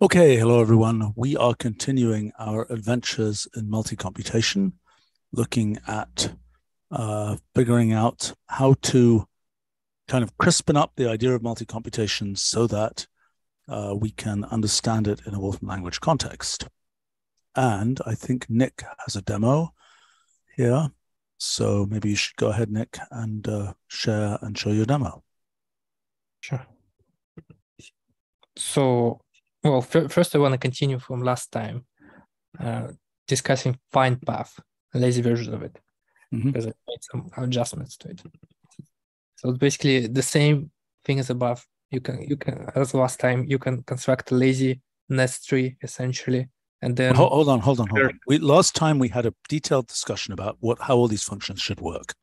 Okay, hello everyone. We are continuing our adventures in multi-computation, looking at uh, figuring out how to kind of crispen up the idea of multi-computation so that uh, we can understand it in a Wolfram language context. And I think Nick has a demo here. So maybe you should go ahead, Nick, and uh, share and show your demo. Sure. So, well, first I want to continue from last time, uh, discussing find path, lazy version of it, mm-hmm. because I made some adjustments to it. So it's basically the same thing as above. You can you can as last time you can construct a lazy nest tree essentially, and then hold, hold on, hold on, hold on. We last time we had a detailed discussion about what how all these functions should work.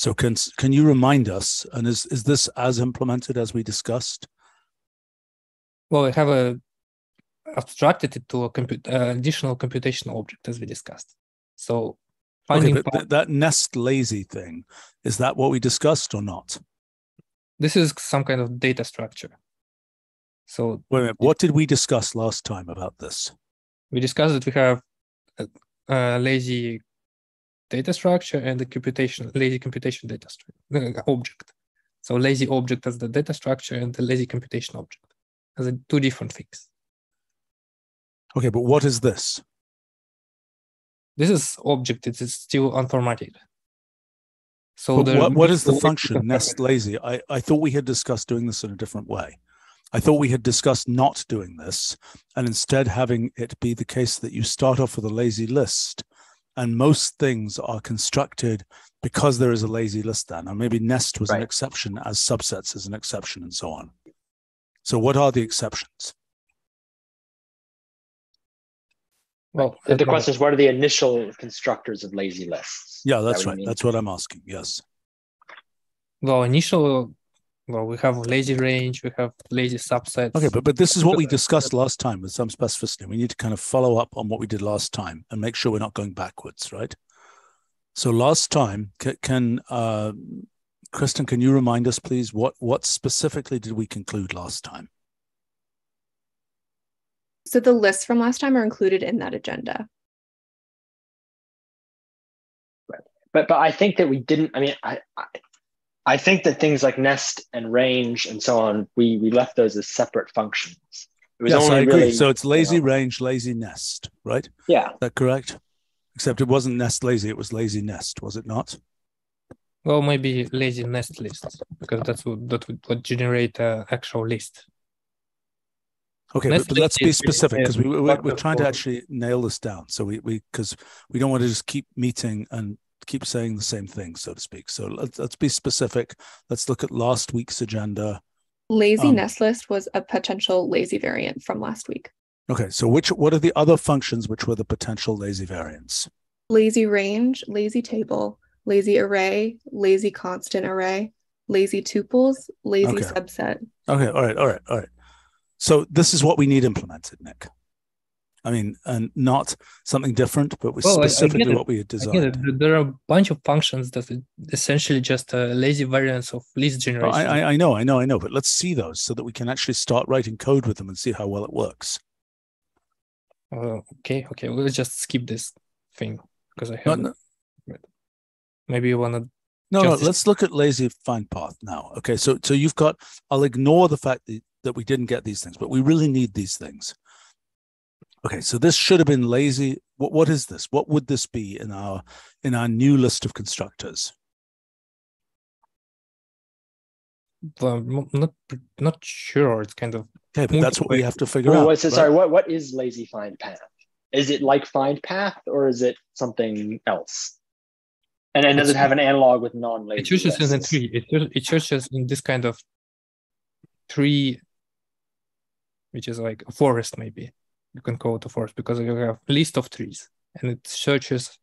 So can can you remind us? And is is this as implemented as we discussed? Well, we have a abstracted it to a compute, uh, additional computational object as we discussed. So finding okay, but that nest lazy thing is that what we discussed or not? This is some kind of data structure. So wait a minute, what did we discuss last time about this? We discussed that we have a, a lazy data structure and the computation lazy computation data structure object. So lazy object as the data structure and the lazy computation object as a, two different things. Okay, but what is this? This is object. It is still unformatted. So what, what is the function nest lazy? I, I thought we had discussed doing this in a different way. I thought we had discussed not doing this and instead having it be the case that you start off with a lazy list and most things are constructed because there is a lazy list there. Now, maybe nest was right. an exception as subsets is an exception and so on. So what are the exceptions? Well, the question is, what are the initial constructors of lazy lists? Yeah, that's that right. That's what I'm asking. Yes. Well, initial well, we have lazy range, we have lazy subsets. Okay, but but this is what we discussed last time with some specificity. We need to kind of follow up on what we did last time and make sure we're not going backwards, right? So last time, can, can uh, Kristen, can you remind us, please, what what specifically did we conclude last time? So the lists from last time are included in that agenda. But but I think that we didn't. I mean, I, I I think that things like nest and range and so on, we we left those as separate functions. It was yes, I agree. Really, so it's lazy you know, range, lazy nest, right? Yeah. Is that correct? Except it wasn't nest lazy, it was lazy nest, was it not? Well, maybe lazy nest list because that's what that would, would generate an actual list. Okay, but, but, let's be specific because we, we, we're trying to actually nail this down. So we we because we don't want to just keep meeting and keep saying the same thing, so to speak. So let's, let's be specific. Let's look at last week's agenda. Lazy um, nest list was a potential lazy variant from last week. Okay, so which what are the other functions which were the potential lazy variants? Lazy range, lazy table, lazy array, lazy constant array, lazy tuples, lazy okay. subset. Okay, all right, all right, all right. So this is what we need implemented, Nick. I mean, and not something different, but was well, specifically what we had designed. There are a bunch of functions that are essentially just a lazy variants of list generation. I, I, know, I know, I know, but let's see those so that we can actually start writing code with them and see how well it works. Uh, okay, okay, we'll just skip this thing because I have. No, no. Maybe you want to. No, no, let's look at lazy find path now. Okay, so so you've got. I'll ignore the fact that, that we didn't get these things, but we really need these things. Okay, so this should have been lazy. What what is this? What would this be in our in our new list of constructors? Well, not not sure. It's kind of okay, but that's what we have to figure well, out. So, right? Sorry, what what is lazy find path? Is it like find path or is it something else? And then does it have an analog with non-lazy? It searches in a tree. It, it searches in this kind of tree, which is like a forest, maybe you can call it a forest because you have a list of trees and it searches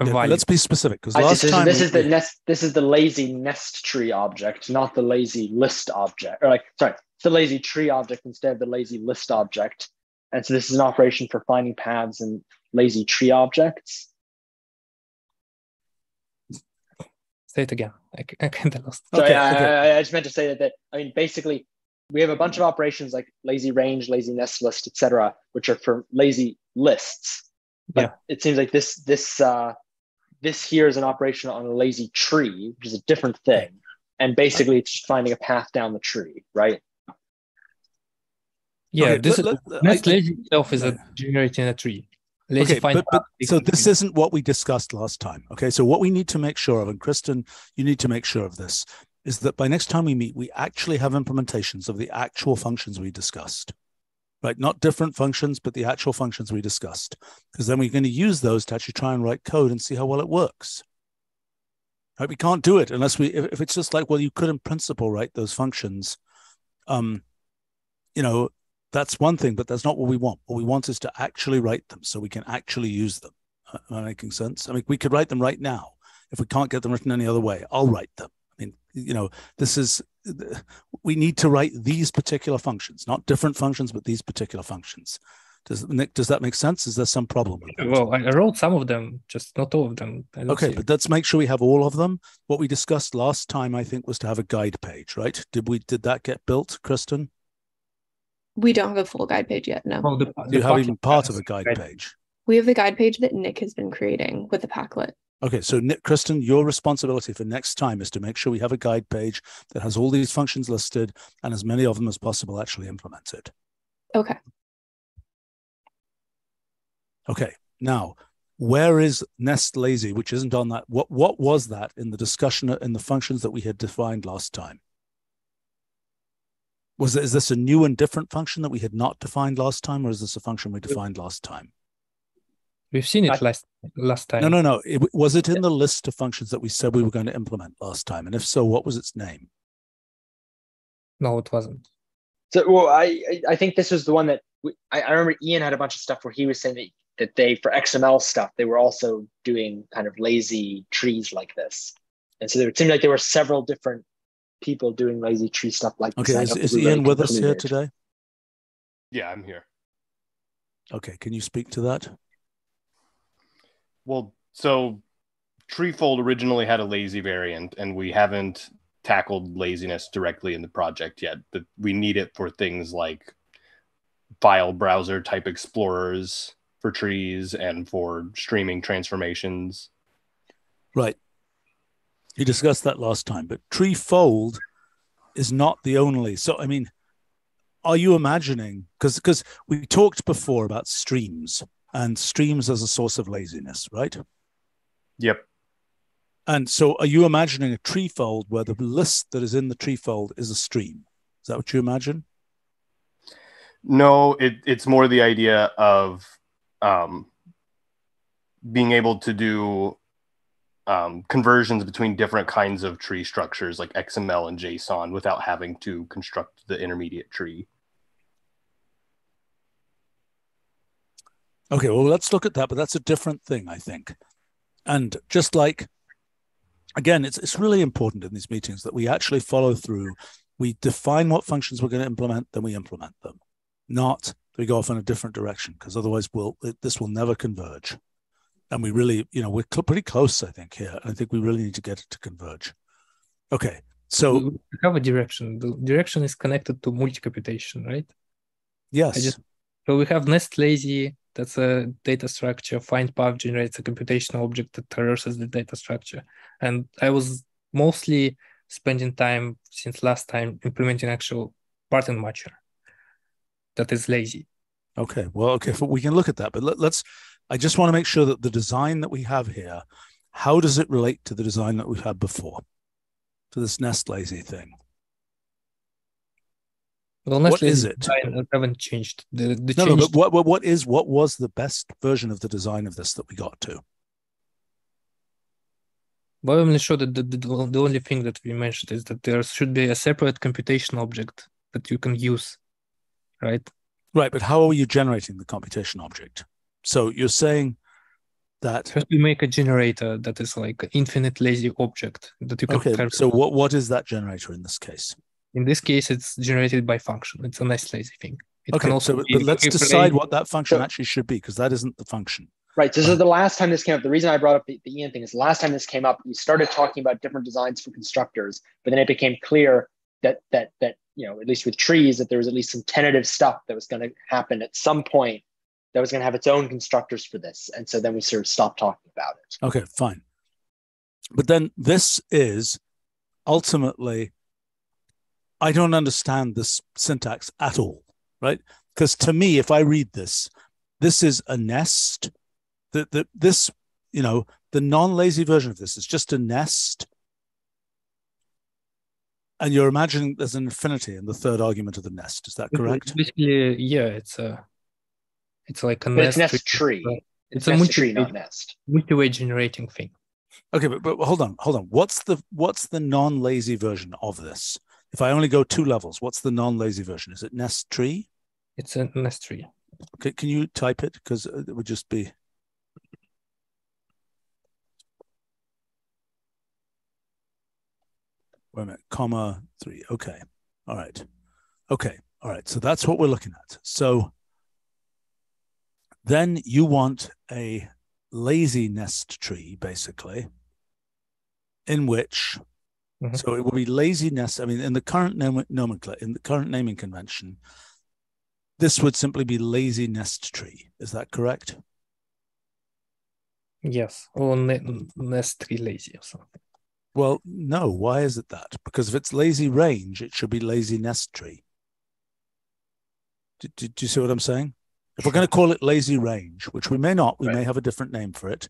a yeah, value. Let's be specific because last this time this is the nest. This is the lazy nest tree object, not the lazy list object. Or like, sorry, it's the lazy tree object instead of the lazy list object. And so this is an operation for finding paths and lazy tree objects. Say it again. I, I kind of lost. So okay, I, okay. I, I, just meant to say that, that I mean basically we have a bunch of operations like lazy range, lazy nest list, etc., which are for lazy lists. But yeah. it seems like this this uh, this here is an operation on a lazy tree, which is a different thing. And basically, it's just finding a path down the tree, right? Yeah, okay, this let, is let, nest lazy itself is a generating a tree. Lazy okay, but, but so this isn't what we discussed last time. Okay, so what we need to make sure of, and Kristen, you need to make sure of this, is that by next time we meet, we actually have implementations of the actual functions we discussed, right? Not different functions, but the actual functions we discussed, because then we're going to use those to actually try and write code and see how well it works. Right? We can't do it unless we, if, if it's just like, well, you could in principle write those functions, um, you know, that's one thing, but that's not what we want. What we want is to actually write them so we can actually use them. Am I making sense? I mean, we could write them right now. If we can't get them written any other way, I'll write them. I mean, you know, this is, we need to write these particular functions, not different functions, but these particular functions. Does Nick, does that make sense? Is there some problem? Well, I wrote some of them, just not all of them. Okay, but let's make sure we have all of them. What we discussed last time, I think, was to have a guide page, right? Did we? Did that get built, Kristen? We don't have a full guide page yet. No. Well, the, the you have even part of a guide page. We have the guide page that Nick has been creating with the Paclet. Okay, so Nick, Kristen, your responsibility for next time is to make sure we have a guide page that has all these functions listed and as many of them as possible actually implemented. Okay. Okay. Now, where is nest lazy, which isn't on that? What what was that in the discussion in the functions that we had defined last time? Was is this a new and different function that we had not defined last time, or is this a function we defined last time? We've seen it last last time. No, no, no. It, was it in the list of functions that we said we were going to implement last time? And if so, what was its name? No, it wasn't. So, well, I I think this was the one that we, I, I remember. Ian had a bunch of stuff where he was saying that that they for XML stuff they were also doing kind of lazy trees like this, and so it seemed like there were several different people doing lazy tree stuff like okay is, is ian with us here today yeah i'm here okay can you speak to that well so treefold originally had a lazy variant and we haven't tackled laziness directly in the project yet but we need it for things like file browser type explorers for trees and for streaming transformations right you discussed that last time, but treefold is not the only. So, I mean, are you imagining? Because because we talked before about streams and streams as a source of laziness, right? Yep. And so, are you imagining a treefold where the list that is in the treefold is a stream? Is that what you imagine? No, it, it's more the idea of um, being able to do um, conversions between different kinds of tree structures like XML and JSON without having to construct the intermediate tree. Okay, well, let's look at that, but that's a different thing, I think. And just like, again, it's, it's really important in these meetings that we actually follow through. We define what functions we're going to implement, then we implement them, not we go off in a different direction, because otherwise we'll, it, this will never converge and we really, you know, we're cl- pretty close, I think, here. I think we really need to get it to converge. Okay, so we have a direction. The direction is connected to multi-computation, right? Yes. Just, so we have nest lazy. That's a data structure. Find path generates a computational object that traverses the data structure. And I was mostly spending time since last time implementing actual pattern matcher that is lazy. Okay, well, okay, we can look at that, but let, us I just want to make sure that the design that we have here, how does it relate to the design that we've had before, to this nest lazy thing? Well, what is it? I haven't changed. The, the no, no, but what, what, what is what was the best version of the design of this that we got to? Well, I'm not sure that the, the, the only thing that we mentioned is that there should be a separate computation object that you can use, right? Right, but how are you generating the computation object? So you're saying that first we make a generator that is like an infinite lazy object that you can. Okay. So what what is that generator in this case? In this case, it's generated by function. It's a nice lazy thing. It okay. so but let's decide what that function actually should be because that isn't the function. Right. So, is the last time this came up, the reason I brought up the, the Ian thing is the last time this came up, we started talking about different designs for constructors, but then it became clear that that that you know, at least with trees, that there was at least some tentative stuff that was going to happen at some point that was going to have its own constructors for this. And so then we sort of stopped talking about it. Okay, fine. But then this is ultimately, I don't understand this syntax at all, right? Because to me, if I read this, this is a nest. That the, this, you know, the non-lazy version of this is just a nest. And you're imagining there's an infinity in the third argument of the nest. Is that correct? Basically, yeah, it's a it's like a nest, nest tree. tree. It's, it's, a multi- tree, not nest. Multi-way generating thing. Okay, but, but hold on, hold on. What's the what's the non-lazy version of this? If I only go two levels, what's the non-lazy version? Is it nest tree? It's a nest tree. Okay, can you type it? Because uh, it would just be. Wait a minute, comma three. Okay, all right, okay, all right. So that's what we're looking at. So then you want a lazy nest tree, basically, in which, mm-hmm. so it will be lazy nest. I mean, in the current nom- nomenclature, in the current naming convention, this would simply be lazy nest tree. Is that correct? Yes, or ne- nest tree lazy or something. Well, no. Why is it that? Because if it's lazy range, it should be lazy nest tree. Do, do, do you see what I'm saying? If we're going to call it lazy range, which we may not, we right. may have a different name for it.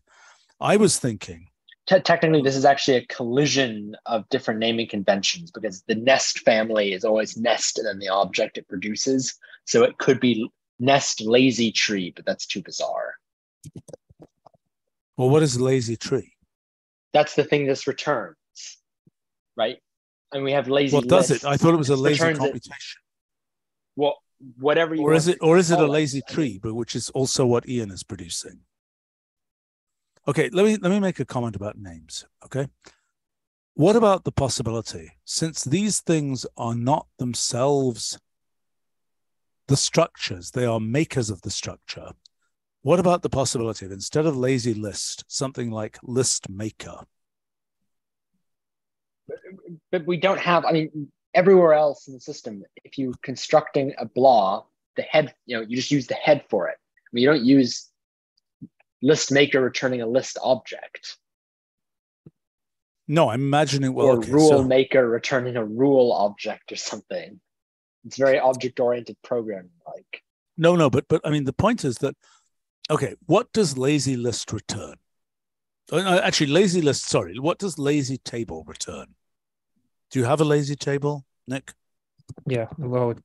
I was thinking. Technically, this is actually a collision of different naming conventions because the nest family is always nest and then the object it produces. So it could be nest lazy tree, but that's too bizarre. Well, what is lazy tree? That's the thing this returns, right? And we have lazy. What does it? I thought it was a lazy computation. It. Well, whatever you or is it or is it a lazy it. tree but which is also what ian is producing okay let me let me make a comment about names okay what about the possibility since these things are not themselves the structures they are makers of the structure what about the possibility of instead of lazy list something like list maker but we don't have i mean everywhere else in the system, if you're constructing a blah, the head, you know, you just use the head for it. I mean, you don't use list maker returning a list object. No, I'm imagining well, or okay, rule so... maker returning a rule object or something. It's very object oriented programming like. No, no, but but I mean the point is that okay, what does lazy list return? Uh, actually, lazy list. Sorry, what does lazy table return? Do you have a lazy table, Nick? Yeah, well, it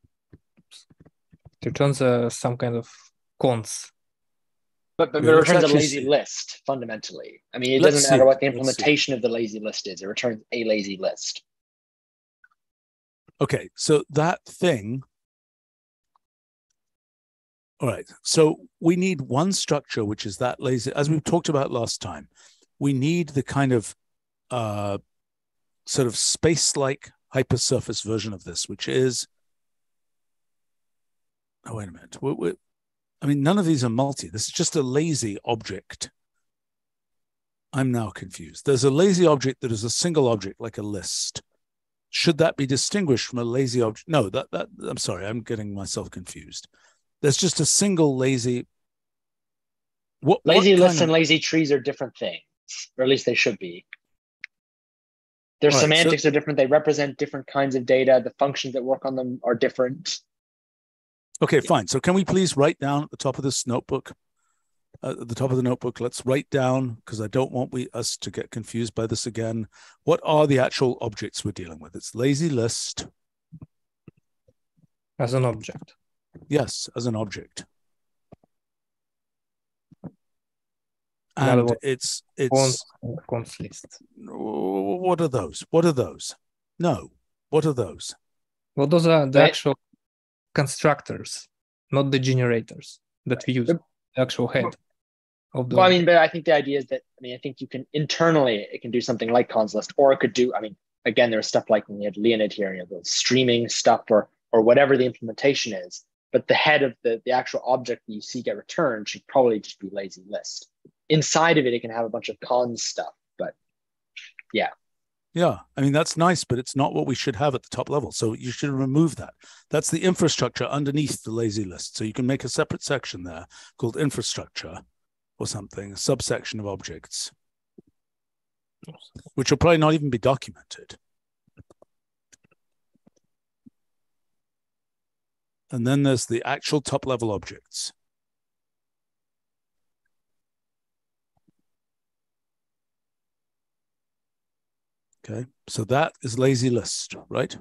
returns uh, some kind of cons. But, but it returns a lazy list fundamentally. I mean, it doesn't matter what the implementation of the lazy list is, it returns a lazy list. Okay, so that thing. All right, so we need one structure, which is that lazy, as we talked about last time. We need the kind of uh, sort of space-like hypersurface version of this, which is oh wait a minute. We're, we're, I mean, none of these are multi. This is just a lazy object. I'm now confused. There's a lazy object that is a single object, like a list. Should that be distinguished from a lazy object? No, that that I'm sorry, I'm getting myself confused. There's just a single lazy. What lazy what lists of... and lazy trees are different things, or at least they should be. Their semantics so, are different. They represent different kinds of data. The functions that work on them are different. Okay, fine. So can we please write down at the top of this notebook, uh, at the top of the notebook, let's write down because I don't want we us to get confused by this again. What are the actual objects we're dealing with? It's lazy list. As an object. Yes, as an object. and it's it's cons list. What are those? What are those? No, what are those? Well, those are the actual constructors, not the generators that we use. The actual head of the. Well, I mean, but I think the idea is that I mean, I think you can internally it can do something like cons list, or it could do. I mean, again, there's stuff like when we had Leonid here, you know, the streaming stuff, or or whatever the implementation is. But the head of the the actual object that you see get returned should probably just be lazy list. inside of it, it can have a bunch of cons stuff. But yeah. Yeah, I mean that's nice, but it's not what we should have at the top level. So you should remove that. That's the infrastructure underneath the lazy list. So you can make a separate section there called infrastructure or something, a subsection of objects, which will probably not even be documented. And then there's the actual top level objects. Okay, so that is lazy list, right?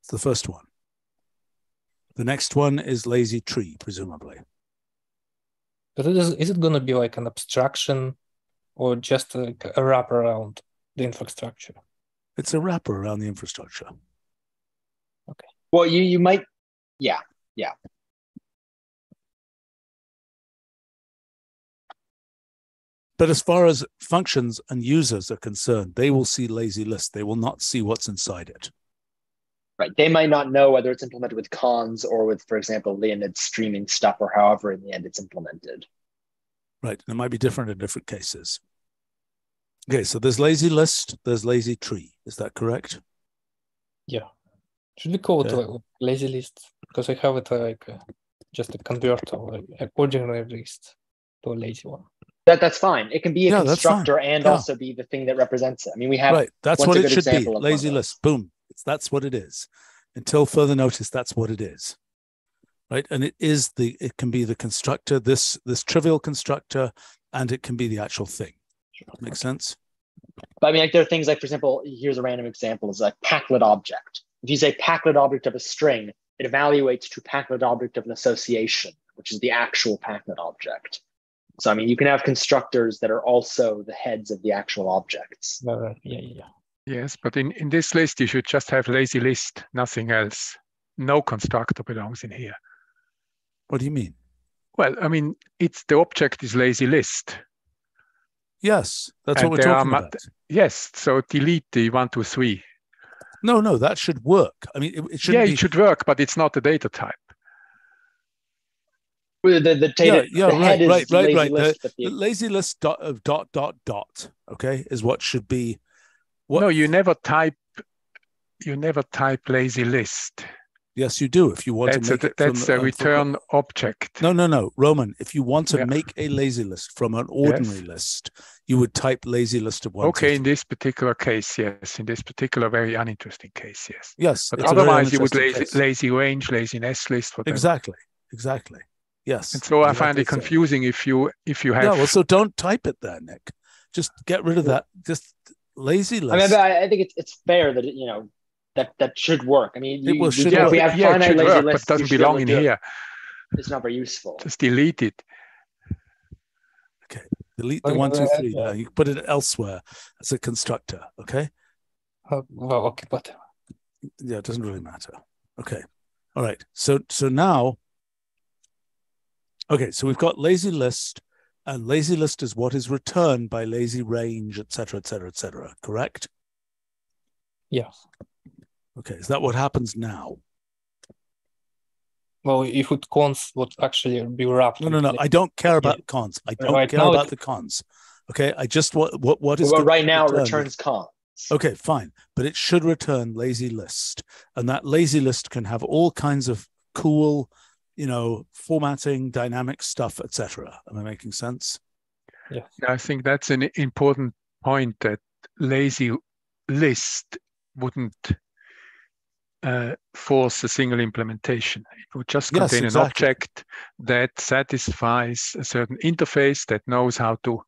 It's the first one. The next one is lazy tree, presumably. But is, is it going to be like an abstraction or just like a wrap around the infrastructure? It's a wrapper around the infrastructure. Okay. Well, you you might, yeah, yeah. But as far as functions and users are concerned, they will see lazy list. They will not see what's inside it. Right. They might not know whether it's implemented with cons or with, for example, Leonid streaming stuff or however in the end it's implemented. Right. And it might be different in different cases. Okay, so there's lazy list, there's lazy tree. Is that correct? Yeah. Should we call it like lazy list? Because I have it like uh, just a converter, like a ordinary list to a lazy one. That that's fine. It can be a yeah, constructor and yeah. also be the thing that represents it. I mean, we have right. That's what it should be. Lazy list. Boom. It's, that's what it is. Until further notice, that's what it is. Right, and it is the. It can be the constructor. This this trivial constructor, and it can be the actual thing. Sure. Makes sense. But I mean, like there are things like, for example, here's a random example: is like Paclet object. If you say Paclet object of a string, it evaluates to Paclet object of an association, which is the actual Paclet object. So I mean, you can have constructors that are also the heads of the actual objects. Right. Uh, yeah, yeah. Yes, but in, in this list, you should just have lazy list, nothing else. No constructor belongs in here. What do you mean? Well, I mean, it's the object is lazy list. Yes, that's and what we're talking about. Yes, so delete the one, two, three. No, no, that should work. I mean, it, it should. Yeah, be... it should work, but it's not a data type. The, the, the data, yeah, yeah, right, right, right, right. List, the, the, lazy list dot of dot dot dot. Okay, is what should be. What... No, you never type. You never type lazy list. Yes, you do. If you want that's to make a, it that's from, a return uh, object. No, no, no, Roman. If you want to yeah. make a lazy list from an ordinary yes. list, you would type lazy list of one. Okay, in this particular case, yes. In this particular very uninteresting case, yes. Yes. But otherwise, you would lazy, lazy range, lazy nest list. Whatever. Exactly. Exactly. Yes. And so I find it confusing if you if you have. Yeah. Well, so don't type it there, Nick. Just get rid of that. Just lazy list. I mean, I think it's it's fair that it, you know that that should work. I mean, it will, should, yeah, we have yeah, finite lazy work, lists, but doesn't belong in here. It. It's not very useful. Just delete it. Okay, delete the one, two, three. Now you put it elsewhere as a constructor. Okay. Uh, well, okay, but yeah, it doesn't really matter. Okay, all right. So so now Okay, so we've got lazy list, and lazy list is what is returned by lazy range, etc., etc., etc. Correct? Yes. Okay, is that what happens now? Well, if it cons would actually be wrapped. No, no, no. I don't care about yeah. cons. I don't right care about it... the cons. Okay, I just what what what is well, right now return? returns cons. Okay, fine, but it should return lazy list, and that lazy list can have all kinds of cool you know, formatting, dynamic stuff, etc. Am I making sense? Yeah. yeah, I think that's an important point that lazy list wouldn't uh, force a single implementation. It would just contain yes, exactly. an object that satisfies a certain interface that knows how to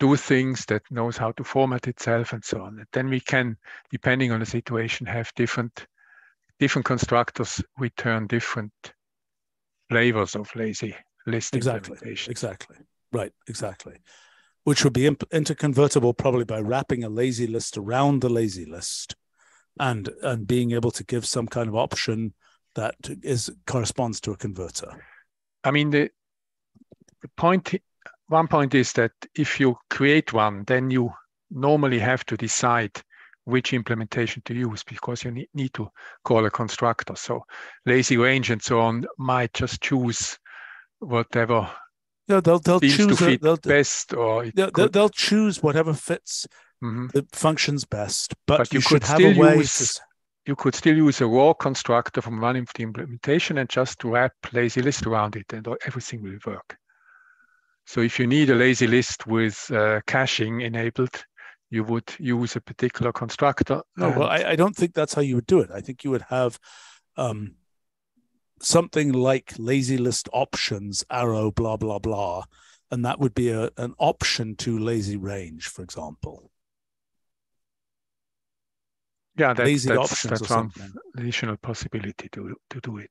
do things, that knows how to format itself, and so on. And then we can, depending on the situation, have different different constructors return different flavors of lazy list exactly exactly. Right exactly. Which would be imp- interconvertible probably by wrapping a lazy list around the lazy list and and being able to give some kind of option that is corresponds to a converter. I mean the, the point one point is that if you create one then you normally have to decide which implementation to use because you need, need to call a constructor. So lazy range and so on might just choose whatever Yeah, they'll they'll choose a, they'll, best, or they'll, could- they'll choose whatever fits Mhm. the functions best. But, But you, you should could have a way use- to. you could still use a raw constructor from one of the implementation and just wrap lazy list around it and everything will work. So if you need a lazy list with uh, caching enabled, you would use a particular constructor. No, well, I, I don't think that's how you would do it. I think you would have um, something like lazy list options, arrow, blah, blah, blah. And that would be a, an option to lazy range, for example. yeah, that's, lazy that's, options or that's one something. additional possibility to, to do it.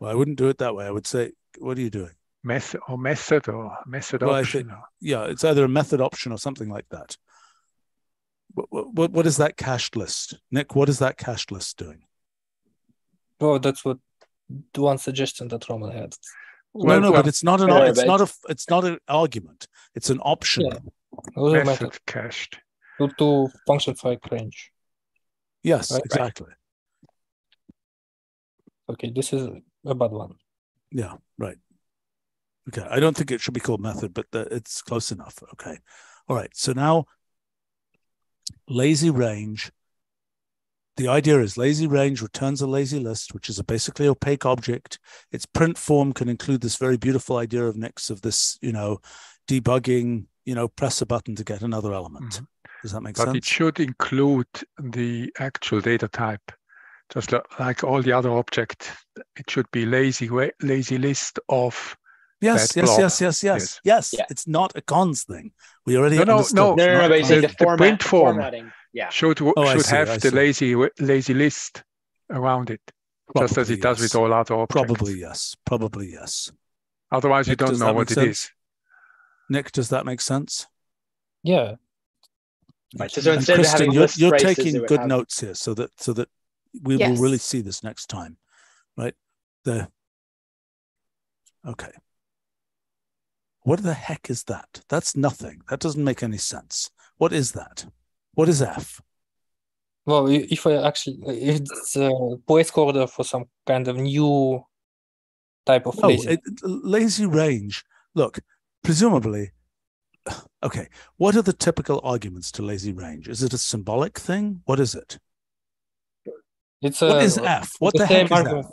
Well, I wouldn't do it that way. I would say, what are you doing? Method or method or method Well, option. think- Yeah, it's either a method option or something like that. What, what, what is that cached list? Nick, what is that cached list doing? Oh, that's what the one suggestion that Roman had. no, no, well, but it's not an. It's not a. It's not an argument. It's an option. Yeah. Those method method cached. to, to function like range. Yes, Right, right. exactly. Okay, this is a bad one. Yeah, right. Okay, I don't think it should be called method, but the, it's close enough. Okay, all right. So now, lazy range. The idea is lazy range returns a lazy list, which is a basically opaque object. Its print form can include this very beautiful idea of Nick's of this, you know, debugging. You know, press a button to get another element. Mhm. Does that make But sense? it should include the actual data type. Just like all the other object, it should be lazy lazy list of. Yes, yes, yes, yes, yes, Yes. yes. Yeah. It's not a cons thing. We already No, no, understood. no. It's No, no, not no, a but you cons- say The- the, the format, print form. formatting. Yeah. Should Oh, should see, have I the see. lazy lazy list around it, just as Probably it does yes. with all other objects. Probably yes. Probably yes. Otherwise, you don't know what make it sense? is. Nick, does that make sense? Yeah, Right, so- so And instead of Kristen, having you're, you're taking good have- notes here, so that so that we Yes. will really see this next time, right? The okay. What the heck is that? That's nothing. That doesn't make any sense. What is that? What is F? well, if I actually, it's a placeholder for some kind of new type of Oh, lazy. it, lazy range. Look, presumably, okay. What are the typical arguments to lazy range? Is it a symbolic thing? What is it? It's a, what is F? What the heck same is F?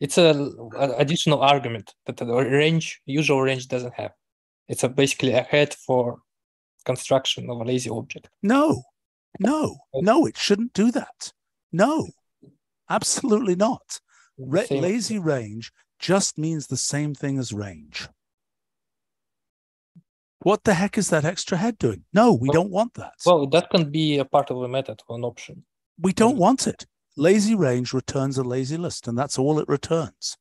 It's a, a additional argument that the range, usual range doesn't have. It's a basically a head for construction of a lazy object. No, no, no, it shouldn't do that. No, absolutely not. Same- lazy range just means the same thing as range. What the heck is that extra head doing? No, we Well- don't want that. Well, that can be a part of a method or an option. we don't Mhm. want it. Lazy range returns a lazy list, and that's all it returns.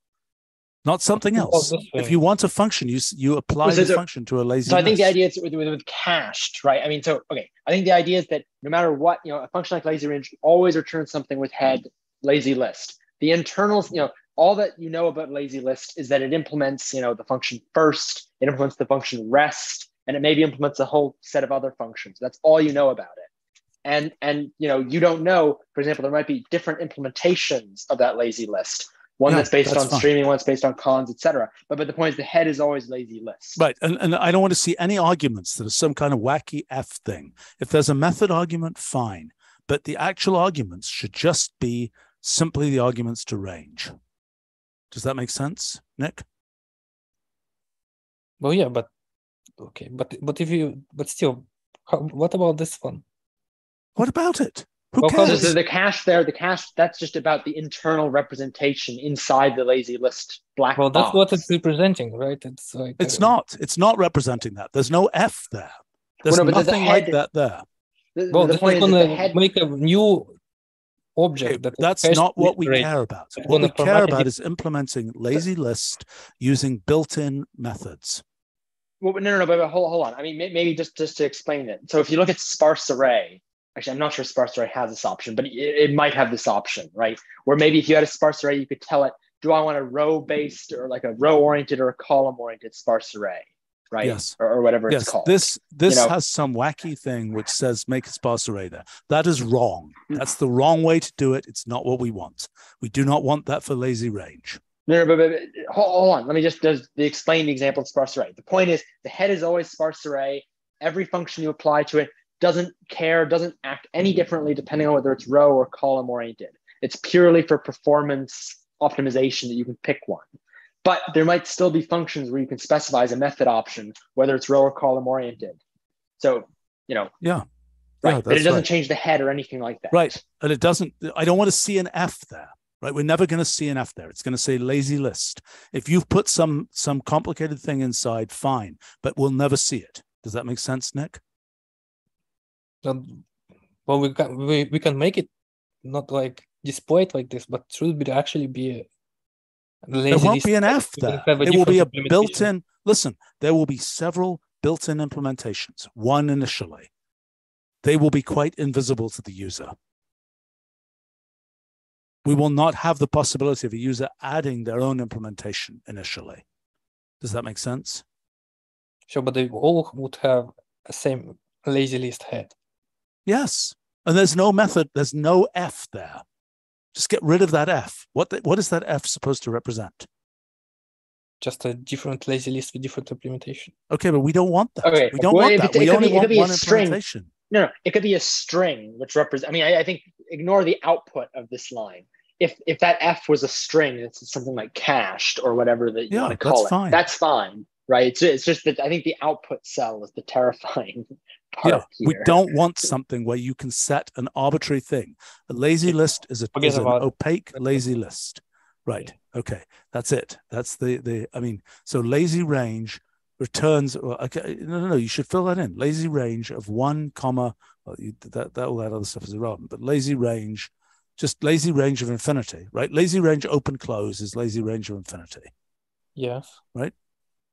Not something else. If you want a function, you you apply So- the so- function to a lazy. So I think the idea is with, with, with cached, right? I mean, so okay, I think the idea is that no matter what, you know, a function like lazy range always returns something with head lazy list. The internals, you know, all that you know about lazy list is that it implements, you know, the function first, it implements the function rest, and it maybe implements a whole set of other functions. That's all you know about it. And and you know, you don't know, for example, there might be different implementations of that lazy list. One Yeah, that's based that's on fine. streaming, one that's based on cons, etc. But but the point is the head is always lazy list. Right. And, and I don't want to see any arguments that are some kind of wacky F thing. If there's a method argument, fine. But the actual arguments should just be simply the arguments to range. Does that make sense, Nick? Well, yeah, but okay, but but if you, but still, how, what about this one? What about it? Who Well, 'cause So, cares? so the cache there, the cache, that's just about the internal representation inside the lazy list black Well, that's what it's representing, right? It's like It's uh, not. It's not representing that. There's no F there. There's Well, no, but the nothing like that there. The, Well, the this point is is gonna the head, make a new object Okay, that that's not what we care about. What we care about is implementing lazy list using built-in methods. well, no, no, no, but, but hold, hold on. I mean, maybe just, just to explain it. So if you look at sparse array, actually, I'm not sure sparse array has this option, but it, it might have this option, right? Where maybe if you had a sparse array, you could tell it, do I want a row-based or like a row-oriented or a column-oriented sparse array, right? Yes. Or, or whatever it's yes, called. this this know. has some wacky thing which says make a sparse array there. That is wrong. Mm. That's the wrong way to do it. It's not what we want. We do not want that for lazy range. No, no, but, but, but hold, on. Let me just does the explain the example of sparse array. The point is the head is always sparse array. Every function you apply to it doesn't care, doesn't act any mm-hmm. differently depending on whether it's row or column oriented. It's purely for performance optimization that you can pick one. But there might still be functions where you can specify as a method option whether it's row or column oriented. So, you know, yeah, right. Yeah, but it doesn't right. change the head or anything like that. Right, and it doesn't. I don't want to see an F there right? We're never going to see an F there. It's going to say lazy list. If you've put some some complicated thing inside, fine, but we'll never see it. Does that make sense, Nick? Um, well, we can we, we can make it not like display it like this, but should be actually be a lazy there won't be an F there. It will be a built-in. Listen, there will be several built-in implementations. One initially, they will be quite invisible to the user we will not have the possibility of a user adding their own implementation initially. Does that make sense? Sure, but they all would have a same lazy list head. Yes. And there's no method, there's no F there. Just get rid of that F. What, the, what is that F supposed to represent? Just a different lazy list with different implementation. Okay, but we don't want that. Okay. We don't well, want that. we only be, want one implementation. No, no, it could be a string which represents. I mean, I, I, think ignore the output of this line. If if that f was a string, it's something like cached or whatever that you yeah, want to call it. Fine. That's fine, right? It's it's just that I think the output cell is the terrifying. Yeah, here. we don't want something where you can set an arbitrary thing. A lazy list is, a, is an opaque lazy list. Right. Okay. That's it. That's the the. I mean, so lazy range returns okay no no no you should fill that in lazy range of one comma well, you, that that all that other stuff is irrelevant but lazy range just lazy range of infinity right lazy range open close is lazy range of infinity yes right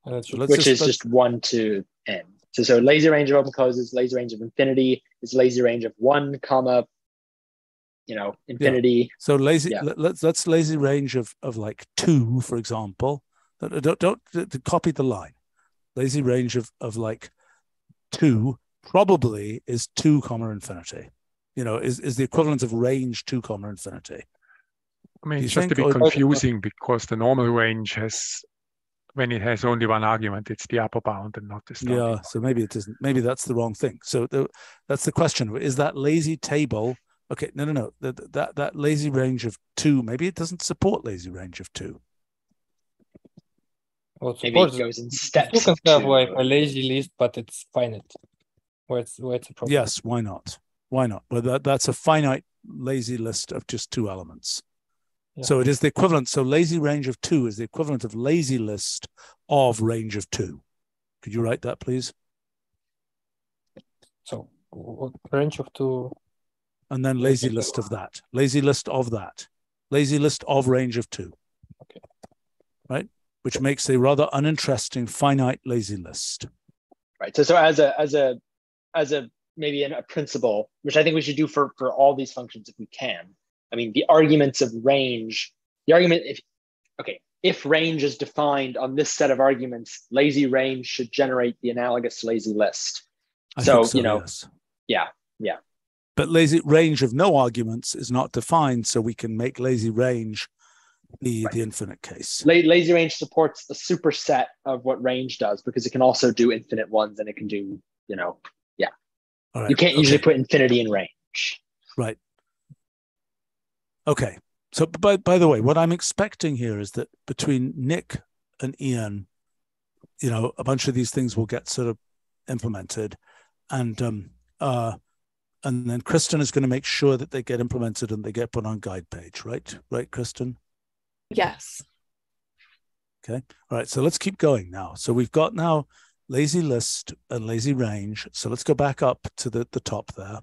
so which just, is just one to n so so lazy range of open closes lazy range of infinity is lazy range of one comma you know infinity yeah. so lazy yeah. let's let's lazy range of of like two for example don't, don't, don't copy the line lazy range of, of like two probably is two comma infinity. You know, is, is the equivalent of range two comma infinity. I mean, it's just a bit confusing because the normal range has, when it has only one argument, it's the upper bound and not the starting. Yeah, so maybe it isn't. Maybe that's the wrong thing. So the, that's the question: Is that lazy table? Okay, no, no, no. That that that lazy range of two. Maybe it doesn't support lazy range of two. Well, Maybe it goes in steps. You can have like a lazy list, but it's finite. Where it's where it's a problem. Yes, why not? Why not? Well, that, that's a finite lazy list of just two elements. Yeah. So it is the equivalent. So lazy range of two is the equivalent of lazy list of range of two. Could you write that, please? So range of two. And then lazy list of that. Lazy list of that. Lazy list of range of two. Okay. Right? which makes a rather uninteresting finite lazy list. Right. So, so as a as a as a maybe a principle, which I think we should do for for all these functions if we can. I mean, the arguments of range. The argument if okay, if range is defined on this set of arguments, lazy range should generate the analogous lazy list. So, so, you know, yes. yeah, yeah. But lazy range of no arguments is not defined, so we can make lazy range the right. the infinite case. Lazy range supports the superset of what range does because it can also do infinite ones and it can do, you know, yeah. You can't okay. usually put infinity in range. Right. Okay. So by by the way, what I'm expecting here is that between Nick and Ian, you know, a bunch of these things will get sort of implemented and um uh and then Kristen is going to make sure that they get implemented and they get put on guide page, right? Right, Kristen? Yes. Okay. All right. So let's keep going now. So we've got now lazy list and lazy range. So let's go back up to the, the top there.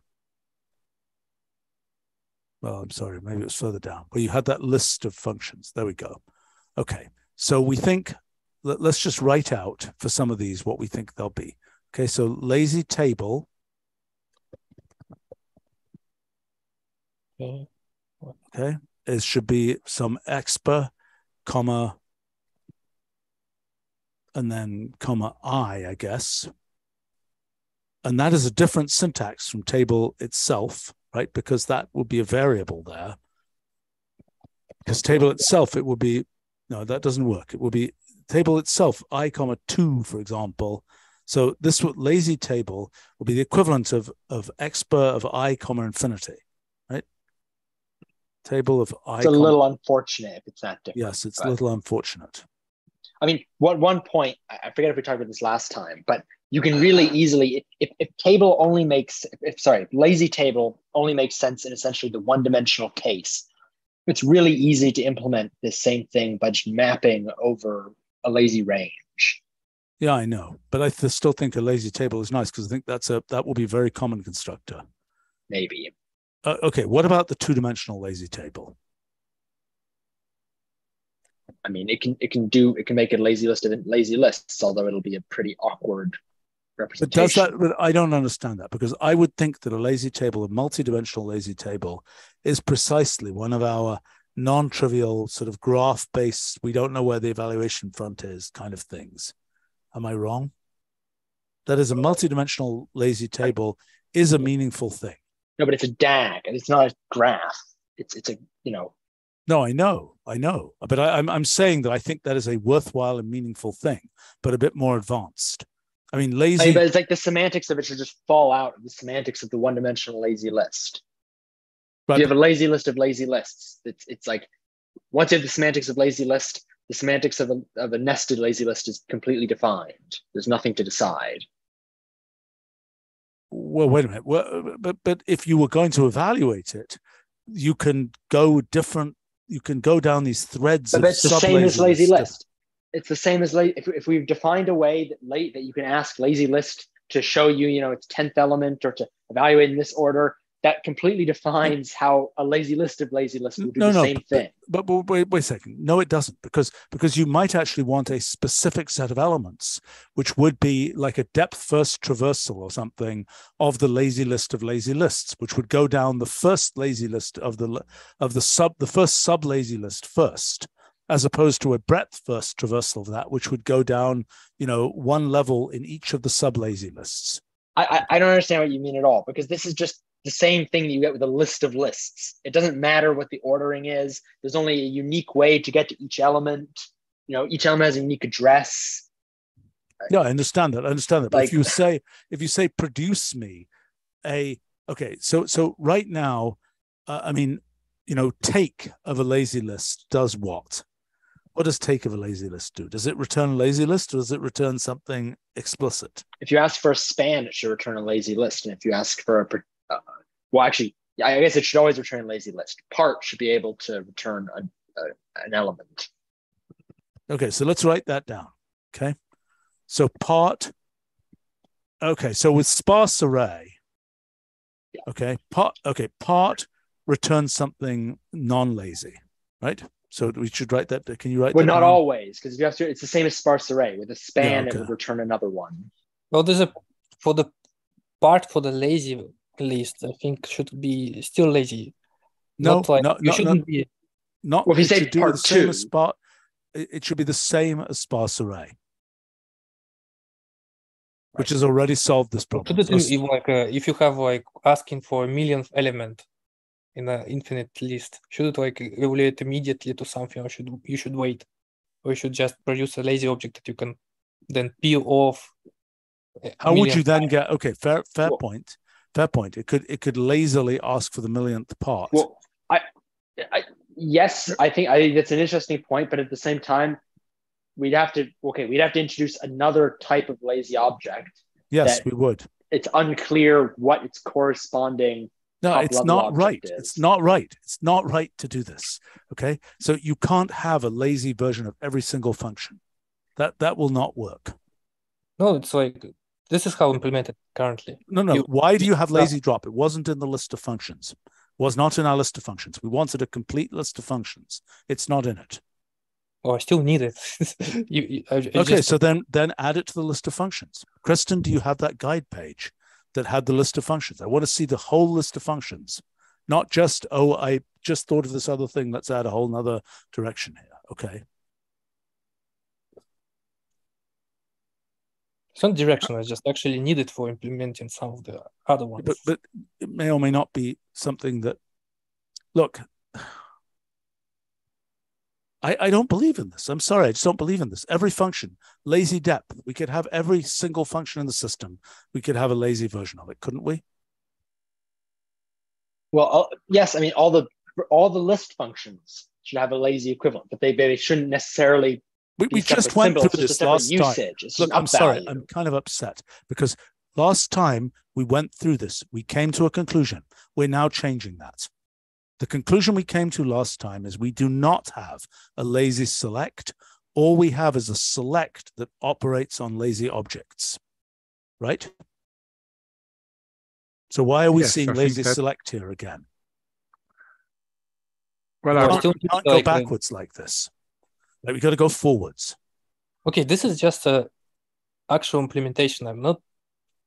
Well, I'm sorry, maybe it was further down, where you had that list of functions. There we go. Okay. So we think, let, us just write out for some of these what we think they'll be. Okay. So lazy table. Okay. Okay it should be some expa, comma, and then comma i, I guess. And that is a different syntax from table itself, right? Because that would be a variable there. Because table itself, it would be no, that doesn't work. It would be table itself, i comma two, for example. So this lazy table will be the equivalent of of expr of i comma infinity, right? Table of i. It's a comma, little unfortunate if it's not different. Yes, it's but, a little unfortunate. I mean, one one point I forget if we talked about this last time, but you can really easily if, if table only makes if sorry lazy table only makes sense in essentially the one dimensional case it's really easy to implement this same thing by just mapping over a lazy range. Yeah, I know, but I th- still think a lazy table is nice because I think that's a that will be a very common constructor. Maybe. Uh, okay, what about the two-dimensional lazy table? I mean, it can it can do it can make a lazy list of lazy lists, although it'll be a pretty awkward. But does that? But I don't understand that because I would think that a lazy table, a multi-dimensional lazy table, is precisely one of our non-trivial sort of graph-based. We don't know where the evaluation front is, kind of things. Am I wrong? That is a multi-dimensional lazy table is a meaningful thing. No, but it's a DAG, and it's not a graph. It's it's a you know. No, I know, I know, but I, I'm I'm saying that I think that is a worthwhile and meaningful thing, but a bit more advanced. I mean, lazy. I mean, but it's like the semantics of it should just fall out of the semantics of the one-dimensional lazy list. But you have a lazy list of lazy lists. It's it's like once you have the semantics of lazy list, the semantics of a, of a nested lazy list is completely defined. There's nothing to decide. Well, wait a minute. Well, but but if you were going to evaluate it, you can go different. You can go down these threads. But it's the same as lazy list it's the same as late if, if we've defined a way that late that you can ask lazy list to show you you know its 10th element or to evaluate in this order that completely defines how a lazy list of lazy lists will do no, the no, same but, thing. But, but, wait, wait a second. No, it doesn't, because because you might actually want a specific set of elements, which would be like a depth first traversal or something of the lazy list of lazy lists, which would go down the first lazy list of the of the sub the first sub lazy list first, as opposed to a breadth first traversal of that, which would go down, you know, one level in each of the sub lazy lists. I, I don't understand what you mean at all because this is just the same thing that you get with a list of lists. It doesn't matter what the ordering is. There's only a unique way to get to each element. You know, each element has a unique address. Yeah, I understand that. I understand that. But like, if you say if you say produce me a okay, so so right now, uh, I mean, you know, take of a lazy list does what? What does take of a lazy list do? Does it return a lazy list or does it return something explicit? If you ask for a span, it should return a lazy list. And if you ask for a, uh, well, actually, I guess it should always return a lazy list. Part should be able to return a, a, an element. Okay, so let's write that down. Okay. So part, okay, so with sparse array, yeah. okay, part, okay, part returns something non-lazy, right? So we should write that. Can you write? Well, not down? always, because you have to. It's the same as sparse array. With a span, yeah, okay. it would return another one. Well, there's a for the part for the lazy list. I think should be still lazy. No, not like, no, you shouldn't be. Not. Well, if you say part two, spot, it should be the same as sparse array, which has already solved this problem. Put it in, like uh, if you have like asking for a millionth element, in an infinite list? Should it like evaluate immediately to something, or should you should wait, or you should just produce a lazy object that you can then peel off? How would you then get? Okay, fair fair well, point. Fair point. It could it could lazily ask for the millionth part. Well, I, I yes, I think I think that's an interesting point, but at the same time, we'd have to okay, we'd have to introduce another type of lazy object. Yes, we would. It's unclear what its corresponding no, it's not right. Is. It's not right. It's not right to do this. Okay. So you can't have a lazy version of every single function. That that will not work. No, it's like this is how implemented currently. No, no. You, Why do you have lazy drop? It wasn't in the list of functions. It was not in our list of functions. We wanted a complete list of functions. It's not in it. Oh, I still need it. you, you, I, I okay, just... so then then add it to the list of functions. Kristen, do you have that guide page? That had the list of functions. I want to see the whole list of functions, not just, oh, I just thought of this other thing. Let's add a whole nother direction here. Okay. Some direction is just actually needed for implementing some of the other ones. But, but it may or may not be something that, look, I, I don't believe in this. I'm sorry, I just don't believe in this. Every function, lazy depth, we could have every single function in the system. We could have a lazy version of it, couldn't we? Well, uh, yes. I mean, all the all the list functions should have a lazy equivalent, but they they shouldn't necessarily. We, we just went symbols, through this last usage. time. Look, I'm sorry, I'm kind of upset because last time we went through this, we came to a conclusion. We're now changing that. The conclusion we came to last time is we do not have a lazy select. All we have is a select that operates on lazy objects, right? So why are we yes, seeing lazy that... select here again? Well, I can't, can't go backwards like this. Like we got to go forwards. Okay, this is just a actual implementation. I'm not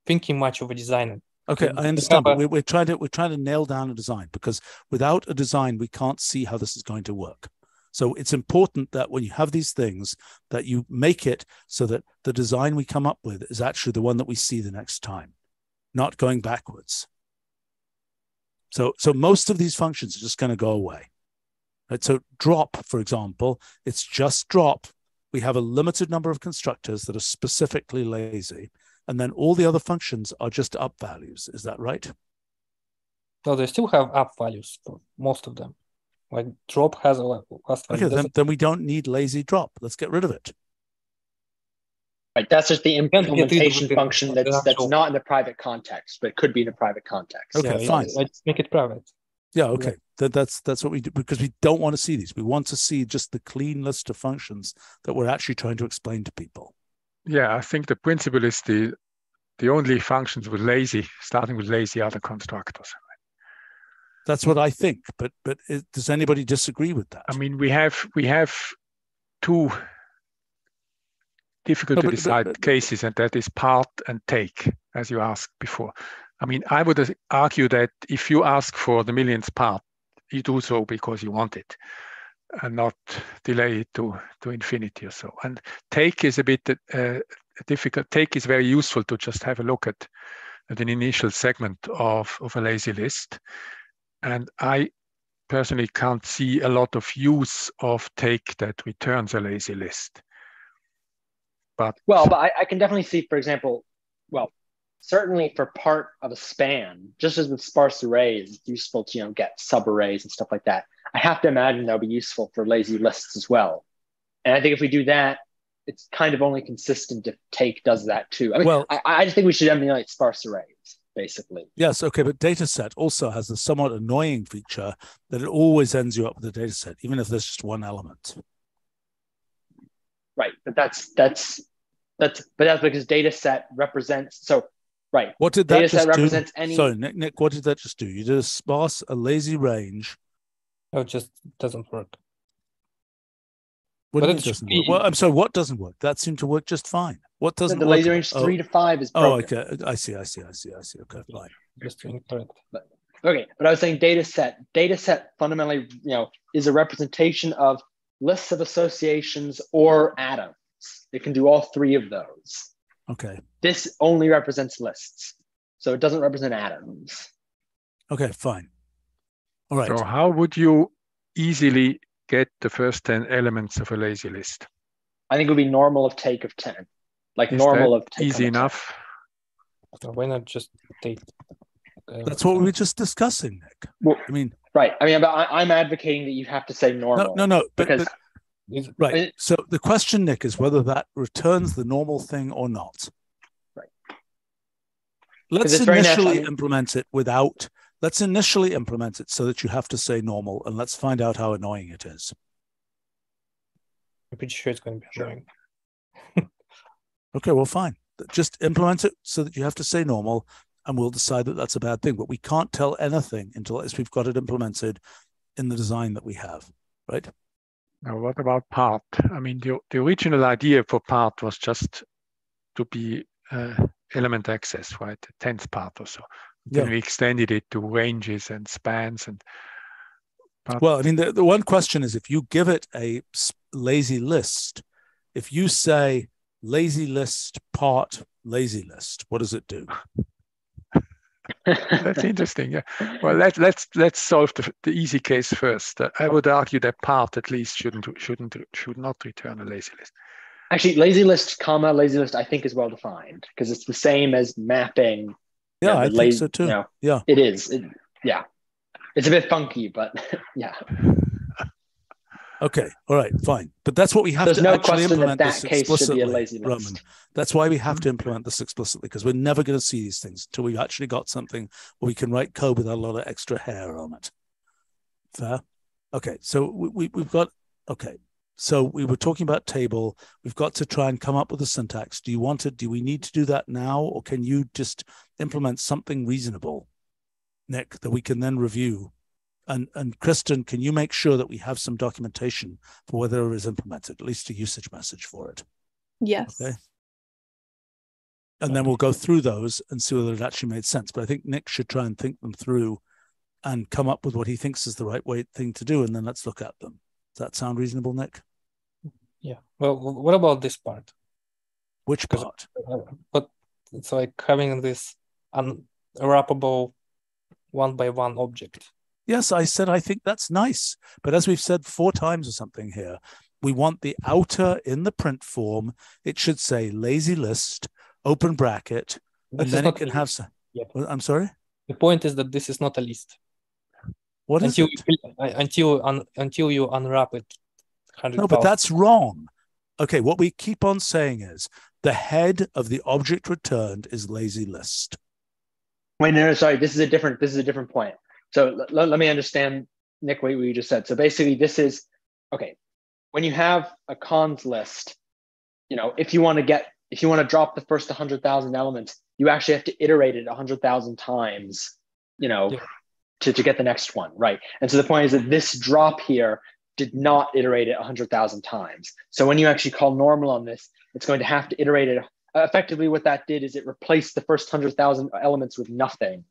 thinking much of a design Okay, I understand, but we're, we're trying to we're trying to nail down a design because without a design, we can't see how this is going to work. So it's important that when you have these things, that you make it so that the design we come up with is actually the one that we see the next time, not going backwards. So so most of these functions are just going to go away. Right? So drop, for example, it's just drop. We have a limited number of constructors that are specifically lazy and then all the other functions are just up values. Is that right? No, they still have up values for most of them. Like drop has a last value. Okay, then, then we don't need lazy drop. Let's get rid of it. Right, that's just the implementation function that's that's not in the private context, but could be in a private context. Okay, yeah, fine. Let's make it private. Yeah, okay. Yeah. That, that's that's what we do because we don't want to see these. We want to see just the clean list of functions that we're actually trying to explain to people. Yeah, I think the principle is the the only functions with lazy, starting with lazy, are the constructors. That's what I think, but but it, does anybody disagree with that? I mean, we have we have two difficult no, but, to decide but, but, cases, and that is part and take, as you asked before. I mean, I would argue that if you ask for the millionth part, you do so because you want it and not delay it to, to infinity or so. And take is a bit uh, difficult. Take is very useful to just have a look at, at an initial segment of, of a lazy list. And I personally can't see a lot of use of take that returns a lazy list. But well, but I, I can definitely see, for example, well, certainly for part of a span, just as with sparse arrays, it's useful to you know get subarrays and stuff like that. I have to imagine that'll be useful for lazy lists as well. And I think if we do that, it's kind of only consistent if take does that too. I mean, well, I, I just think we should emulate sparse arrays, basically. Yes, okay, but dataset also has a somewhat annoying feature that it always ends you up with a dataset, even if there's just one element. Right, but that's that's that's but that's because dataset represents so right. What did that just represents do? Any... Sorry, Nick, Nick, what did that just do? You did a sparse, a lazy range. Oh, it just doesn't work. What doesn't work? Well, I'm sorry. What doesn't work? That seemed to work just fine. What doesn't? The lazy range oh. three to five is. Oh, broken. Oh, okay. I see. I see. I see. I see. Okay, fine. Just incorrect. But, okay, but I was saying data set. Data set fundamentally, you know, is a representation of lists of associations or atoms. It can do all three of those. Okay. This only represents lists, so it doesn't represent atoms. Okay, fine. All right. So how would you easily get the first 10 elements of a lazy list? I think it would be normal of take of 10. Like Is normal of take easy enough. Why not just take? Uh, That's what we were just discussing, Nick. Well, I mean, right. I mean, I, am advocating that you have to say normal. No, no, no because. But, right. So the question, Nick, is whether that returns the normal thing or not. Right. Let's initially implement it without Let's initially implement it so that you have to say normal, and let's find out how annoying it is. I'm pretty sure it's going to be annoying. okay, well, fine. Just implement it so that you have to say normal, and we'll decide that that's a bad thing. But we can't tell anything until we've got it implemented in the design that we have, right? Now, what about part? I mean, the, the original idea for part was just to be uh, element access, right? The tenth part or so. Then yeah. we extended it to ranges and spans and but... well i mean the, the one question is if you give it a lazy list if you say lazy list part lazy list what does it do That's interesting. Yeah. Well, let, let's let's solve the, the easy case first. Uh, I would argue that part at least shouldn't shouldn't should not return a lazy list. Actually, lazy list, comma lazy list, I think is well defined because it's the same as mapping. Yeah, I think so too. You know, yeah, it is. It, yeah, it's a bit funky, but yeah. Okay, all right, fine. But that's what we have There's to no actually implement that, that this explicitly, Roman. That's why we have to mm-hmm. implement this explicitly because we're never going to see these things until we've actually got something where we can write code with a lot of extra hair on it. Fair? Okay, so we, we, we've got, okay, so we were talking about table. We've got to try and come up with a syntax. Do you want it? Do we need to do that now? Or can you just implement something reasonable, Nick, that we can then review and, and Kristen, can you make sure that we have some documentation for whether it is implemented, at least a usage message for it? Yes. Okay. And then we'll go through those and see whether it actually made sense. But I think Nick should try and think them through and come up with what he thinks is the right way thing to do, and then let's look at them. Does that sound reasonable, Nick? Yeah. Well, what about this part? Which part? But it's like having this unwrappable one by one object. Yes, I said I think that's nice. But as we've said four times or something here, we want the outer in the print form. It should say lazy list, open bracket, this and then it can have some. Yep. I'm sorry? The point is that this is not a list. What until is it? Uh, until un, until you unwrap it. No, but that's wrong. Okay, what we keep on saying is the head of the object returned is lazy list. Wait, no, no, sorry. This is a different. This is a different point. So let, let me understand, Nick, what you just said. So basically, this is okay. When you have a cons list, you know, if you want to get, if you want to drop the first 100,000 elements, you actually have to iterate it 100,000 times, you know, yeah. to, to get the next one, right? And so the point is that this drop here did not iterate it 100,000 times. So when you actually call normal on this, it's going to have to iterate it. Effectively, what that did is it replaced the first 100,000 elements with nothing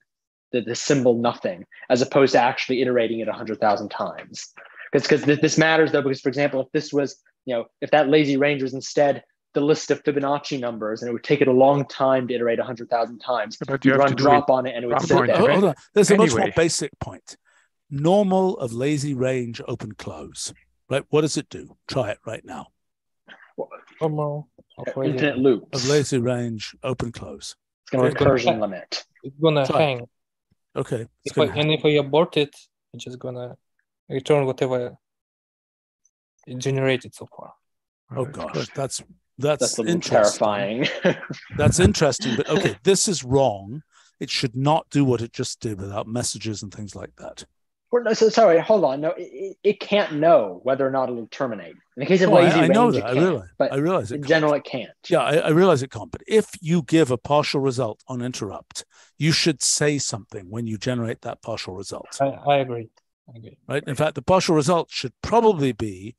the, the symbol nothing as opposed to actually iterating it 100,000 times. Because this, this matters though, because for example, if this was, you know, if that lazy range was instead the list of Fibonacci numbers, and it would take it a long time to iterate 100,000 times. But you run drop on it and it would sit there. Hold on. There's anyway. a much more basic point. Normal of lazy range open close. Right? What does it do? Try it right now. Normal. Infinite loops. Of lazy range open close. It's going to recursion limit. It's going to hang. Okay. If I, and if I abort it, it's just gonna return whatever it generated so far. Oh gosh, that's that's, that's interesting. terrifying. that's interesting, but okay, this is wrong. It should not do what it just did without messages and things like that. Well, no, so, sorry, hold on. No, it, it, can't know whether or not it'll terminate. In the case of oh, lazy I, I range, know that. I realize. But I realize it in can't. general, it can't. Yeah, I, I, realize it can't. But if you give a partial result on interrupt, you should say something when you generate that partial result. I, I agree. I agree. Right. In fact, the partial result should probably be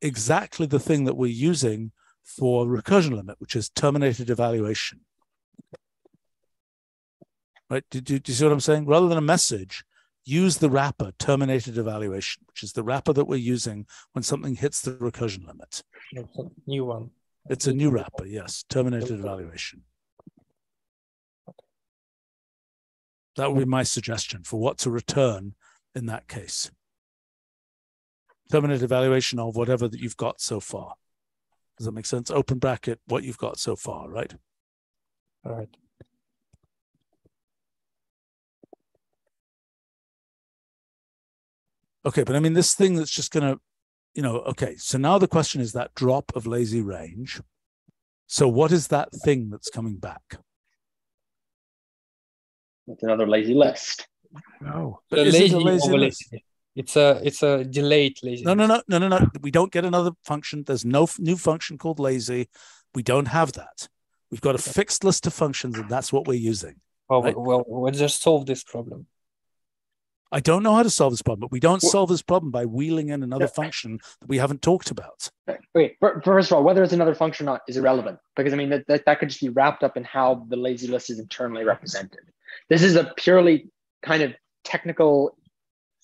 exactly the thing that we're using for recursion limit, which is terminated evaluation. Right? Do, do, do you see what I'm saying? Rather than a message, use the wrapper terminated evaluation, which is the wrapper that we're using when something hits the recursion limit. It's a new one. It's a new wrapper, yes, terminated evaluation. That would be my suggestion for what to return in that case. Terminated evaluation of whatever that you've got so far. Does that make sense? Open bracket, what you've got so far, right? All right. Okay, but I mean, this thing that's just going to, you know, okay. So now the question is that drop of lazy range. So what is that thing that's coming back? It's another lazy list. No, but is lazy, it a lazy list? It's a it's a delayed lazy. No, no, no, no, no, no. We don't get another function. There's no f- new function called lazy. We don't have that. We've got a fixed list of functions, and that's what we're using. Oh, well, right? well, we'll just solve this problem. I don't know how to solve this problem, but we don't solve this problem by wheeling in another function that we haven't talked about. Okay, first of all, whether it's another function or not is irrelevant because I mean that, that, that could just be wrapped up in how the lazy list is internally represented. This is a purely kind of technical,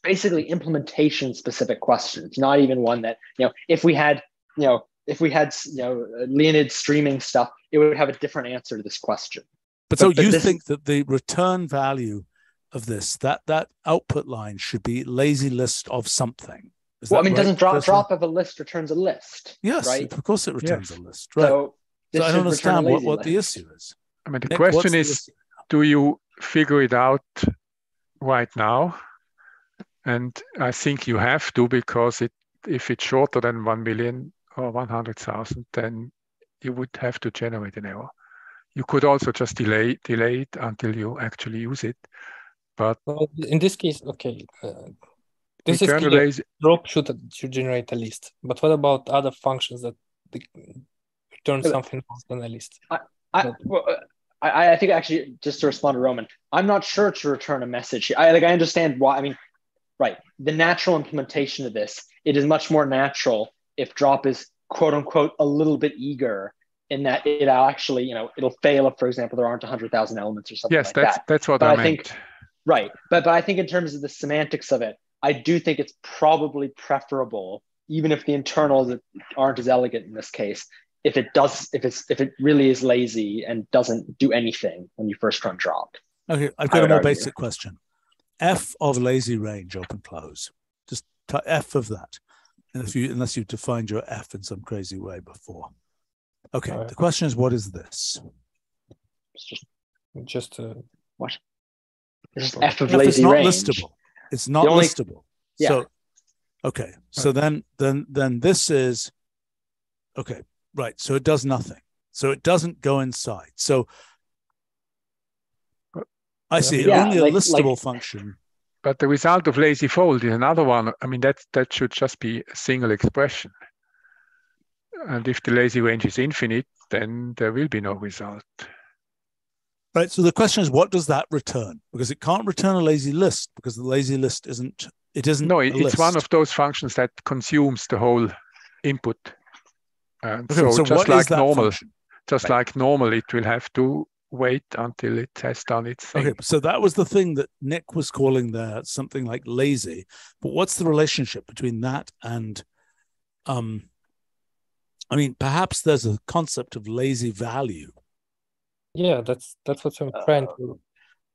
basically implementation specific question. It's not even one that, you know, if we had, you know, if we had, you know, Leonid streaming stuff, it would have a different answer to this question. But, but so but you this... think that the return value of this, that that output line should be lazy list of something. Is well, I mean, right? doesn't drop drop of a list returns a list? Yes, right? of course it returns yes. a list. Right. So, so I don't understand what, what the issue is. I mean, the Nick, question is, do you figure it out right now? And I think you have to because it if it's shorter than 1 million or 100,000, then you would have to generate an error. You could also just delay delay it until you actually use it. But well, in this case, okay, uh, this is clear. drop should should generate a list. But what about other functions that return something else than a list? I, I, well, uh, I, I think actually just to respond to Roman, I'm not sure to return a message. I like I understand why. I mean, right, the natural implementation of this, it is much more natural if drop is quote unquote a little bit eager in that it'll actually, you know, it'll fail if, for example, there aren't 100,000 elements or something yes, like that's, that. that's what I think. Right. But, but I think in terms of the semantics of it, I do think it's probably preferable, even if the internals aren't as elegant in this case, if it does, if it's, if it really is lazy and doesn't do anything when you first run drop. Okay. I've got a more argue. basic question. F of lazy range, open close. Just F of that. And if you, unless you've defined your F in some crazy way before. Okay. Uh, the question is, what is this? It's just, just uh, what? It's F of lazy range. It's not range. listable. It's not only, listable. Yeah. So, okay. So then, then, then this is okay. Right. So it does nothing. So it doesn't go inside. So I see. Yeah, only like, a listable like, function. But the result of lazy fold is another one. I mean, that that should just be a single expression. And if the lazy range is infinite, then there will be no result. Right. So the question is, what does that return? Because it can't return a lazy list because the lazy list isn't. It isn't. No, it's list. one of those functions that consumes the whole input. And okay, so, so, just like normal, function? just right. like normal, it will have to wait until it has done its thing. Okay, so that was the thing that Nick was calling there something like lazy. But what's the relationship between that and um I mean, perhaps there's a concept of lazy value. Yeah, that's that's what I'm trying to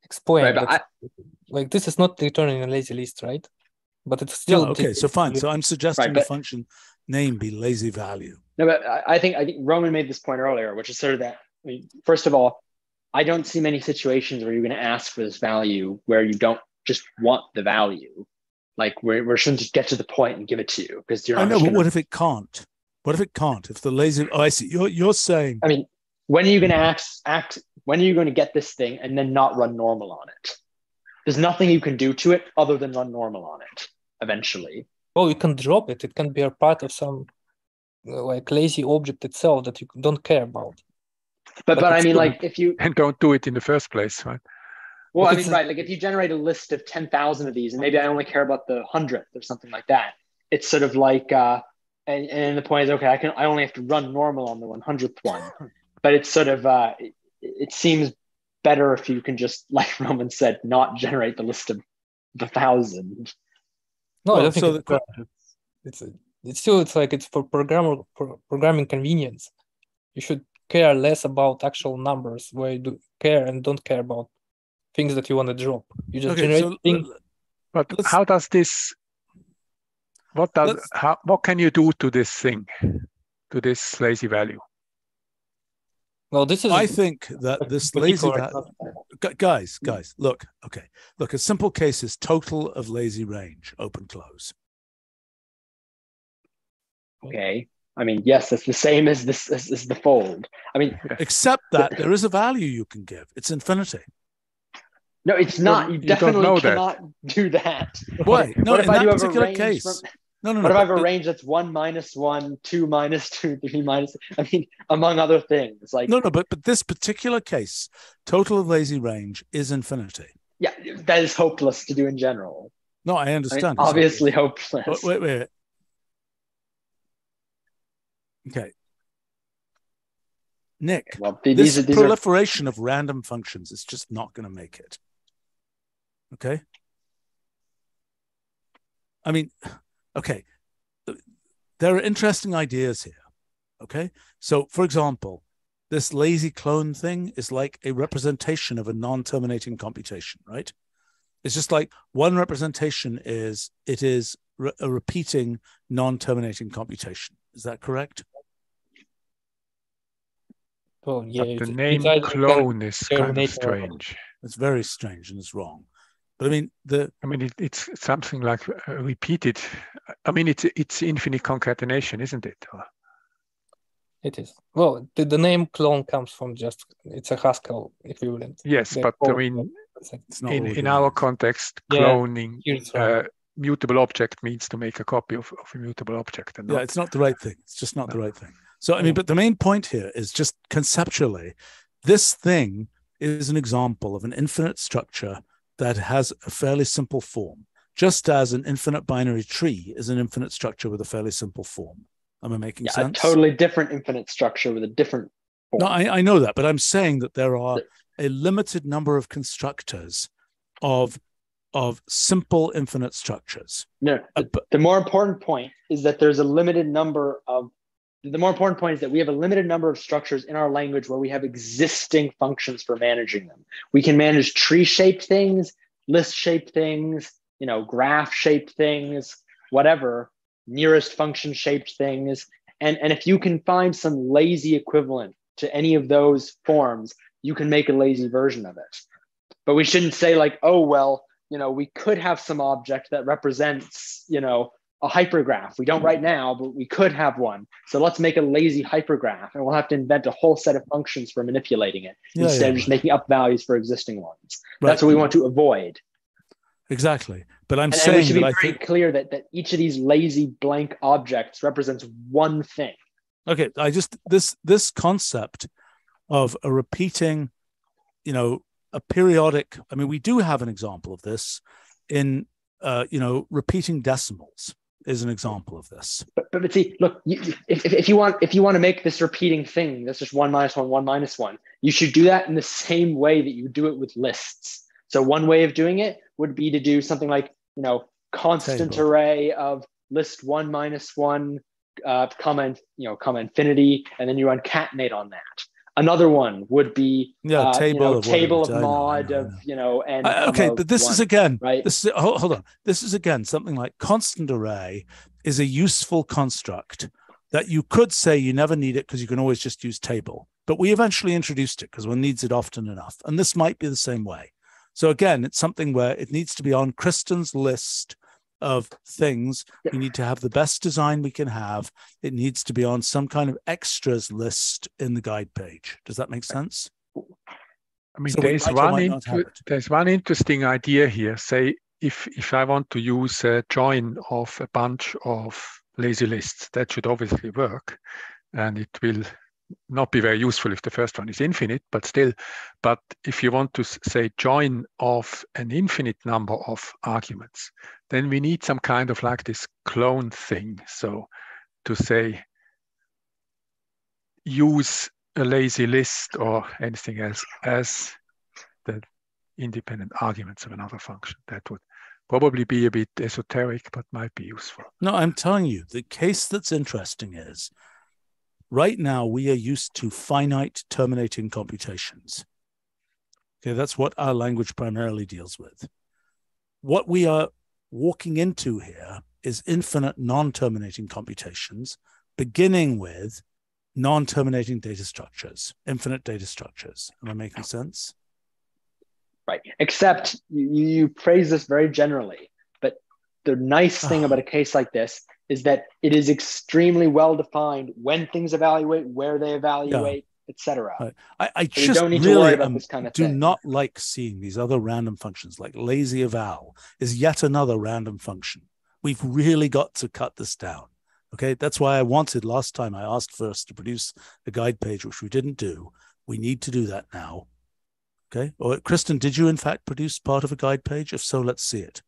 explain. Right, I, like this is not returning a lazy list, right? But it's still yeah, okay. So fine. So I'm suggesting right, the function name be lazy value. No, but I think I think Roman made this point earlier, which is sort of that. I mean, first of all, I don't see many situations where you're going to ask for this value where you don't just want the value. Like we're, we're shouldn't just get to the point and give it to you because you're. I know, but gonna... what if it can't? What if it can't? If the laser, oh, I see. You're you're saying. I mean, when are you going to act? Act. When are you going to get this thing and then not run normal on it? There's nothing you can do to it other than run normal on it. Eventually. Well, you can drop it. It can be a part of some like lazy object itself that you don't care about. But but, but I mean, like if you and don't do it in the first place, right? Well, I mean, right. Like if you generate a list of ten thousand of these, and maybe I only care about the hundredth or something like that, it's sort of like uh, and, and the point is okay i can i only have to run normal on the 100th one but it's sort of uh, it, it, seems better if you can just like roman said not generate the list of the thousand no well, i don't so think the, it's, it's, it's still it's like it's for programmer for programming convenience you should care less about actual numbers where you do care and don't care about things that you want to drop you just okay, generate so, things uh, but how does this what does how, what can you do to this thing, to this lazy value? Well, this is. I think that this lazy value, guys, guys, look, okay, look. A simple case is total of lazy range, open close. Okay. I mean, yes, it's the same as this as, as the fold. I mean, except that there is a value you can give. It's infinity. No, it's not. You, you definitely cannot that. do that. Why? No, what if in I that particular case. From, no, no, no. What if I have a range that's one minus one, two minus two, three minus? I mean, among other things, like no, no. But but this particular case, total of lazy range is infinity. Yeah, that is hopeless to do in general. No, I understand. I mean, obviously hopeless. But wait, wait. Okay. Nick, well, these, this these proliferation are... of random functions is just not going to make it. Okay. I mean, okay, there are interesting ideas here. Okay. So, for example, this lazy clone thing is like a representation of a non-terminating computation, right? It's just like one representation is it is re- a repeating non-terminating computation. Is that correct? Well, yeah. But the name clone is kind of strange. It's very strange and it's wrong. But I mean, the. I mean, it, it's something like uh, repeated. I mean, it's it's infinite concatenation, isn't it? It is. Well, the, the name clone comes from just it's a Haskell equivalent. Yes, but I mean, in, in our context, cloning yeah, uh, mutable object means to make a copy of, of a mutable object. And yeah, it's not the right thing. It's just not the right thing. So, I mean, but the main point here is just conceptually, this thing is an example of an infinite structure that has a fairly simple form, just as an infinite binary tree is an infinite structure with a fairly simple form. Am I making yeah, sense? A totally different infinite structure with a different form. No, I, I know that, but I'm saying that there are a limited number of constructors of of simple infinite structures. No, uh, the, the more important point is that there's a limited number of the more important point is that we have a limited number of structures in our language where we have existing functions for managing them. We can manage tree shaped things, list shaped things, you know, graph shaped things, whatever, nearest function shaped things. And, and if you can find some lazy equivalent to any of those forms, you can make a lazy version of it. But we shouldn't say, like, oh, well, you know, we could have some object that represents, you know, a hypergraph. We don't right now, but we could have one. So let's make a lazy hypergraph and we'll have to invent a whole set of functions for manipulating it yeah, instead yeah. of just making up values for existing ones. Right. That's what we want to avoid. Exactly. But I'm and, saying and we should be very think... clear that, that each of these lazy blank objects represents one thing. Okay. I just this this concept of a repeating, you know, a periodic, I mean, we do have an example of this in uh, you know, repeating decimals is an example of this. But, but, but see, look, you, if, if you want if you want to make this repeating thing, that's just one minus one, one minus one. You should do that in the same way that you do it with lists. So one way of doing it would be to do something like you know constant Table. array of list one minus one, uh, comma you know comma infinity, and then you run concatenate on that. Another one would be yeah, uh, table you know, of table of mod know, of you know and uh, okay, but this one, is again right. This is hold, hold on. This is again something like constant array is a useful construct that you could say you never need it because you can always just use table. But we eventually introduced it because one needs it often enough, and this might be the same way. So again, it's something where it needs to be on Kristen's list of things. We need to have the best design we can have. It needs to be on some kind of extras list in the guide page. Does that make sense? I mean, so there's one inter- there's one interesting idea here. Say if if I want to use a join of a bunch of lazy lists, that should obviously work, and it will not be very useful if the first one is infinite, but still. But if you want to say join of an infinite number of arguments, then we need some kind of like this clone thing. So to say use a lazy list or anything else as the independent arguments of another function. That would probably be a bit esoteric, but might be useful. No, I'm telling you, the case that's interesting is Right now, we are used to finite terminating computations. Okay, that's what our language primarily deals with. What we are walking into here is infinite non terminating computations, beginning with non terminating data structures, infinite data structures. Am I making sense? Right. Except you, you phrase this very generally. But the nice thing ah. about a case like this is that it is extremely well defined when things evaluate, where they evaluate, yeah. etc. I, I so just really um, kind of do thing. not like seeing these other random functions like lazy eval is yet another random function. We've really got to cut this down. Okay, that's why I wanted last time I asked for us to produce a guide page, which we didn't do. We need to do that now. Okay, or Kristen, did you in fact produce part of a guide page? If so, let's see it.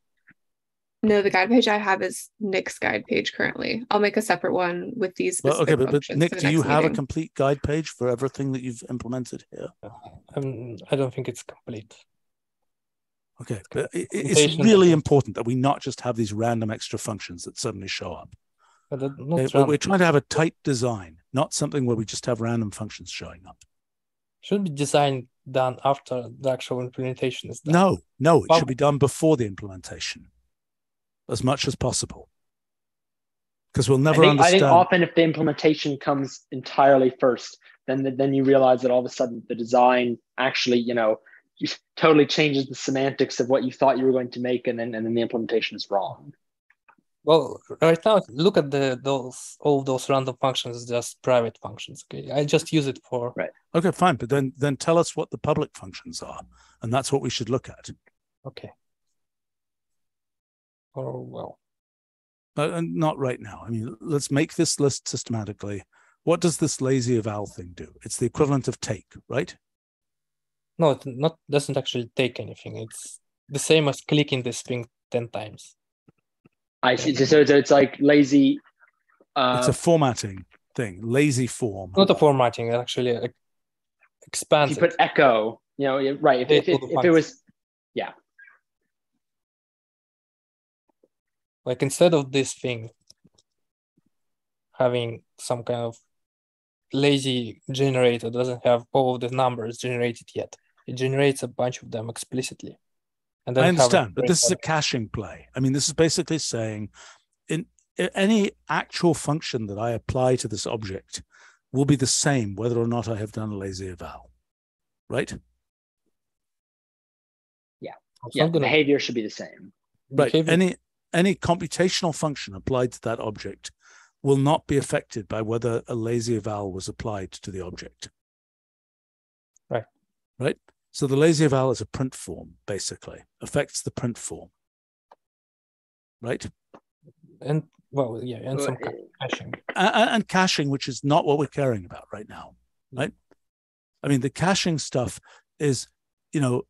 No, the guide page I have is Nick's guide page currently. I'll make a separate one with these. Well, okay, but, but Nick, do you have meeting. a complete guide page for everything that you've implemented here? Um, I don't think it's complete. Okay, but it's really important that we not just have these random extra functions that suddenly show up. Okay, we're trying to have a tight design, not something where we just have random functions showing up. should be designed done after the actual implementation is done. No, no, it well, should be done before the implementation, as much as possible. Because we'll never I think, understand. I think often if the implementation comes entirely first, then then you realize that all of a sudden the design actually, you know, totally changes the semantics of what you thought you were going to make, and then and then the implementation is wrong. Well, right now, look at the those all those random functions, just private functions. Okay, I just use it for right. Okay, fine, but then then tell us what the public functions are, and that's what we should look at. Okay. Oh well. Uh, not right now. I mean, let's make this list systematically. What does this lazy eval thing do? It's the equivalent of take, right? No, it not doesn't actually take anything. It's the same as clicking this thing ten times. I see. So it's, it's like lazy. Uh, it's a formatting thing. Lazy form. Not a formatting. It actually uh, expands. You put echo, you know, right? If, if, if, if it was, yeah. Like instead of this thing having some kind of lazy generator doesn't have all of the numbers generated yet. It generates a bunch of them explicitly. And I understand, but this is a caching play. I mean, this is basically saying in, in any actual function that I apply to this object will be the same whether or not I have done a lazy eval, right? Yeah, yeah. Gonna... Behavior should be the same. Right. Behavior... Any any computational function applied to that object will not be affected by whether a lazy eval was applied to the object. Right. Right. So the lazy eval is a print form, basically, affects the print form. Right? And well, yeah, and some caching. And, and caching, which is not what we're caring about right now. Mm. Right? I mean, the caching stuff is, you know,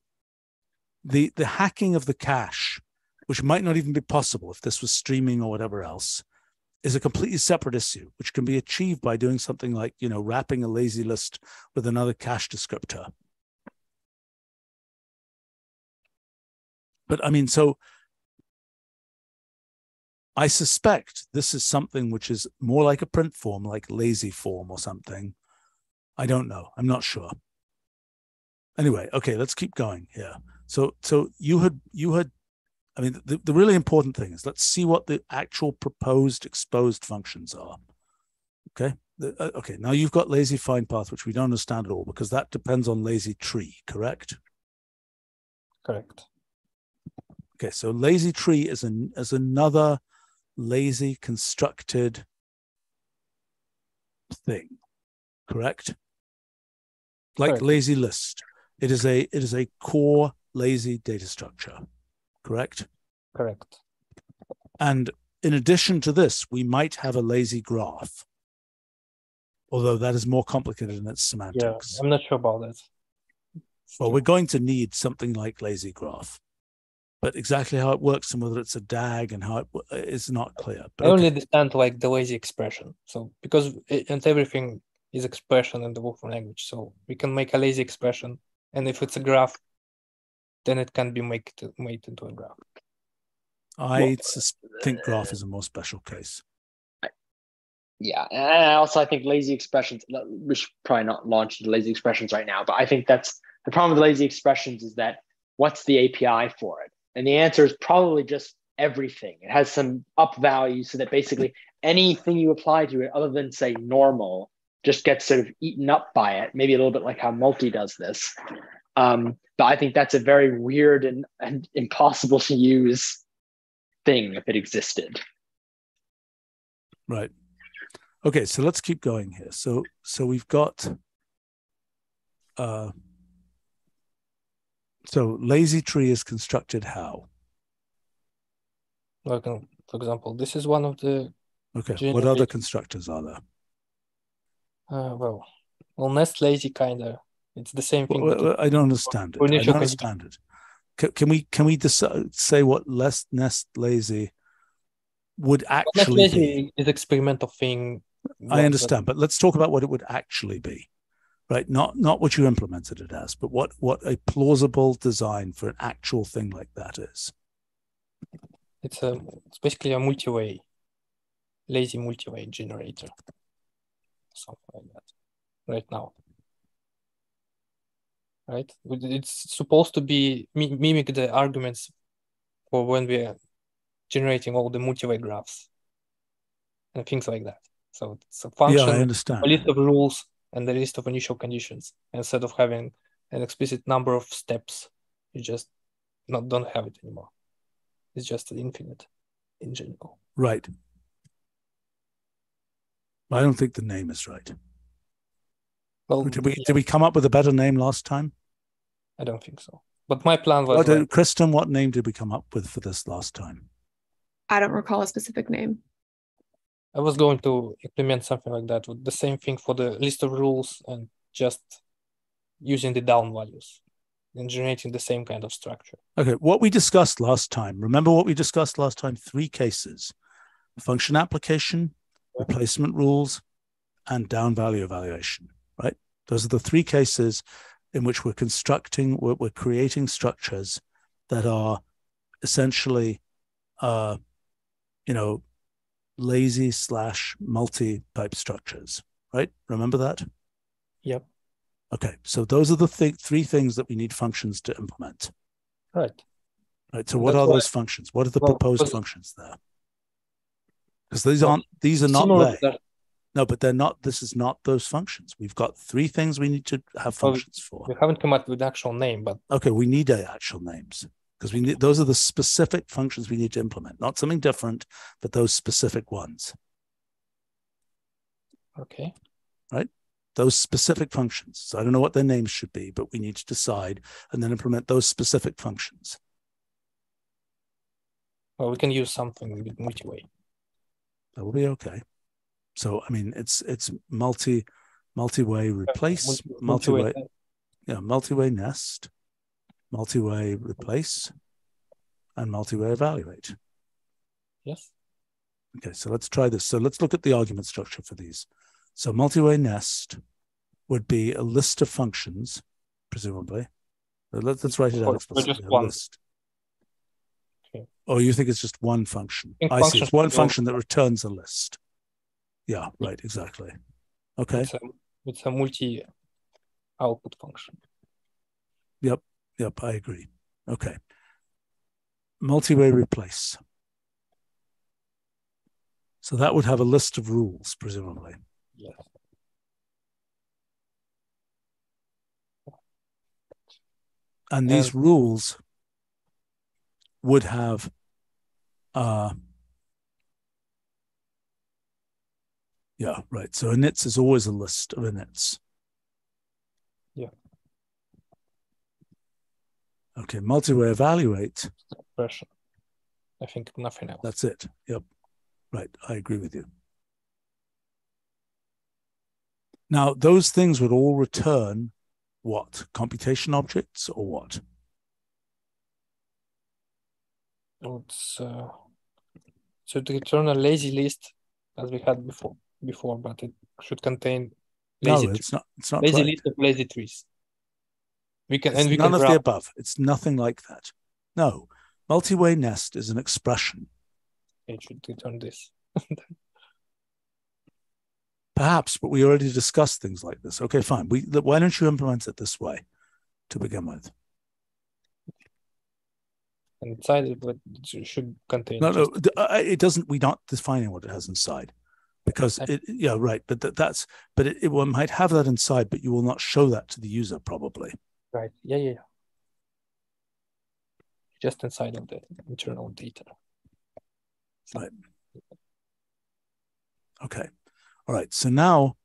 the the hacking of the cache, which might not even be possible if this was streaming or whatever else, is a completely separate issue, which can be achieved by doing something like, you know, wrapping a lazy list with another cache descriptor But I mean, so I suspect this is something which is more like a print form, like lazy form or something. I don't know. I'm not sure. Anyway, okay, let's keep going here. So, so you had you had, I mean, the, the really important thing is let's see what the actual proposed exposed functions are. Okay. The, uh, okay. Now you've got lazy find path, which we don't understand at all because that depends on lazy tree. Correct. Correct. Okay, so lazy tree is an is another lazy constructed thing, correct? Like correct. lazy list. It is a it is a core lazy data structure, correct? Correct. And in addition to this, we might have a lazy graph. Although that is more complicated in its semantics. Yeah, I'm not sure about that. Well, we're going to need something like lazy graph but exactly how it works and whether it's a DAG and how it is not clear. But I only understand like the lazy expression. So because it, and everything is expression in the Wolfram language, so we can make a lazy expression, and if it's a graph, then it can be made to, made into a graph. I well, think graph is a more special case. Yeah, and also I think lazy expressions. We should probably not launch the lazy expressions right now, but I think that's the problem with lazy expressions is that what's the API for it? And the answer is probably just everything. It has some up value so that basically anything you apply to it, other than say normal, just gets sort of eaten up by it. Maybe a little bit like how multi does this. Um, but I think that's a very weird and, and impossible to use thing if it existed. Right. Okay, so let's keep going here. So so we've got uh so lazy tree is constructed how? Like, for example, this is one of the. Okay. What other constructors are there? Uh, well, well, nest lazy kind of. It's the same thing. Well, I don't understand it. I don't understand it. Can, can we can we decide, say what less nest lazy would actually well, be? Is experimental thing. I understand, but let's talk about what it would actually be right? Not not what you implemented it as, but what what a plausible design for an actual thing like that is. It's a it's basically a multi-way, lazy multi-way generator, something like that, right now. Right? It's supposed to be mimic the arguments for when we are generating all the multi-way graphs and things like that. So it's a function, yeah, I understand. a list of rules and a list of initial conditions instead of having an explicit number of steps. You just not don't have it anymore. It's just infinite in general. Right. I don't think the name is right. Well, did we yeah. did we come up with a better name last time? I don't think so. But my plan was. What, Kristen, what name did we come up with for this last time? I don't recall a specific name. I was going to implement something like that with the same thing for the list of rules and just using the down values and generating the same kind of structure. Okay, what we discussed last time, remember what we discussed last time? Three cases function application, replacement rules, and down value evaluation, right? Those are the three cases in which we're constructing, we're, we're creating structures that are essentially, uh, you know, lazy slash multi type structures, right? Remember that? Yep. Okay, so those are the th- three things that we need functions to implement. Right. Right. So, what That's are those functions? What are the well, proposed functions there? Because these aren't these are not there. No, but they're not. This is not those functions. We've got three things we need to have functions well, for. We haven't come up with actual name, but okay, we need actual names because we need those are the specific functions we need to implement, not something different, but those specific ones. Okay. Right. Those specific functions. So I don't know what their names should be, but we need to decide and then implement those specific functions. Well, we can use something with multi-way. That will be okay. So I mean, it's it's multi multi-way replace, multi-way, yeah, multi-way nest, multi-way replace, and multi-way evaluate. Yes. Okay, so let's try this. So let's look at the argument structure for these. So multi-way nest would be a list of functions, presumably. Let's, let's write it out explicitly. A list. Okay. Oh, you think it's just one function? I see. It's one function that returns a list. Yeah, right, exactly. Okay. It's a, it's a multi output function. Yep, yep, I agree. Okay. Multi-way replace. So that would have a list of rules, presumably. Yes. And these rules would have uh, Yeah, right. So inits is always a list of inits. Yeah. Okay, multi-way evaluate. Expression. I think nothing else. That's it. Yep. Right. I agree with you. Now, those things would all return what? Computation objects or what? It's, uh, so to return a lazy list as we had before before, but it should contain lazy. No, it's not. It's not lazy list of lazy trees. We can it's and we none can of grab... the above. It's nothing like that. No, multi-way nest is an expression. It should return this. Perhaps, but we already discussed things like this. Okay, fine. We why don't you implement it this way to begin with? Inside it should contain. No, no, uh, it doesn't. We're not defining what it has inside because it yeah right but that, that's but it, it one might have that inside but you will not show that to the user probably. Right yeah yeah, yeah. just inside of the internal data. Right. Okay all right so now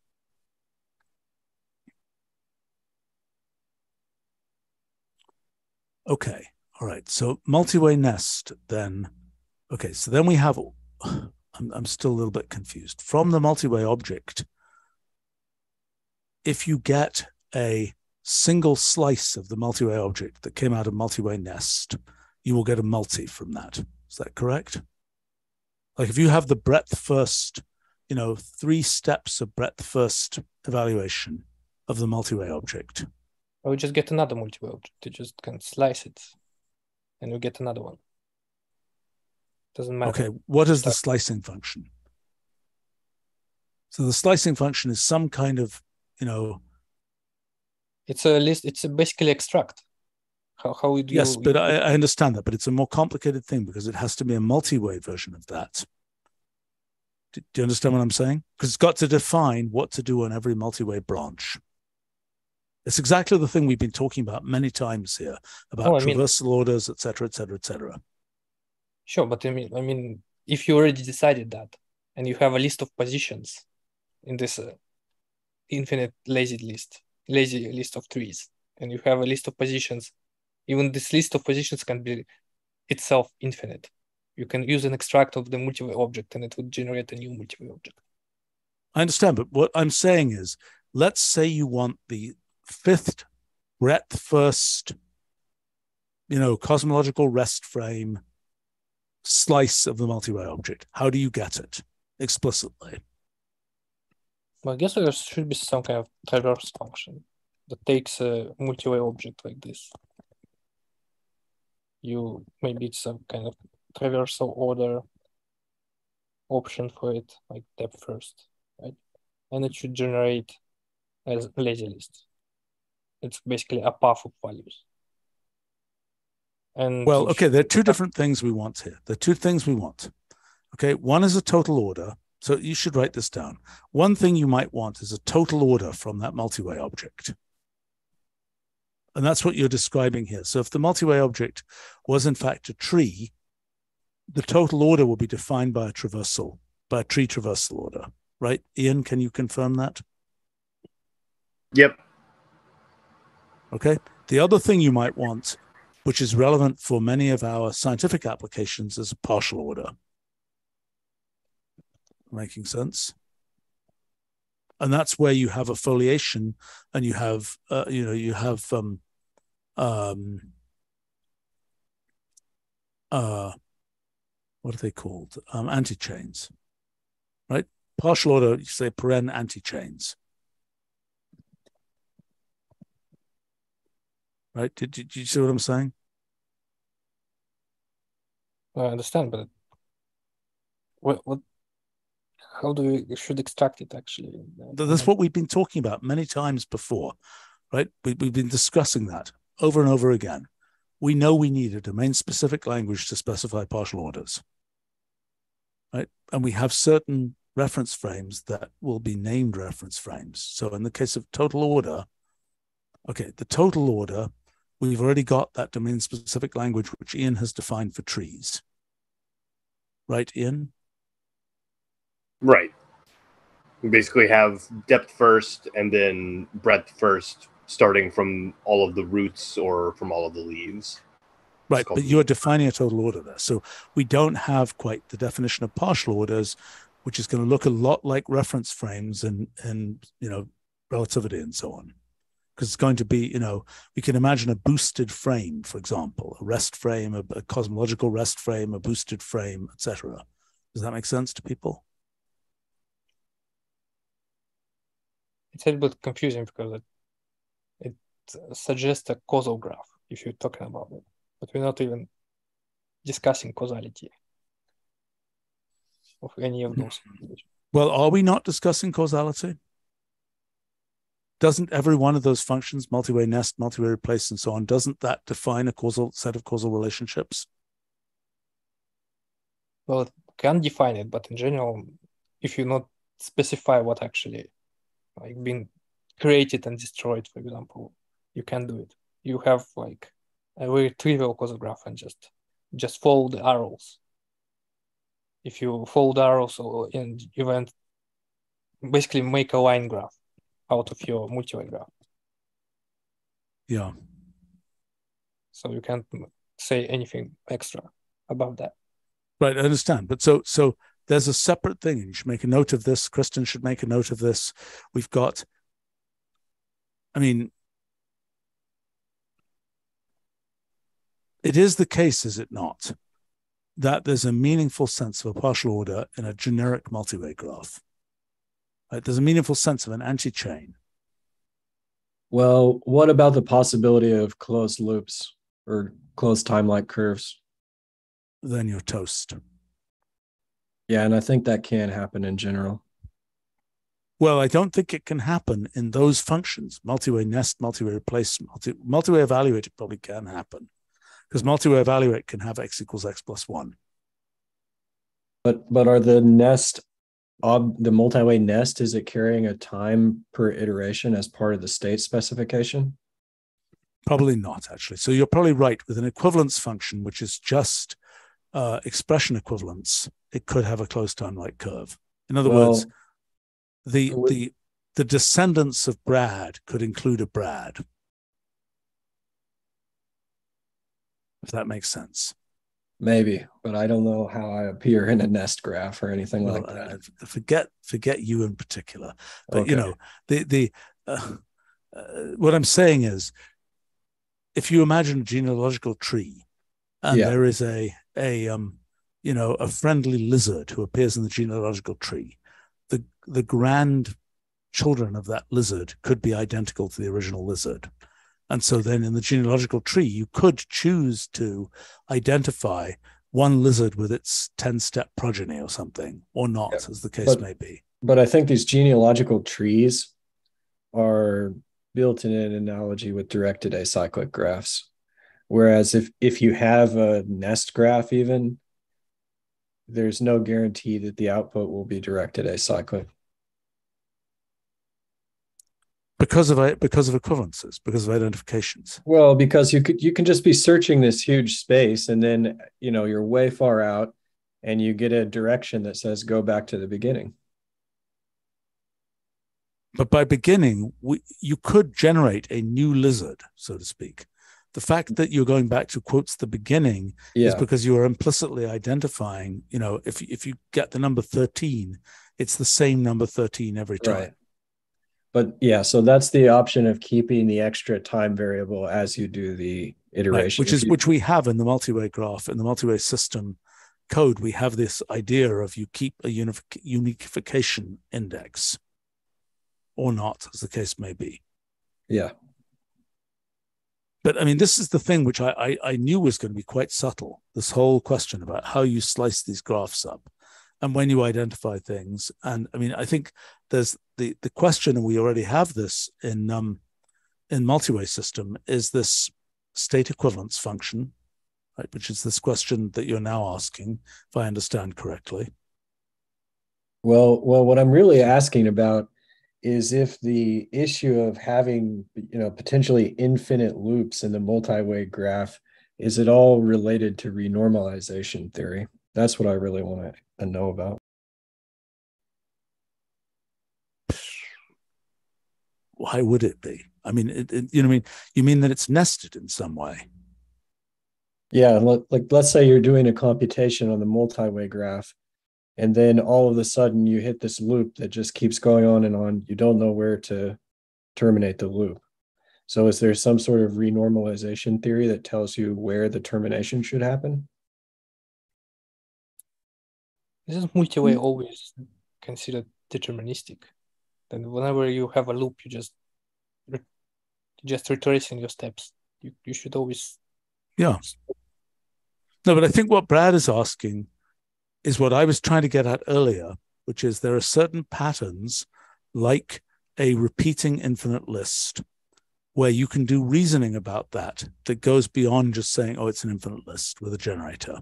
okay all right so multi-way nest then okay so then we have I'm, I'm still a little bit confused. From the multi-way object, if you get a single slice of the multi-way object that came out of multi-way nest, you will get a multi from that. Is that correct? Like if you have the breadth first, you know, three steps of breadth first evaluation of the multi-way object. Or we just get another multi-way object. You just can slice it and you get another one. Doesn't matter. Okay, what is the uh, slicing function? So the slicing function is some kind of, you know, It's a list. It's a basically extract. How how would you? Yes, but I, I understand that, but it's a more complicated thing because it has to be a multi-way version of that. Do, do you understand what I'm saying? Because it's got to define what to do on every multi-way branch. It's exactly the thing we've been talking about many times here about oh, traversal mean, orders, etc., etc., etc. Sure, but I mean, I mean, if you already decided that, and you have a list of positions in this uh, infinite lazy list, lazy list of trees, and you have a list of positions, even this list of positions can be itself infinite. You can use an extract of the multi-way object, and it would generate a new multi-way object. I understand, but what I'm saying is, let's say you want the fifth breadth first, you know, cosmological rest frame slice of the multi-way object. How do you get it explicitly? Well, I guess there should be some kind of traverse function that takes a multi-way object like this. You maybe it's some kind of traversal order option for it, like depth first, right? And it should generate as lazy list. It's basically a path of values. And well, okay, there are two different things we want here. There are two things we want. Okay, one is a total order. So you should write this down. One thing you might want is a total order from that multi-way object. And that's what you're describing here. So if the multi-way object was in fact a tree, the total order will be defined by a traversal, by a tree traversal order, right? Ian, can you confirm that? Yep. Okay. The other thing you might want, which is relevant for many of our scientific applications, is a partial order. Making sense? And that's where you have a foliation and you have, uh, you know, you have, um, um, uh, what are they called? Um, anti-chains, right? Partial order, you say paren anti-chains. Right? Did, did you see what I'm saying? I understand, but what what how do we should extract it actually? That's what we've been talking about many times before, right? We, we've been discussing that over and over again. We know we need a domain specific language to specify partial orders, right? And we have certain reference frames that will be named reference frames. So in the case of total order, okay, the total order we've already got that domain specific language which Ian has defined for trees. Right, in. Right. We basically have depth first and then breadth first, starting from all of the roots or from all of the leaves. Right, but you're defining a total order there. So we don't have quite the definition of partial orders, which is going to look a lot like reference frames and and you know relativity and so on because it's going to be, you know, we can imagine a boosted frame, for example, a rest frame, a, a cosmological rest frame, a boosted frame, etc. Does that make sense to people? It's a little bit confusing because it, it suggests a causal graph if you're talking about it, but we're not even discussing causality of any of hmm. those. Well, are we not discussing causality? Doesn't every one of those functions, multi-way nest, multi-way replace, and so on, doesn't that define a causal set of causal relationships? Well, it can define it, but in general, if you not specify what actually like been created and destroyed, for example, you can do it. You have like a very trivial causal graph and just just follow the arrows. If you follow arrows or in event, basically make a line graph out of your multi-way graph. Yeah. So you can't say anything extra about that. Right, I understand. But so so there's a separate thing, you should make a note of this. Kristen should make a note of this. We've got, I mean, it is the case, is it not, that there's a meaningful sense of a partial order in a generic multi-way graph. Right? There's a meaningful sense of an anti-chain. Well, what about the possibility of closed loops or closed time-like curves? Then you're toast. Yeah, and I think that can happen in general. Well, I don't think it can happen in those functions. Multi-way nest, multi-way replace, multi, multi-way evaluate, it probably can happen. Because multi-way evaluate can have x equals x plus one. But but are the nest ob the multi-way nest, is it carrying a time per iteration as part of the state specification? Probably not, actually. So you're probably right. With an equivalence function, which is just uh, expression equivalence, it could have a closed time-like curve. In other well, words, the the the descendants of Brad could include a Brad. If that makes sense. Maybe, but I don't know how I appear in a nest graph or anything well, like that. Uh, forget forget you in particular, but okay. you know the the uh, uh, what I'm saying is, if you imagine a genealogical tree, and yeah. there is a a um you know a friendly lizard who appears in the genealogical tree, the the grand children of that lizard could be identical to the original lizard. And so then in the genealogical tree, you could choose to identify one lizard with its 10 step progeny or something, or not, yeah. as the case but, may be. But I think these genealogical trees are built in an analogy with directed acyclic graphs. Whereas if, if you have a nest graph, even, there's no guarantee that the output will be directed acyclic. Because of because of equivalences because of identifications. Well because you could you can just be searching this huge space and then you know you're way far out and you get a direction that says go back to the beginning. But by beginning we, you could generate a new lizard so to speak. The fact that you're going back to quotes the beginning yeah. is because you are implicitly identifying you know if if you get the number 13 it's the same number 13 every time. Right but yeah, so that's the option of keeping the extra time variable as you do the iteration, right, which is you, which we have in the multi-way graph in the multi-way system code. We have this idea of you keep a unific- unification index or not, as the case may be. Yeah. But I mean, this is the thing which I, I, I knew was going to be quite subtle. This whole question about how you slice these graphs up and when you identify things. And I mean, I think there's the the question, and we already have this in um, in multi-way system, is this state equivalence function, right? Which is this question that you're now asking, if I understand correctly. Well, well, what I'm really asking about is if the issue of having you know potentially infinite loops in the multi-way graph is it all related to renormalization theory that's what i really want to know about why would it be? I mean, it, it, you know, I mean, you mean that it's nested in some way? Yeah, like let's say you're doing a computation on the multi-way graph, and then all of a sudden you hit this loop that just keeps going on and on. You don't know where to terminate the loop. So, is there some sort of renormalization theory that tells you where the termination should happen? Isn't multi-way mm. always considered deterministic? then whenever you have a loop you just just retracing your steps. You, you should always yeah. No but i think what brad is asking is what i was trying to get at earlier which is there are certain patterns like a repeating infinite list where you can do reasoning about that that goes beyond just saying oh it's an infinite list with a generator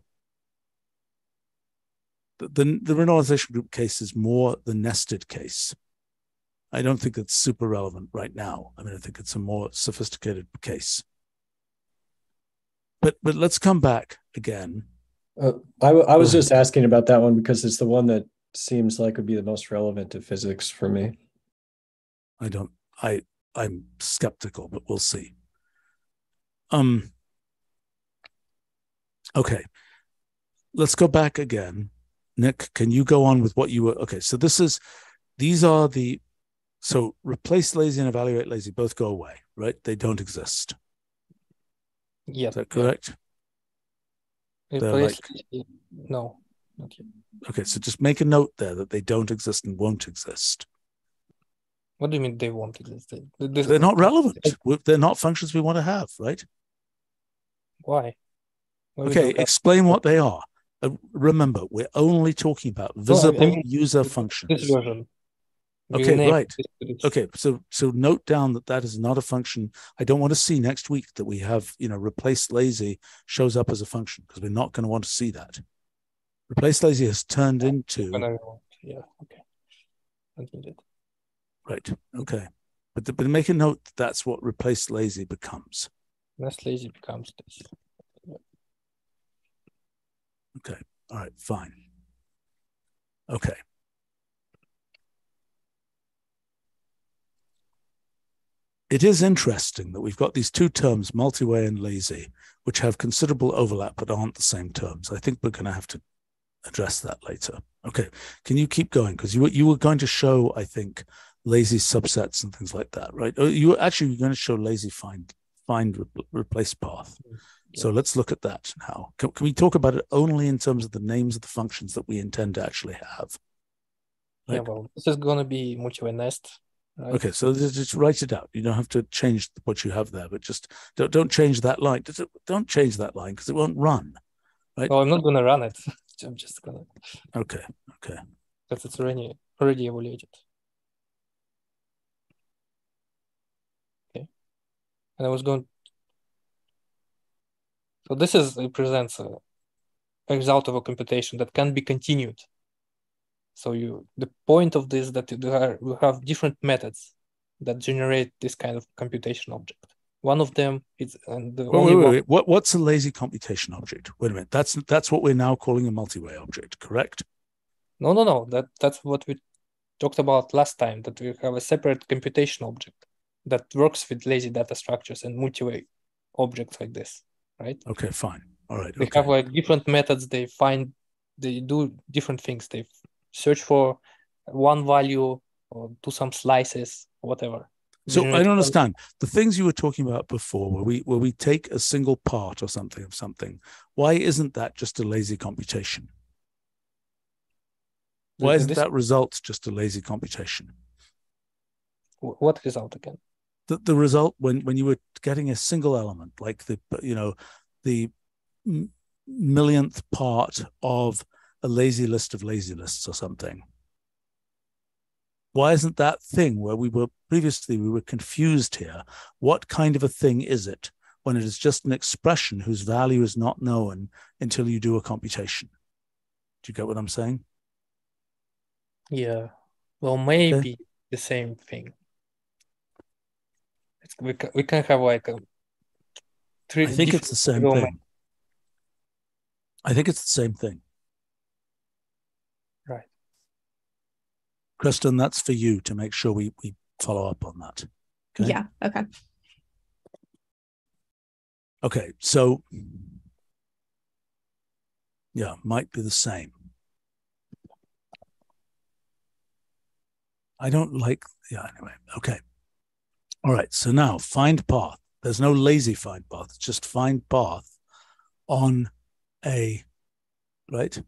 the, the, renormalization group case is more the nested case I don't think it's super relevant right now. I mean, I think it's a more sophisticated case. But but let's come back again. Uh, I, w- I was just asking about that one because it's the one that seems like would be the most relevant to physics for me. I don't. I I'm skeptical, but we'll see. Um. Okay, let's go back again. Nick, can you go on with what you were? Okay, so this is these are the so replace lazy and evaluate lazy both go away, right? They don't exist. Yeah. Is that correct? Replace like, no, yet. Okay, so just make a note there that they don't exist and won't exist. What do you mean they won't exist? They, they're not relevant. They're not functions we want to have, right? Why? Why okay, explain what they are. Uh, remember, we're only talking about visible oh, I mean, user functions. Okay, right. Okay, so so note down that that is not a function. I don't want to see next week that we have you know replace lazy shows up as a function because we're not going to want to see that. Replace lazy has turned into. Yeah. Okay. Right. Okay. But the, but make a note that that's what replace lazy becomes. That's lazy becomes this. Okay. All right. Fine. Okay. It is interesting that we've got these two terms, multi-way and lazy, which have considerable overlap but aren't the same terms. I think we're going to have to address that later. Okay, can you keep going? Because you were, you were going to show, I think, lazy subsets and things like that, right? Oh, you were actually going to show lazy find find re- replace path. Mm. Yeah. So let's look at that now. Can, can, we talk about it only in terms of the names of the functions that we intend to actually have? Right? Yeah, well, this is going to be multi nest Right. Okay, so just write it out. You don't have to change what you have there, but just don't don't change that line. Don't change that line because it won't run. Right? Oh, I'm not gonna run it. I'm just gonna. Okay. Okay. Because it's already already evaluated. Okay, and I was going. So this is represents a result of a computation that can be continued so you the point of this that you are, you have different methods that generate this kind of computation object. One of them is and the wait, wait, wait, wait. What what's a lazy computation object? Wait a minute. That's that's what we're now calling a multi-way object, correct? No, no, no. That that's what we talked about last time. That we have a separate computation object that works with lazy data structures and multi-way objects like this, right? Okay, fine. All right. They okay. have like different methods. They find they do different things. They search for one value or do some slices, whatever. So I don't understand the things you were talking about before, where we where we take a single part or something of something. Why isn't that just a lazy computation? Why isn't this, that result just a lazy computation? What result again? The the result when when you were getting a single element, like the you know the millionth part of a lazy list of lazy lists or something. Why isn't that thing where we were previously we were confused here? What kind of a thing is it when it is just an expression whose value is not known until you do a computation? Do you get what I'm saying? Yeah. Well, maybe okay. the same thing. It's, we, can, we can have like a three. I think it's the same thing. I think it's the same thing. Right. Kristen, that's for you to make sure we, we follow up on that. Okay? Yeah. Okay. Okay. So, yeah, might be the same. I don't like, yeah, anyway. Okay. All right. So now find path. There's no lazy find path. It's just find path on a, right?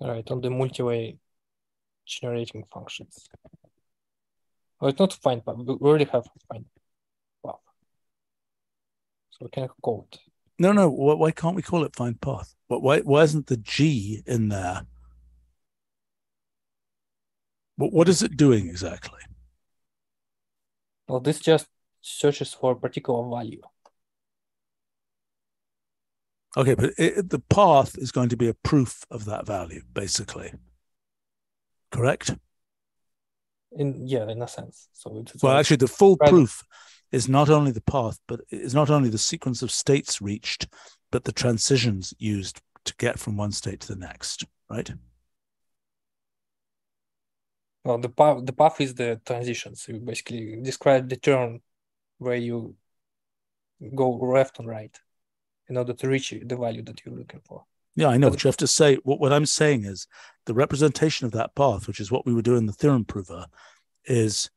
All right. On the multi-way generating functions. Oh, it's not find path. We already have find path. So we can call it. No, no. Why can't we call it find path? Why, why isn't the G in there? What, what is it doing exactly? Well, this just searches for a particular value. Okay, but it, the path is going to be a proof of that value, basically correct? In yeah, in a sense. So it's, well, actually, the full proof is not only the path, but is not only the sequence of states reached, but the transitions used to get from one state to the next, right? Well, the path the path is the transition. So you basically describe the turn where you go left and right in order to reach the value that you're looking for. Yeah, I know, but you have to say what, what I'm saying is the representation of that path, which is what we were doing in the theorem prover, is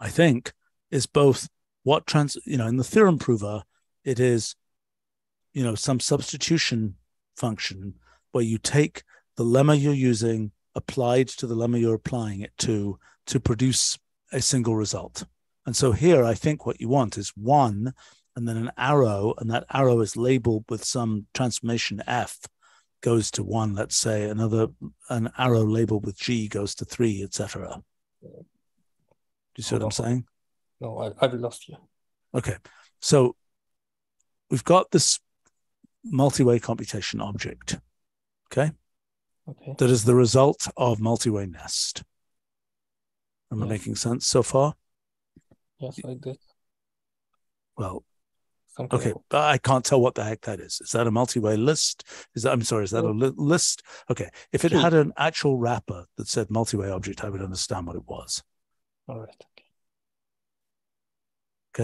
I think is both what trans you know in the theorem prover it is you know some substitution function where you take the lemma you're using applied to the lemma you're applying it to to produce a single result and so here i think what you want is one and then an arrow, and that arrow is labeled with some transformation f goes to one, let's say another an arrow labeled with G goes to three, etc. Do you see what I'm saying? No, I, I've lost you. Okay. So we've got this multi-way computation object. Okay. Okay. That is the result of multi-way nest. Am I making sense so far? Yes, I did. Well, Some kind okay, but I can't tell what the heck that is. Is that a multi-way list? Is that I'm sorry, is that a li- list? Okay, if it had an actual wrapper that said multi-way object, I would understand what it was. All right. Okay.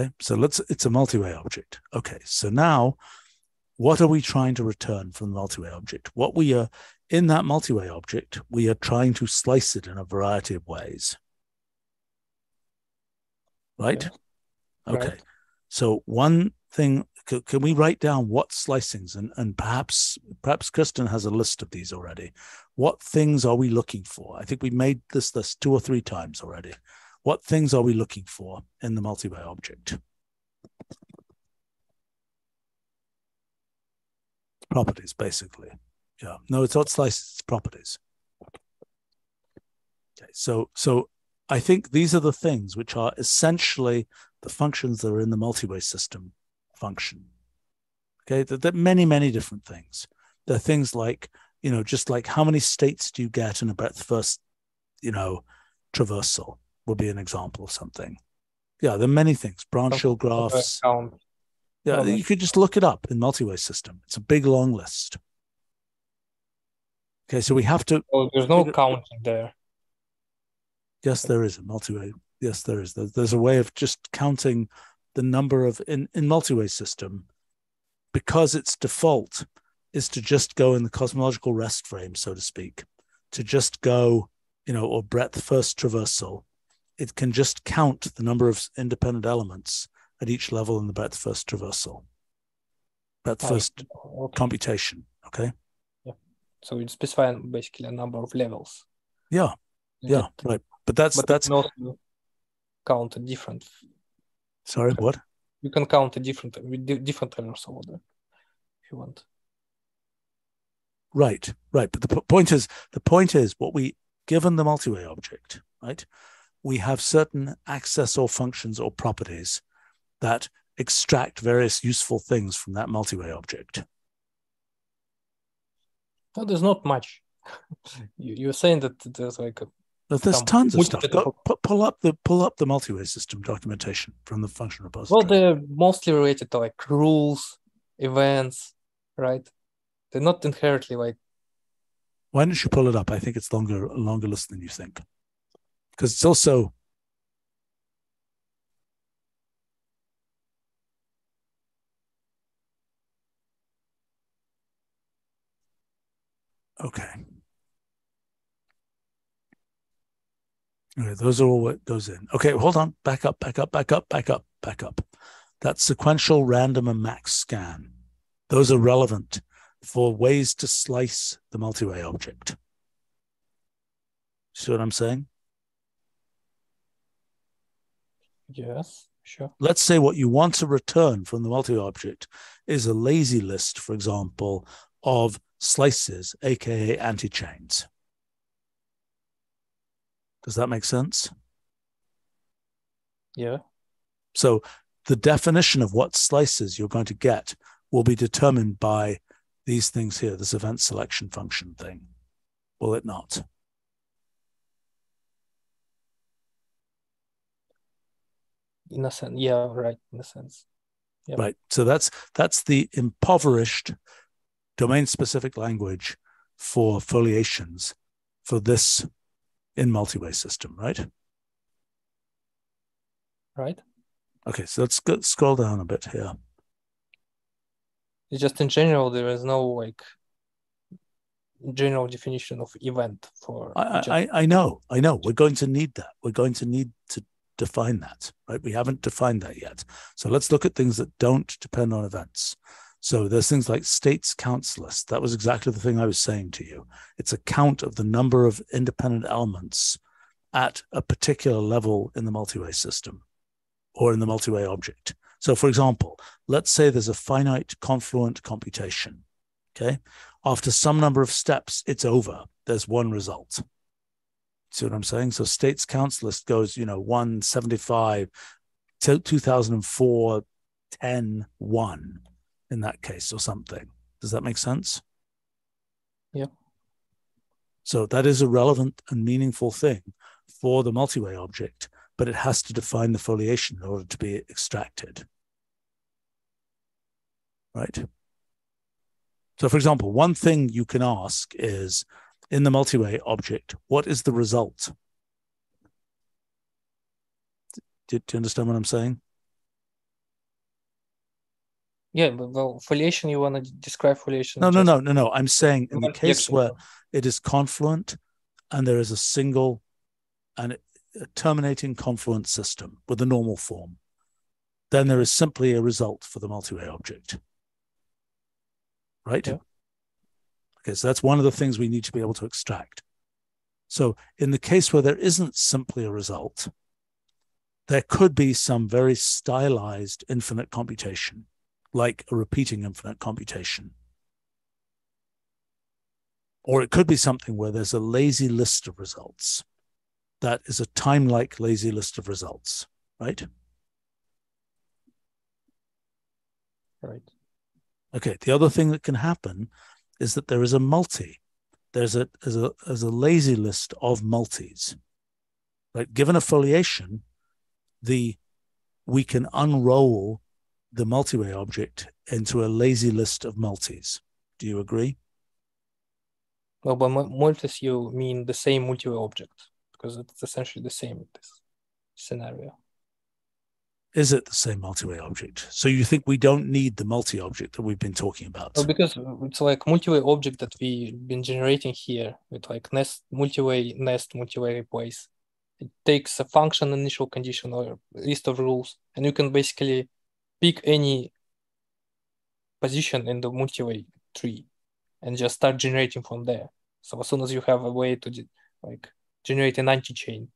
Okay, so let's it's a multi-way object. Okay, so now what are we trying to return from the multi-way object? What we are in that multi-way object, we are trying to slice it in a variety of ways. Right? Okay. Okay. Right. So one thing c- can we write down what slicings and, and perhaps perhaps Kristen has a list of these already. What things are we looking for? I think we made this list two or three times already. What things are we looking for in the multi-way object? Properties, basically. Yeah. No, it's not slices, it's properties. Okay. So so I think these are the things which are essentially the functions that are in the multi-way system function. Okay, there, there are many, many different things. There are things like, you know, just like how many states do you get in a breadth first, you know, traversal would be an example of something. Yeah, there are many things. Branchial Some kind of graphs. Yeah, you could just look it up in multi-way system. It's a big long list. Okay, so we have to Oh, there's no counting there. Yes, there is a multi-way. Yes, there is. There's, a way of just counting the number of in in multi-way system because its default is to just go in the cosmological rest frame, so to speak, to just go, you know, or breadth first traversal. It can just count the number of independent elements at each level in the breadth first traversal. Breadth Oh, first Okay. computation. Okay. So you specify basically a number of levels. Yeah. Yeah. Right. But that's but that's also count a different. sorry. What? You can count a different with di- different traversal order if you want. Right, right. But the point is, the point is, what we given the multi-way object, right? We have certain access or functions or properties that extract various useful things from that multi-way object. No, there's not much. you, you're saying that there's like a But there's tons of stuff. Go, pull up the pull up the multi-way system documentation from the function repository. well, they're mostly related to like rules, events, right? They're not inherently like Why don't you pull it up? I think it's longer longer list than you think, because it's also okay. Okay, those are all what goes in. Okay, hold on. Back up, back up, back up, back up, back up. That sequential, random, and max scan. Those are relevant for ways to slice the multi-way object. See what I'm saying? yes, sure. Let's say what you want to return from the multi object is a lazy list, for example, of slices, aka anti-chains. Does that make sense? Yeah. So the definition of what slices you're going to get will be determined by these things here, this event selection function thing, will it not? In a sense, yeah, right. In a sense, Yep. Right. So that's that's the impoverished domain specific language for foliations for this in multi-way system, right? right? Okay, so let's go, scroll down a bit here. It's just in general there is no like general definition of event for I, I, I know, I know. We're going to need that. We're going to need to define that, right? We haven't defined that yet. So let's look at things that don't depend on events. So there's things like states counts list. That was exactly the thing I was saying to you. It's a count of the number of independent elements at a particular level in the multi-way system or in the multi-way object. So for example, let's say there's a finite confluent computation. Okay. After some number of steps, it's over. There's one result. See what I'm saying? So states counts list goes, you know, 175, 2004, 10, 1 in that case or something. Does that make sense? Yeah. So that is a relevant and meaningful thing for the multi-way object, but it has to define the foliation in order to be extracted. Right? So for example, one thing you can ask is in the multi-way object, what is the result? Do, do you understand what I'm saying? Yeah, but well, foliation, you want to describe foliation? No, no, no, no, no. I'm saying in the case where it is confluent and there is a single and a terminating confluent system with a normal form, then there is simply a result for the multi-way object. Right? Yeah. Okay, so that's one of the things we need to be able to extract. So in the case where there isn't simply a result, there could be some very stylized infinite computation, like a repeating infinite computation. Or it could be something where there's a lazy list of results that is a time like lazy list of results, right? Right. Okay. The other thing that can happen is that there is a multi. There's a there's a there's a lazy list of multis. Right. Given a foliation, the we can unroll the multi-way object into a lazy list of multis. Do you agree? Well, by multis you mean the same multi-way object because it's essentially the same in this scenario. Is it the same multi-way object? So you think we don't need the multi-object that we've been talking about? Well, because it's like multi-way object that we've been generating here with like nest multi-way nest multi-way replace. It takes a function initial condition or list of rules, and you can basically pick any position in the multi-way tree and just start generating from there. So as soon as you have a way to like generate an anti-chain,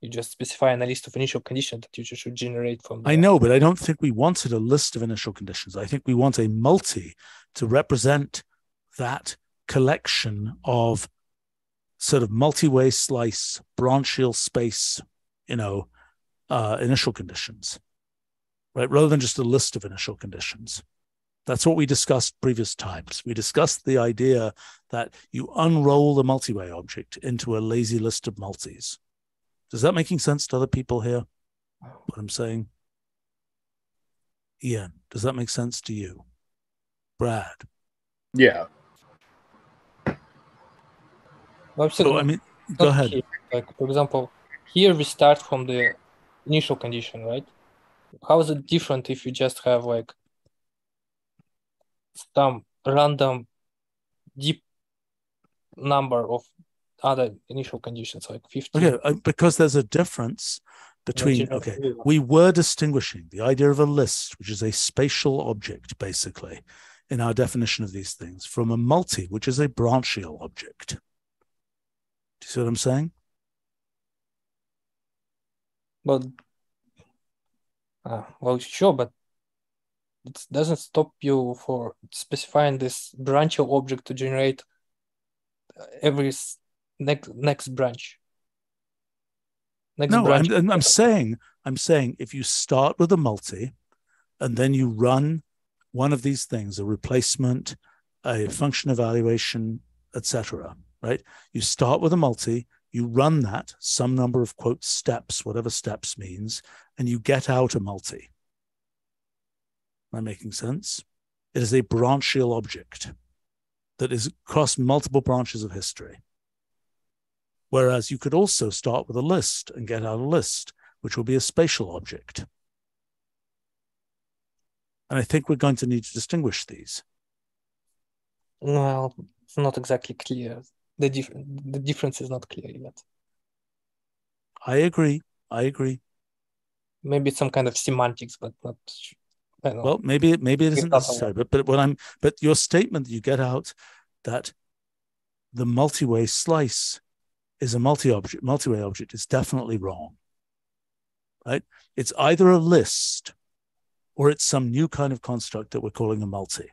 you just specify in a list of initial conditions that you should generate from. There. I know, but I don't think we wanted a list of initial conditions. I think we want a multi to represent that collection of sort of multi-way slice, branchial space, you know, uh, initial conditions, right? Rather than just a list of initial conditions. That's what we discussed previous times. We discussed the idea that you unroll the multi-way object into a lazy list of multis. Does that making sense to other people here? What I'm saying? Ian, does that make sense to you? Brad? Yeah. Well, so, I mean, go ahead. Here. Like, for example, here we start from the initial condition, right? How is it different if you just have like some random deep number of other initial conditions like 50 okay uh, because there's a difference between okay we were distinguishing the idea of a list which is a spatial object basically in our definition of these things from a multi which is a branchial object. Do you see what i'm saying? But uh, well sure but it doesn't stop you for specifying this branchial object to generate uh, every next next branch. Next no, branch. I'm, I'm saying I'm saying if you start with a multi, and then you run one of these things, a replacement, a function evaluation, etc. Right? You start with a multi, you run that some number of quote steps, whatever steps means, and you get out a multi. Am I making sense? It is a branchial object that is across multiple branches of history. Whereas you could also start with a list and get out a list, which will be a spatial object. And I think we're going to need to distinguish these. Well, it's not exactly clear. The, dif- the difference is not clear yet. I agree. I agree. Maybe it's some kind of semantics, but not. Well, maybe maybe it isn't necessary. But but what I'm but your statement that you get out that the multi-way slice is a multi-object, multi-way object is definitely wrong. Right? It's either a list or it's some new kind of construct that we're calling a multi.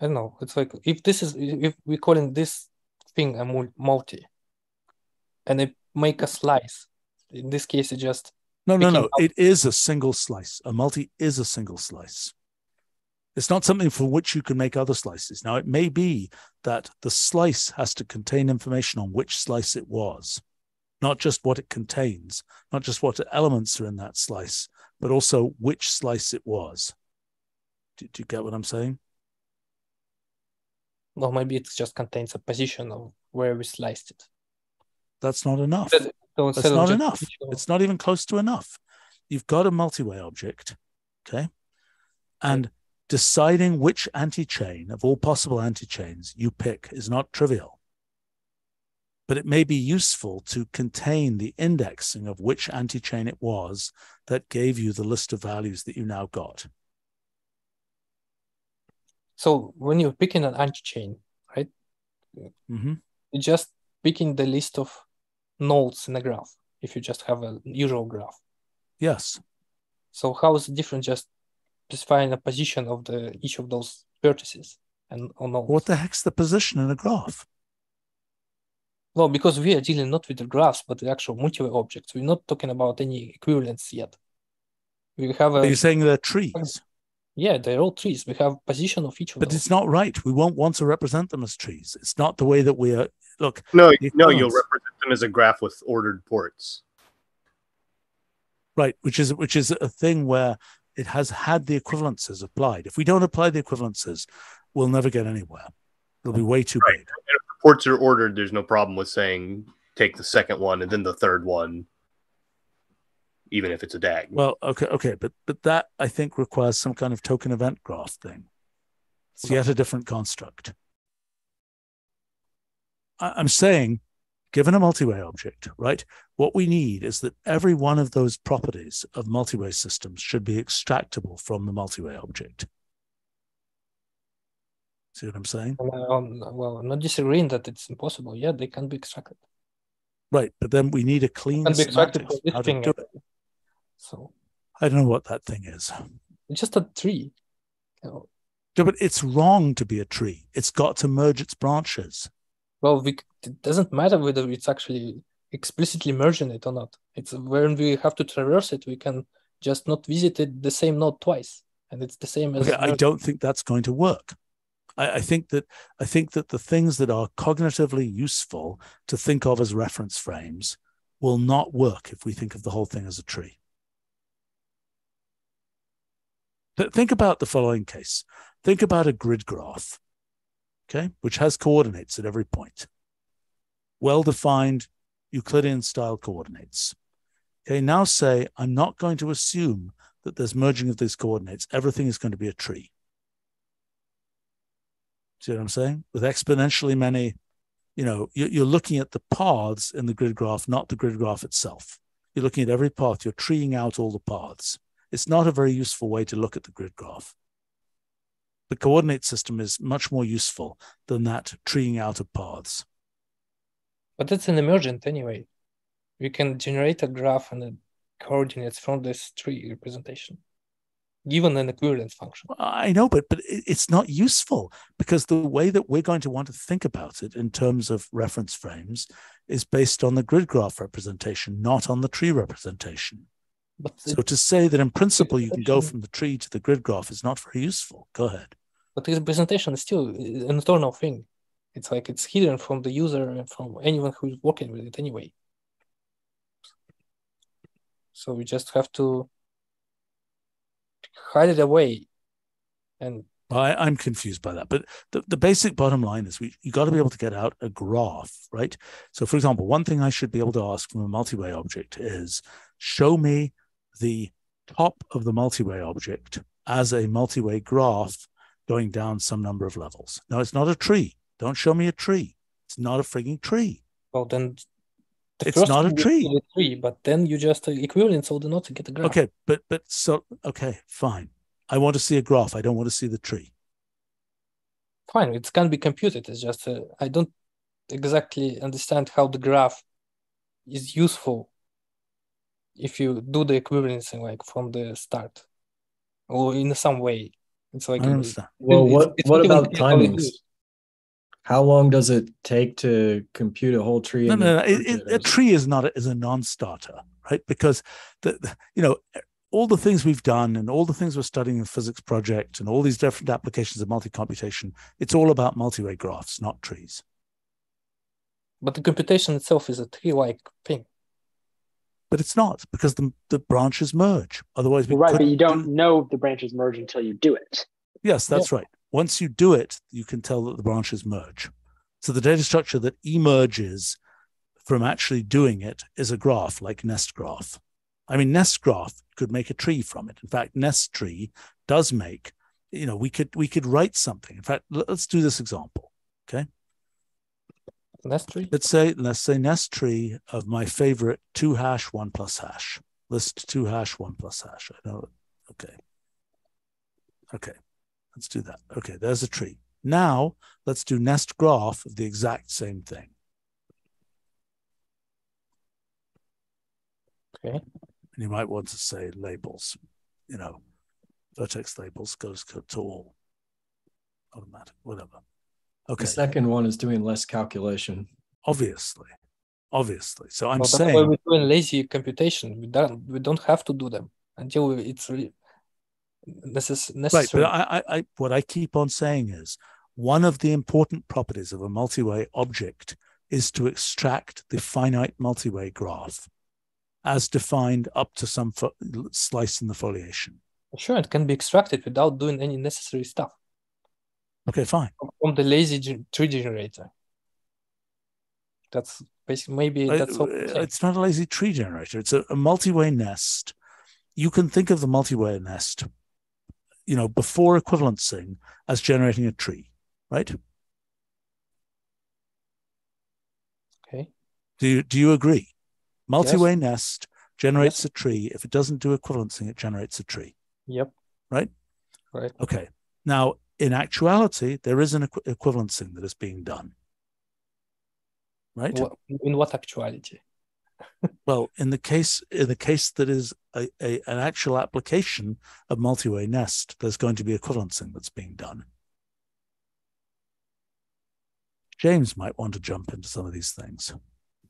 I don't know. It's like if this is if we calling this thing a multi, and it make a slice. In this case, it just no, no, no. Up. It is a single slice. A multi is a single slice. It's not something for which you can make other slices. Now, it may be that the slice has to contain information on which slice it was, not just what it contains, not just what elements are in that slice, but also which slice it was. Do, do you get what I'm saying? Well, maybe it just contains a position of where we sliced it. That's not enough. So That's not enough. It's not even close to enough. You've got a multi-way object, okay? And deciding which anti-chain of all possible anti-chains you pick is not trivial. But it may be useful to contain the indexing of which anti-chain it was that gave you the list of values that you now got. So when you're picking an anti-chain, right? Mm-hmm. You're just picking the list of nodes in a graph if you just have a usual graph. Yes. So how is it different just specifying a position of the each of those vertices and or nodes? What the heck's the position in a graph? Well, because we are dealing not with the graphs but the actual multi-way objects. We're not talking about any equivalence yet. We have a. Are you saying they're trees? Yeah, they're all trees. We have position of each of but those. it's not right. We won't want to represent them as trees. It's not the way that we are. Look. No, no, you'll represent them as a graph with ordered ports. Right, which is which is a thing where it has had the equivalences applied. If we don't apply the equivalences, we'll never get anywhere. It'll be way too right. big. And if the ports are ordered, there's no problem with saying take the second one and then the third one even if it's a DAG. Well, okay, okay, but but that I think requires some kind of token event graph thing. It's yet a different construct. I, I'm saying, given a multi-way object, right? What we need is that every one of those properties of multi-way systems should be extractable from the multi-way object. See what I'm saying? Um, well, I'm not disagreeing that it's impossible. Yeah, they can be extracted. Right, but then we need a clean can be extracted how to do it. So I don't know what that thing is. It's just a tree. You know. Yeah, but it's wrong to be a tree. It's got to merge its branches. Well, we, it doesn't matter whether it's actually explicitly merging it or not. It's when we have to traverse it, we can just not visit it the same node twice, and it's the same as. Okay, I don't think that's going to work. I, I think that I think that the things that are cognitively useful to think of as reference frames will not work if we think of the whole thing as a tree. Think about the following case. Think about a grid graph, okay, which has coordinates at every point. Well-defined Euclidean style coordinates. Okay, now say I'm not going to assume that there's merging of these coordinates. Everything is going to be a tree. See what I'm saying? With exponentially many, you know, you're looking at the paths in the grid graph, not the grid graph itself. You're looking at every path. You're treeing out all the paths. It's not a very useful way to look at the grid graph. The coordinate system is much more useful than that treeing out of paths. But that's an emergent anyway. We can generate a graph and the coordinates from this tree representation, given an equivalence function. I know, but but it's not useful because the way that we're going to want to think about it in terms of reference frames is based on the grid graph representation, not on the tree representation. But so to say that in principle you can go from the tree to the grid graph is not very useful. Go ahead. But the presentation is still an internal thing. It's like it's hidden from the user and from anyone who's working with it anyway. So we just have to hide it away. And I, am confused by that. But the, the basic bottom line is we you got to be able to get out a graph, right? So for example, one thing I should be able to ask from a multi-way object is show me the top of the multi-way object as a multi-way graph going down some number of levels. Now, it's not a tree. Don't show me a tree. It's not a frigging tree. Well, then the it's not a tree. A tree, but then you just uh, equivalent all the nodes to get the graph. Okay, but but so okay, fine. I want to see a graph. I don't want to see the tree. Fine, it can be computed. It's just uh, I don't exactly understand how the graph is useful if you do the equivalency like from the start or in some way It's like I understand. Well, it's- what it's what about clear how timings? How long does it take to compute a whole tree? No, no, no. It, it, it? a Or is it- tree is not a, is a non-starter, right? Because the, the you know all the things we've done and all the things we're studying in physics project and all these different applications of multi-computation, it's all about multi-way graphs, not trees. But the computation itself is a tree-like thing. But it's not because the the branches merge. Otherwise, we right, but you don't do- know the branches merge until you do it. Yes, that's right. Once you do it, you can tell that the branches merge. So the data structure that emerges from actually doing it is a graph like nest graph. I mean, nest graph could make a tree from it. In fact, nest tree does make, you know, we could we could write something. In fact, let's do this example. Okay. Nest tree. Let's say, let's say nest tree of my favorite two hash one plus hash. List two hash one plus hash. I know. Okay. Okay. Let's do that. Okay, there's a tree. Now let's do nest graph of the exact same thing. Okay. And you might want to say labels, you know, vertex labels goes to to all. Automatic, whatever. Okay, The second one is doing less calculation. obviously. Obviously. So I'm Well, that's why saying we're doing lazy computation. We don't we don't have to do them until we- it's really necess- right necessary. but I, I, I what i keep on saying is one of the important properties of a multi-way object is to extract the finite multi-way graph as defined up to some fo- slice in the foliation Sure, it can be extracted without doing any necessary stuff okay fine from the lazy tree generator. That's basically maybe Uh, that's all. It's not a lazy tree generator it's a, a multi-way nest you can think of the multi-way nest you know before equivalencing as generating a tree right Okay. Do you, do you agree? Multi-way nest generates a tree. If it doesn't do equivalencing, it generates a tree. Yep. Right? Right. Okay. Now, in actuality, there is an equivalencing that is being done. Right? In what actuality? Well, in the case in the case that is a, a an actual application of multi-way nest, there's going to be equivalencing that's being done. James might want to jump into some of these things.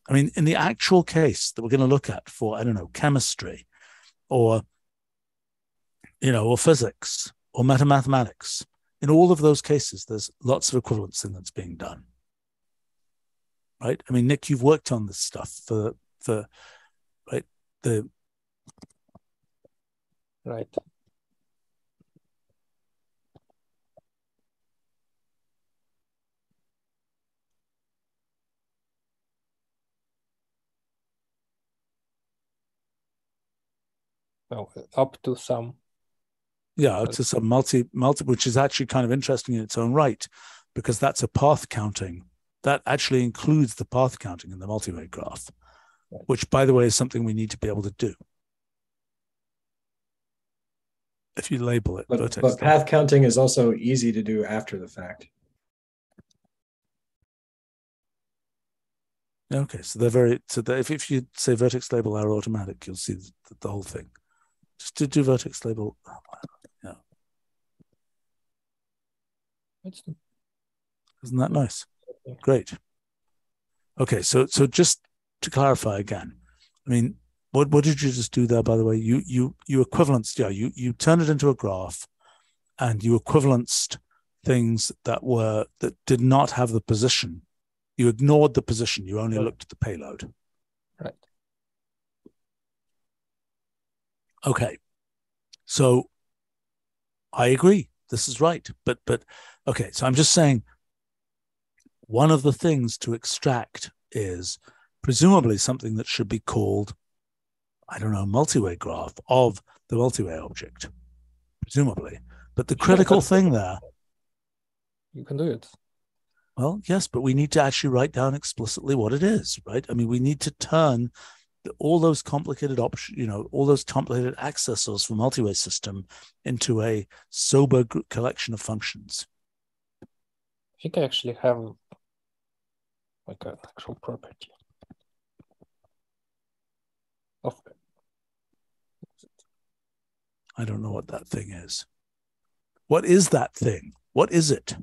I mean, in the actual case that we're going to look at for, I don't know, chemistry or, you know, or physics or metamathematics, in all of those cases, there's lots of equivalencing that's being done. Right? I mean, Nick, you've worked on this stuff for, for, right, the, Right. Well, up to some. Yeah, it's just a multi, multi, which is actually kind of interesting in its own right, because that's a path counting. That actually includes the path counting in the multi-way graph, Right. which, by the way, is something we need to be able to do. If you label it But, but path counting is also easy to do after the fact. Okay, so they're very so that if, if you say vertex label are automatic, you'll see the, the whole thing. Just to do vertex label, oh, isn't that nice? Great. Okay, so so just to clarify again, I mean, what what did you just do there? By the way, you you you equivalenced, yeah, you you turned it into a graph, and you equivalenced things that were that did not have the position. You ignored the position. You only looked at the payload. right. Okay. So I agree. This is right. But but okay, so I'm just saying one of the things to extract is presumably something that should be called I don't know, multi-way graph of the multi-way object. Presumably. But the critical thing there, You can do it. well, yes, but we need to actually write down explicitly what it is, right? I mean, we need to turn all those complicated options, you know, all those complicated accessors for multi-way system into a sober collection of functions. I think I actually have like an actual property of I don't know what that thing is. What is that thing? What is it?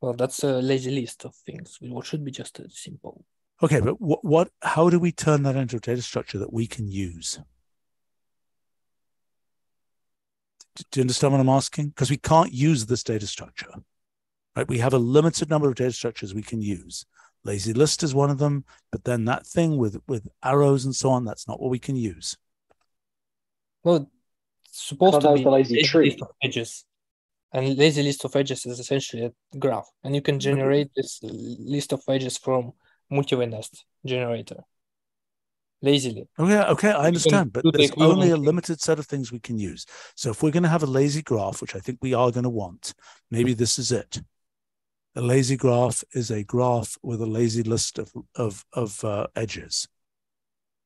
Well, that's a lazy list of things. What should be just a simple. Okay, but what, what? How do we turn that into a data structure that we can use? Do you understand what I'm asking? Because we can't use this data structure, right? We have a limited number of data structures we can use. Lazy list is one of them, but then that thing with with arrows and so on, that's not what we can use. Well, it's supposed to be the lazy tree. List of edges. And lazy list of edges is essentially a graph. And you can generate this list of edges from multi-way nest generator lazily. Okay, okay, I understand, but there's only a limited set of things we can use. So if we're going to have a lazy graph, which I think we are going to want, maybe this is it. A lazy graph is a graph with a lazy list of of of uh, edges.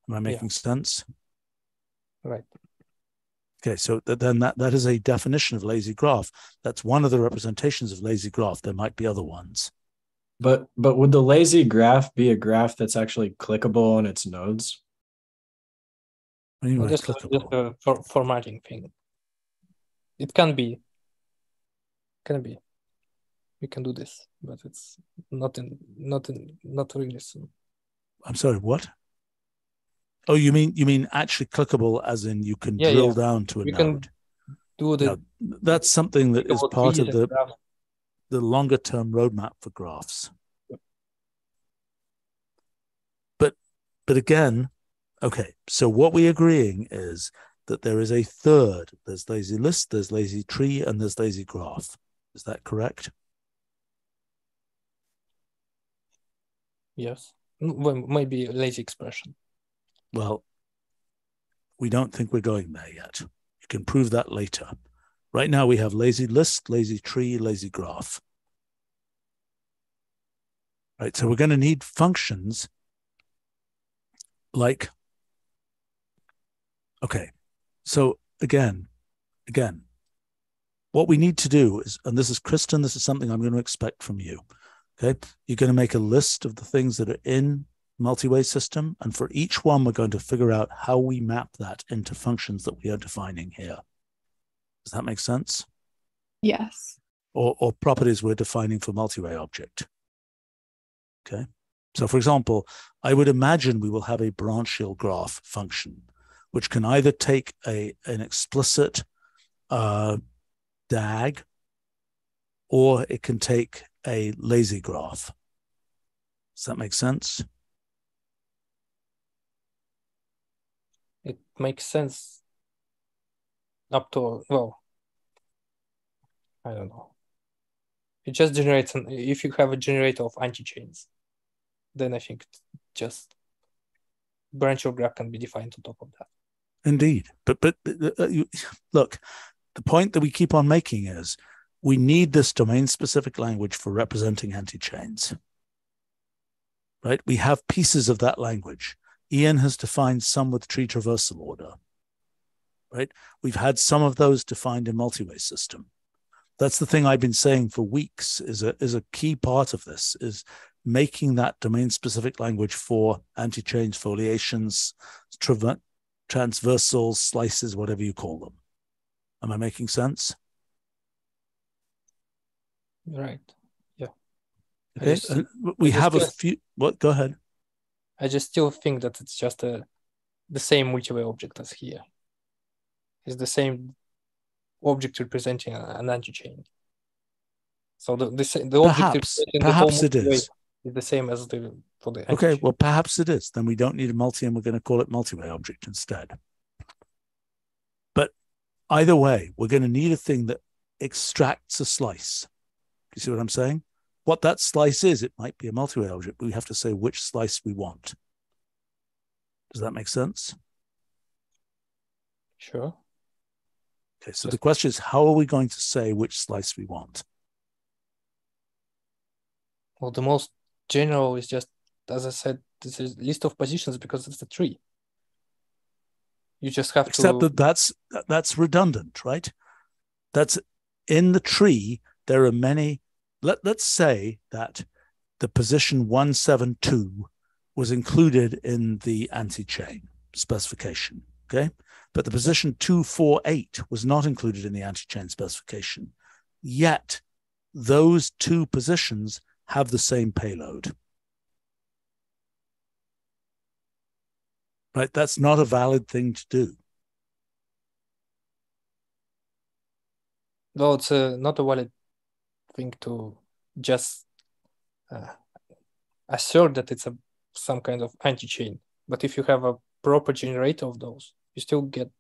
Am I making yeah. sense? Right. Okay, so th- then that, that is a definition of lazy graph. That's one of the representations of lazy graph. There might be other ones. But but would the lazy graph be a graph that's actually clickable on its nodes? Well, just, just a for, formatting thing. It can be. Can be. We can do this, but it's not in not in not really soon. I'm sorry, what? Oh, you mean you mean actually clickable, as in you can yeah, drill yeah. down to a you node. Can do the. Now, that's something that is part of the graph. The longer term roadmap for graphs. But but again, okay. So what we're agreeing is that there is a third. There's lazy list, there's lazy tree, and there's lazy graph. Is that correct? Yes. Well, maybe lazy expression. Well, we don't think we're going there yet. You can prove that later. Right now, we have lazy list, lazy tree, lazy graph. Right, so we're going to need functions like, okay, so again, again, what we need to do is, and this is Kristen, this is something I'm going to expect from you. Okay, you're going to make a list of the things that are in multi-way system. And for each one, we're going to figure out how we map that into functions that we are defining here. Does that make sense? Yes. Or, or properties we're defining for multi-way object. Okay. So for example, I would imagine we will have a branchial graph function, which can either take a, an explicit uh, DAG or it can take a lazy graph. Does that make sense? it makes sense up to well i don't know. It just generates an if you have a generator of anti-chains then i think just branchial graph can be defined on top of that. Indeed. But but uh, you, look the point that we keep on making is we need this domain specific language for representing anti-chains. Right? We have pieces of that language. Ian has defined some with tree traversal order, right? We've had some of those defined in multi-way system. That's the thing I've been saying for weeks is a, is a key part of this is making that domain specific language for anti-chain foliations, tra- transversals, slices, whatever you call them. Am I making sense? Right. Yeah. Okay. Just, we have a few. What? Go ahead. I just still think that it's just a the same multi-way object as here. It's the same object representing an anti-chain. So the the, the perhaps, object perhaps it is. is the same as the for the okay. Well, perhaps it is. Then we don't need a multi, and we're going to call it multi-way object instead. But either way, we're going to need a thing that extracts a slice. You see what I'm saying? what that slice is, it might be a multi-way object, but we have to say which slice we want. Does that make sense? Sure. Okay, so the question is, how are we going to say which slice we want? Well, the most general is just, as I said, this is list of positions because it's a tree. You just have Except to. Except that that's that's redundant, right? That's in the tree. There are many let, let's say that the position 172 was included in the anti-chain specification. Okay. But the position 248 was not included in the anti-chain specification. Yet those two positions have the same payload. Right? That's not a valid thing to do. No, it's uh, not a valid thing to just uh, assert that it's a some kind of anti-chain. But if you have a proper generator of those, you still get.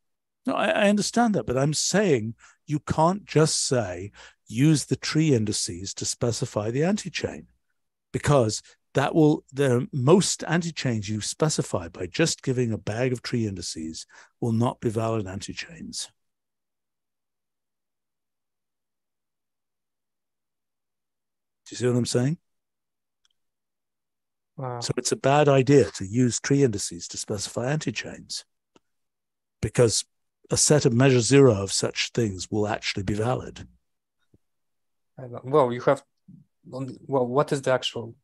No, I, I understand that, but I'm saying you can't just say use the tree indices to specify the anti-chain, because that will the most anti-chains you specify by just giving a bag of tree indices will not be valid anti-chains. Do you see what I'm saying? Wow. So it's a bad idea to use tree indices to specify anti-chains because a set of measure zero of such things will actually be valid. Well, you have well, what is the actual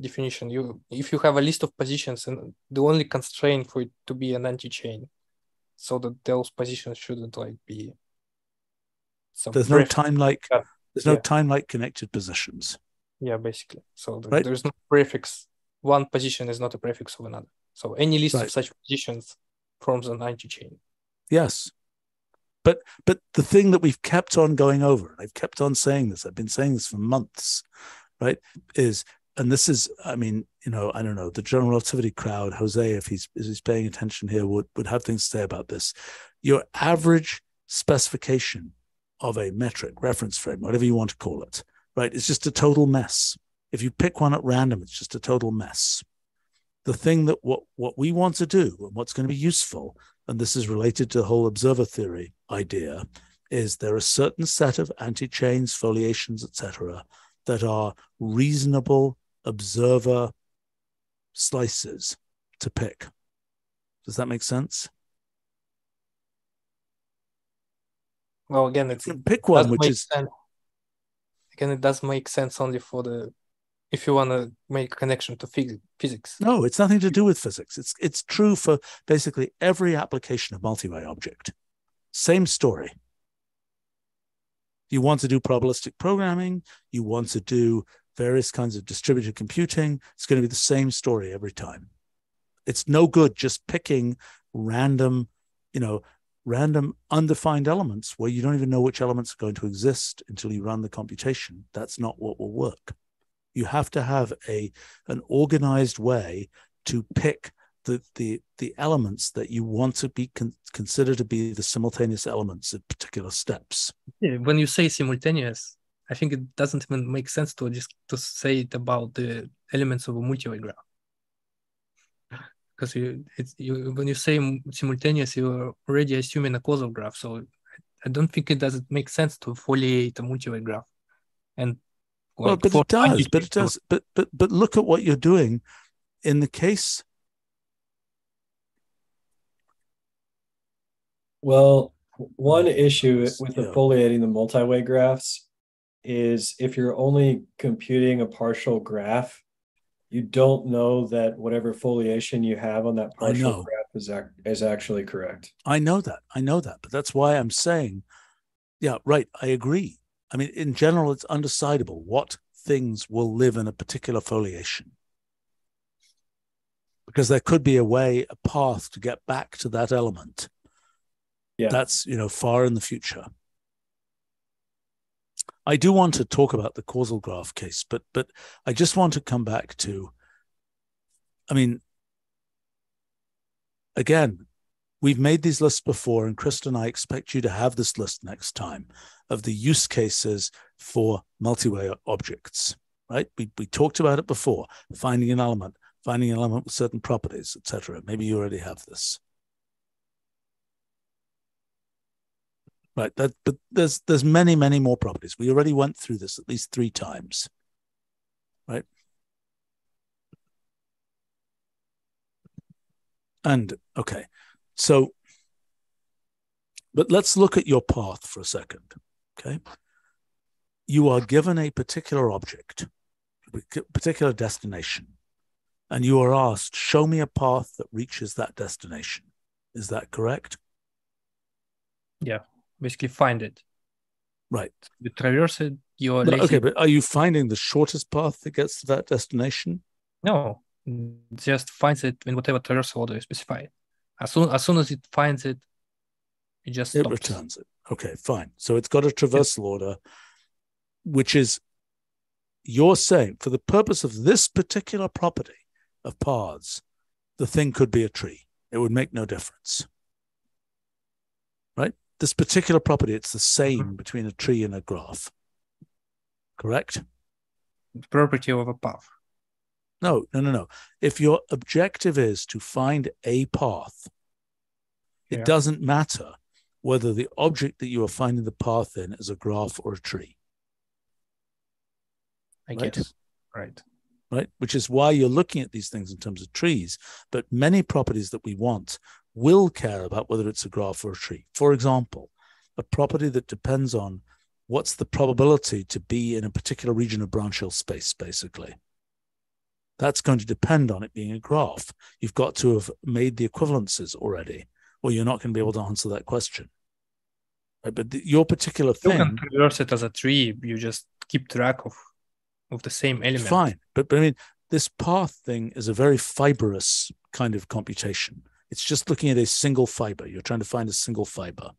definition? You if you have a list of positions and the only constraint for it to be an anti-chain, so that those positions shouldn't like be. There's no time like there's no yeah. time like connected positions. Yeah, basically. So right? there's no prefix one position is not a prefix of another. So any list right. of such positions forms an anti-chain. Yes. But but the thing that we've kept on going over, I've kept on saying this, I've been saying this for months, right? Is and this is, I mean, you know, I don't know, the general relativity crowd, Jose, if he's if he's paying attention here, would would have things to say about this. Your average specification of a metric, reference frame, whatever you want to call it, right, It's just a total mess. If you pick one at random, it's just a total mess. The thing that what, what we want to do and what's going to be useful, and this is related to the whole observer theory idea, is there are a certain set of anti-chains, foliations, etc., that are reasonable observer slices to pick. Does that make sense? Well, again, it's pick one which is sense. again, it does make sense only for the if you want to make a connection to phys- physics. No, it's nothing to do with physics. It's it's true for basically every application of multi-way object. Same story. You want to do probabilistic programming, you want to do various kinds of distributed computing, it's going to be the same story every time. It's no good just picking random, you know, random undefined elements where you don't even know which elements are going to exist until you run the computation. That's not what will work you have to have a an organized way to pick the the the elements that you want to be con- considered to be the simultaneous elements of particular steps. When you say simultaneous, I think it doesn't even make sense to just to say it about the elements of a multi-way graph. Because you, it's you when you say simultaneous, you're already assuming a causal graph. So I don't think it doesn't make sense to foliate a multi-way graph and like well, but it does. But it does. But but but look at what you're doing in the case. Well, one issue with the foliating the multi-way graphs is if you're only computing a partial graph, you don't know that whatever foliation you have on that partial graph is, ac- is actually correct. I know that. I know that. But that's why I'm saying, yeah, right. I agree. I mean, in general, it's undecidable what things will live in a particular foliation. Because there could be a way, a path to get back to that element. Yeah. That's, you know, far in the future. I do want to talk about the causal graph case, but but I just want to come back to I mean again, we've made these lists before, and Krista and I expect you to have this list next time of the use cases for multi-way objects, right? We, we talked about it before, finding an element, finding an element with certain properties, etc. Maybe you already have this. Right, that, but there's there's many, many more properties. We already went through this at least three times, right? And okay, so, but let's look at your path for a second. Okay. You are given a particular object, a particular destination, and you are asked, show me a path that reaches that destination. Is that correct? Yeah, basically find it. Right. You traverse it. You're but, okay, but are you finding the shortest path that gets to that destination? No, just finds it in whatever traversal order you specify. As soon as soon as it finds it, it just it returns it. Okay, fine. So it's got a traversal yeah. order, which is you're saying for the purpose of this particular property of paths, the thing could be a tree. It would make no difference. Right? This particular property, it's the same mm-hmm. between a tree and a graph. Correct? The property of a path. No, no, no, no. If your objective is to find a path, it yeah. doesn't matter whether the object that you are finding the path in is a graph or a tree. I right? guess. Right. Right. Which is why you're looking at these things in terms of trees. But many properties that we want will care about whether it's a graph or a tree. For example, a property that depends on what's the probability to be in a particular region of branchial space, basically. That's going to depend on it being a graph. You've got to have made the equivalences already, or you're not going to be able to answer that question. Right? But the, your particular thing. You can traverse it as a tree. You just keep track of of the same element. Fine, but but I mean, this path thing is a very fibrous kind of computation. It's just looking at a single fiber. You're trying to find a single fiber,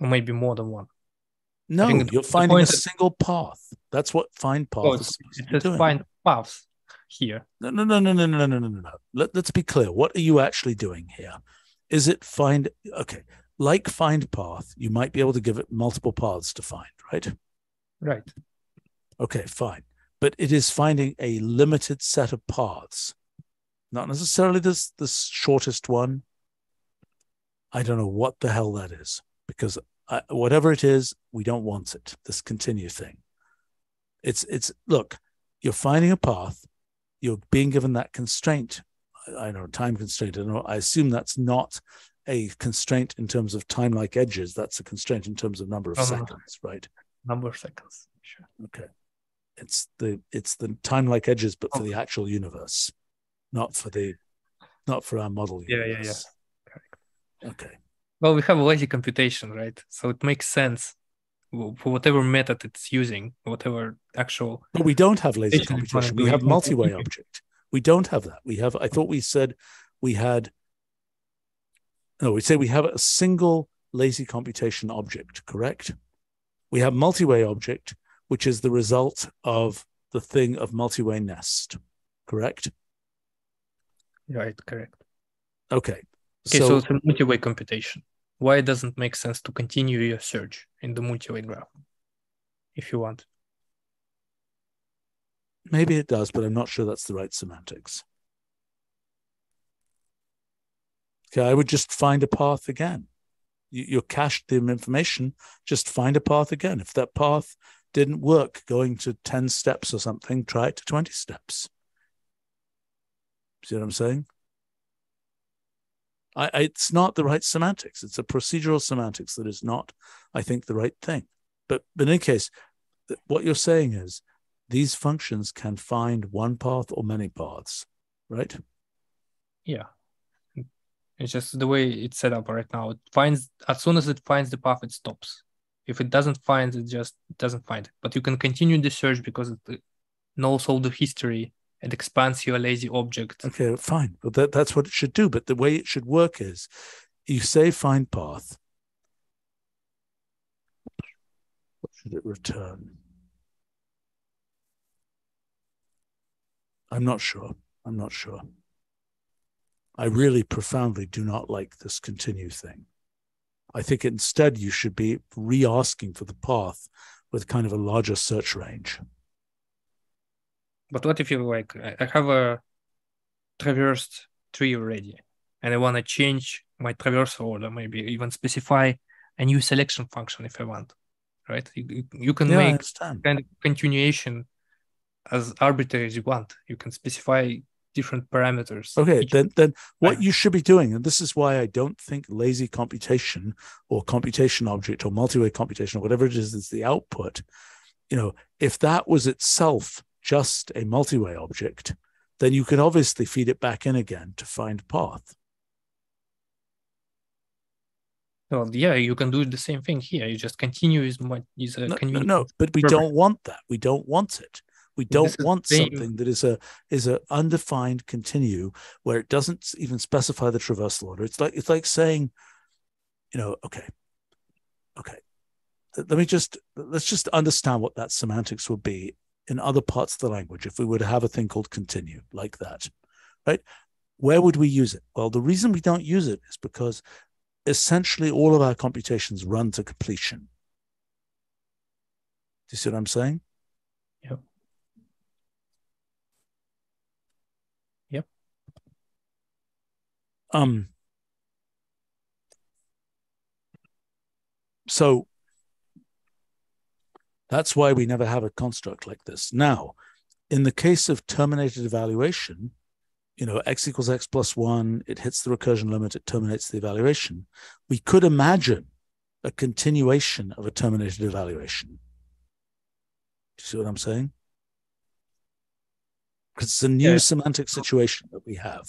or maybe more than one. No, you're finding a single path. That's what find path oh. It's just find paths here. No, no, no, no, no, no, no, no, no. Let, let's be clear. What are you actually doing here? Is it find? Okay, like find path, you might be able to give it multiple paths to find, right? Right. Okay, fine. But it is finding a limited set of paths, not necessarily this the shortest one. I don't know what the hell that is because I, whatever it is, we don't want it. This continue thing. It's it's look, you're finding a path, you're being given that constraint. I, I know time constraint. I know. I assume that's not a constraint in terms of time like edges. That's a constraint in terms of number of uh-huh. seconds, right? Number of seconds. Sure. Okay. It's the it's the time like edges, but for oh. the actual universe, not for the not for our model universe. Yeah, yeah, yeah. Correct. Okay. Well, we have a lazy computation, right? So it makes sense for whatever method it's using, whatever actual. But we don't have lazy computation. We have multi-way object. We don't have that. We have. I thought we said we had. No, we say we have a single lazy computation object. Correct. We have multi-way object, which is the result of the thing of multi-way nest. Correct. Right. Correct. Okay. Okay, so, so it's a multi-way computation. Why it doesn't make sense to continue your search in the multi-way graph if you want? Maybe it does, but I'm not sure that's the right semantics. Okay, I would just find a path again. You, you cached the information, just find a path again. If that path didn't work going to 10 steps or something, try it to 20 steps. See what I'm saying? I, it's not the right semantics. It's a procedural semantics that is not, I think, the right thing. But, but in any case, what you're saying is these functions can find one path or many paths, right? Yeah. It's just the way it's set up right now. It finds as soon as it finds the path, it stops. If it doesn't find it, just doesn't find it. But you can continue the search because it knows all the history it expands your lazy object. Okay, fine. But that, that's what it should do. But the way it should work is you say find path. What should it return? I'm not sure. I'm not sure. I really profoundly do not like this continue thing. I think instead you should be re asking for the path with kind of a larger search range. But what if you like, I have a traversed tree already, and I want to change my traversal order, maybe even specify a new selection function if I want, right? You, you can yeah, make kind of continuation as arbitrary as you want. You can specify different parameters. Okay, Each then then what you should be doing, and this is why I don't think lazy computation or computation object or multi-way computation or whatever it is is the output. You know, if that was itself just a multi-way object, then you can obviously feed it back in again to find path. Well, yeah, you can do the same thing here. You just continue is what is a no, no, no, but we don't want that. We don't want it. We don't want something that is a is a undefined continue where it doesn't even specify the traversal order. It's like it's like saying, you know, okay, okay, let me just let's just understand what that semantics would be in other parts of the language if we were to have a thing called continue like that, right? Where would we use it? Well, the reason we don't use it is because essentially all of our computations run to completion. Do you see what I'm saying? Yep. Um. So that's why we never have a construct like this. Now, in the case of terminated evaluation, you know, x equals x plus one, it hits the recursion limit, it terminates the evaluation. We could imagine a continuation of a terminated evaluation. Do you see what I'm saying? Because it's a new yeah. semantic situation that we have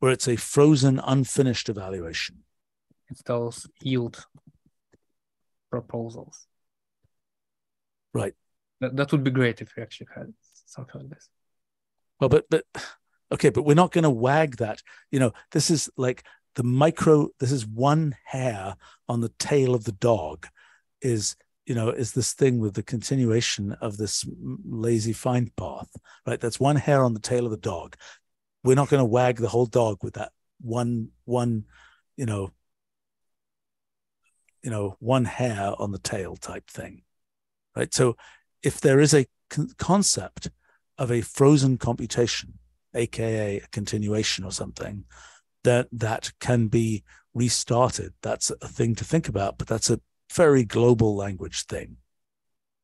where it's a frozen, unfinished evaluation. It's those yield proposals. Right. That, that would be great if we actually had something like this. Well, but but okay, but we're not going to wag that. You know, this is like the micro. This is one hair on the tail of the dog. Is you know is this thing with the continuation of this lazy find path, right? That's one hair on the tail of the dog. We're not going to wag the whole dog with that one one, you know, you know, one hair on the tail type thing right? So if there is a con- concept of a frozen computation, aka a continuation or something, that that can be restarted, that's a thing to think about. But that's a very global language thing.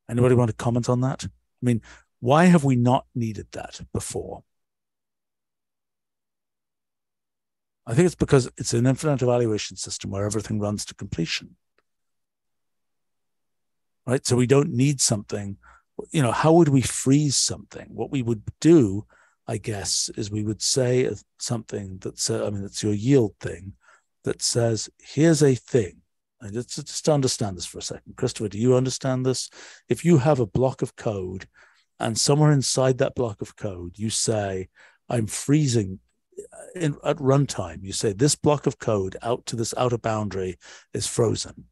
Anybody want to comment on that? I mean, why have we not needed that before? I think it's because it's an infinite evaluation system where everything runs to completion right? So we don't need something. You know, how would we freeze something? What we would do, I guess, is we would say something that's, uh, I mean, it's your yield thing that says, here's a thing. And just, just to understand this for a second, Christopher, do you understand this? If you have a block of code and somewhere inside that block of code, you say, I'm freezing in, at runtime, you say this block of code out to this outer boundary is frozen.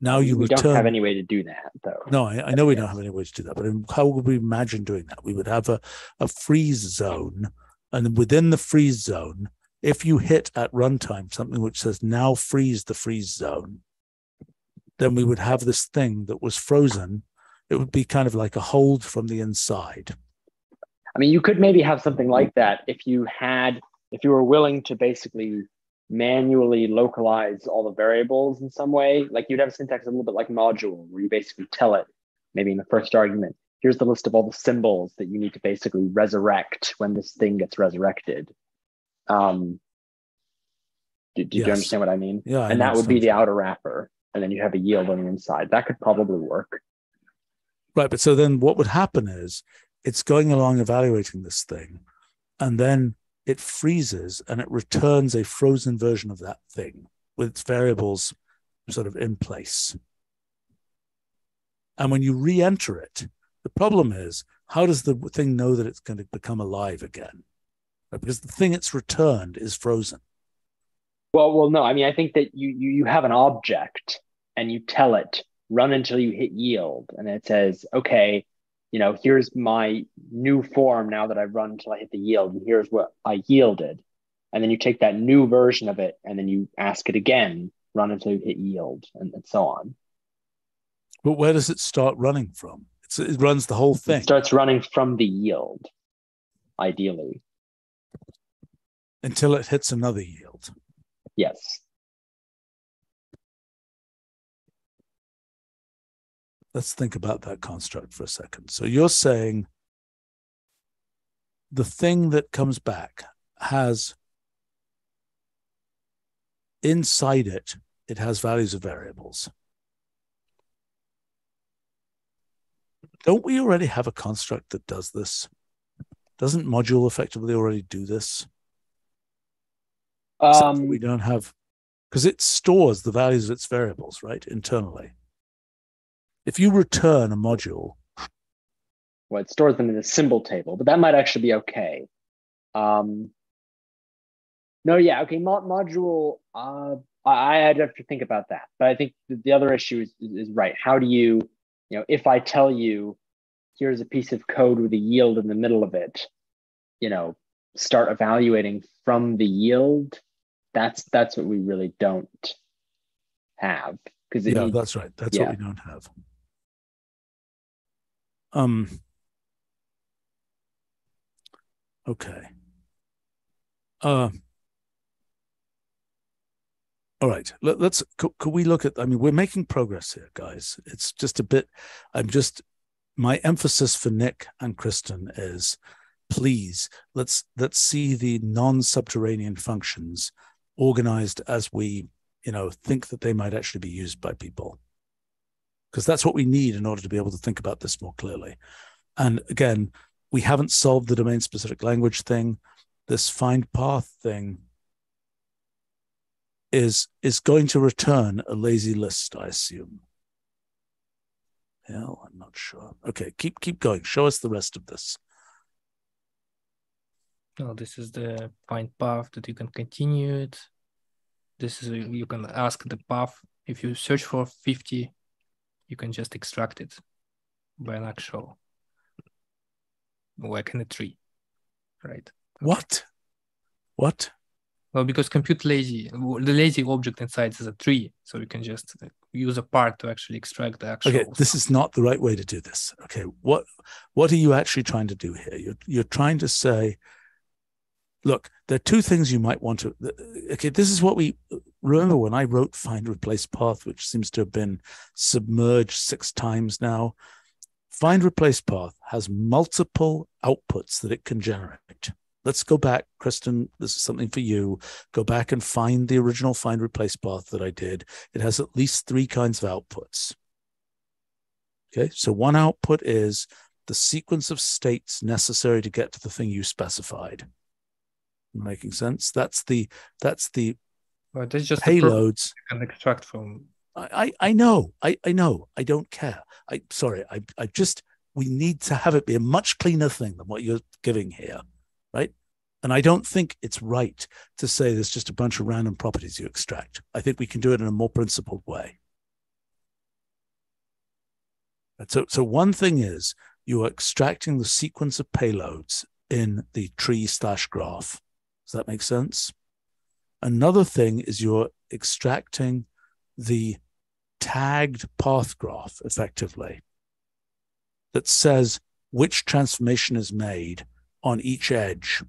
Now you we return. don't have any way to do that, though. No, I, I know we don't have any way to do that, but how would we imagine doing that? We would have a, a freeze zone, and within the freeze zone, if you hit at runtime something which says now freeze the freeze zone, then we would have this thing that was frozen. It would be kind of like a hold from the inside. I mean, you could maybe have something like that if you had, if you were willing to basically manually localize all the variables in some way. Like you'd have a syntax a little bit like module, where you basically tell it, maybe in the first argument, here's the list of all the symbols that you need to basically resurrect when this thing gets resurrected. Um, do, do yes. you understand what I mean? Yeah. And that would be the outer wrapper. And then you have a yield on the inside. That could probably work. Right. But so then what would happen is it's going along evaluating this thing. And then it freezes and it returns a frozen version of that thing with its variables sort of in place. And when you re enter it, the problem is how does the thing know that it's going to become alive again? Because the thing it's returned is frozen. Well, well, no. I mean, I think that you you you have an object and you tell it run until you hit yield, and it says, okay, you know, here's my new form now that I've run until I hit the yield, and here's what I yielded. And then you take that new version of it and then you ask it again, run until you hit yield, and, and so on. But where does it start running from? It's, it runs the whole thing. It starts running from the yield, ideally. Until it hits another yield. Yes. Let's think about that construct for a second. So you're saying the thing that comes back has inside it, it has values of variables. Don't we already have a construct that does this? Doesn't module effectively already do this? Um, we don't have because it stores the values of its variables, right, internally. If you return a module, well, it stores them in the symbol table, but that might actually be okay. Um, no, yeah, okay, mod- module. Uh, I, I'd have to think about that, but I think the, the other issue is, is, is right. How do you, you know, if I tell you, here's a piece of code with a yield in the middle of it, you know, start evaluating from the yield. That's that's what we really don't have because yeah, needs, that's right. That's yeah. what we don't have. Um. Okay. Uh, all right. Let, us could, could we look at? I mean, we're making progress here, guys. It's just a bit. I'm just. My emphasis for Nick and Kristen is, please let's let's see the non-subterranean functions organized as we, you know, think that they might actually be used by people, because that's what we need in order to be able to think about this more clearly. And again, we haven't solved the domain-specific language thing. This find path thing is is going to return a lazy list, I assume. Hell, I'm not sure. Okay, keep keep going. Show us the rest of this. Oh, this is the find path that you can continue it. This is you can ask the path. If you search for 50, you can just extract it by an actual like in a tree. Right. What? What? Well, because compute lazy, the lazy object inside is a tree, so you can just uh, use a part to actually extract the actual. Okay, this is not the right way to do this. Okay, what what are you actually trying to do here? You're you're trying to say, look, there are two things you might want to. Okay, this is what we remember when I wrote find replace path, which seems to have been submerged six times now. Find replace path has multiple outputs that it can generate let's go back, Kristen. This is something for you. Go back and find the original find replace path that I did. It has at least three kinds of outputs. Okay, so one output is the sequence of states necessary to get to the thing you specified. Making sense? That's the that's the well, that's just payloads you can extract from. I, I, I know I, I know I don't care. I sorry I I just we need to have it be a much cleaner thing than what you're giving here right? And I don't think it's right to say there's just a bunch of random properties you extract. I think we can do it in a more principled way. So, so one thing is you are extracting the sequence of payloads in the tree slash graph. Does that make sense? Another thing is you're extracting the tagged path graph effectively that says which transformation is made on each edge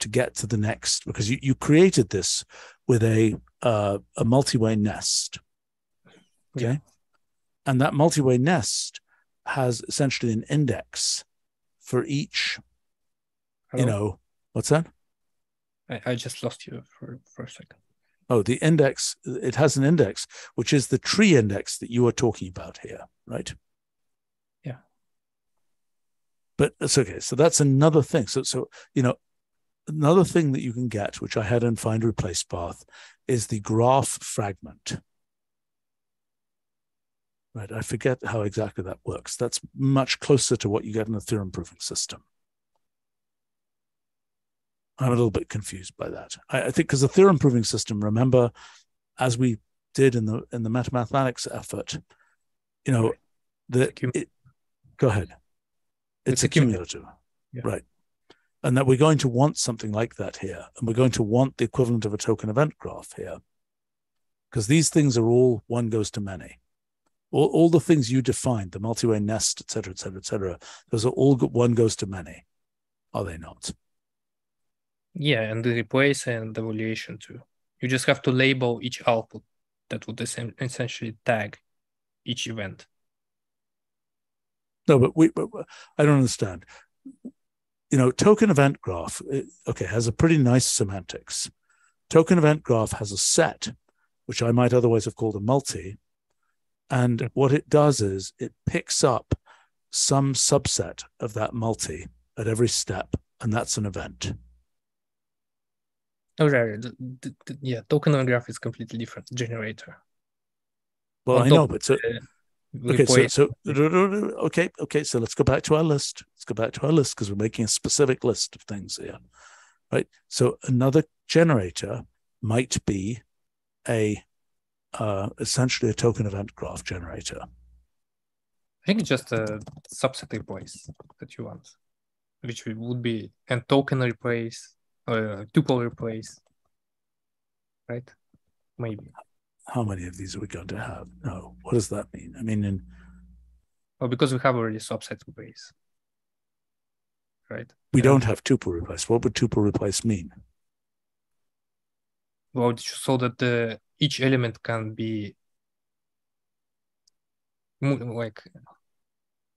to get to the next because you, you created this with a uh, a multi-way nest okay yeah. and that multi-way nest has essentially an index for each Hello? you know what's that I, I just lost you for, for a second oh the index it has an index which is the tree index that you are talking about here right Yeah. but it's okay. So that's another thing. So so you know, another thing that you can get, which I had in find replace path, is the graph fragment. Right. I forget how exactly that works. That's much closer to what you get in a theorem proving system. I'm a little bit confused by that. I, I think because the theorem proving system, remember, as we did in the in the mathematics effort, you know, the it, go ahead. It's, it's accumulative, yeah. right? And that we're going to want something like that here, and we're going to want the equivalent of a token event graph here, because these things are all one goes to many. All, all the things you defined, the multi-way nest, et cetera, et cetera, et cetera, those are all one goes to many, are they not? Yeah, and the replace and the evaluation too. You just have to label each output that would essentially tag each event. No, but we, but I don't understand. You know, token event graph, it, okay, has a pretty nice semantics. Token event graph has a set, which I might otherwise have called a multi. And what it does is it picks up some subset of that multi at every step, and that's an event. Oh, right. The, the, the, yeah, token graph is completely different generator. Well, On I know, but so okay, so, so okay, okay. So let's go back to our list. Let's go back to our list because we're making a specific list of things here, right? So another generator might be a uh, essentially a token event graph generator. I think it's just a subset replace that you want, which would be a token replace or tuple replace, right? Maybe. How many of these are we going to have? No. What does that mean? I mean, in well, because we have already subset replace, right? We don't have tuple replace. What would tuple replace mean? Well, so that the each element can be like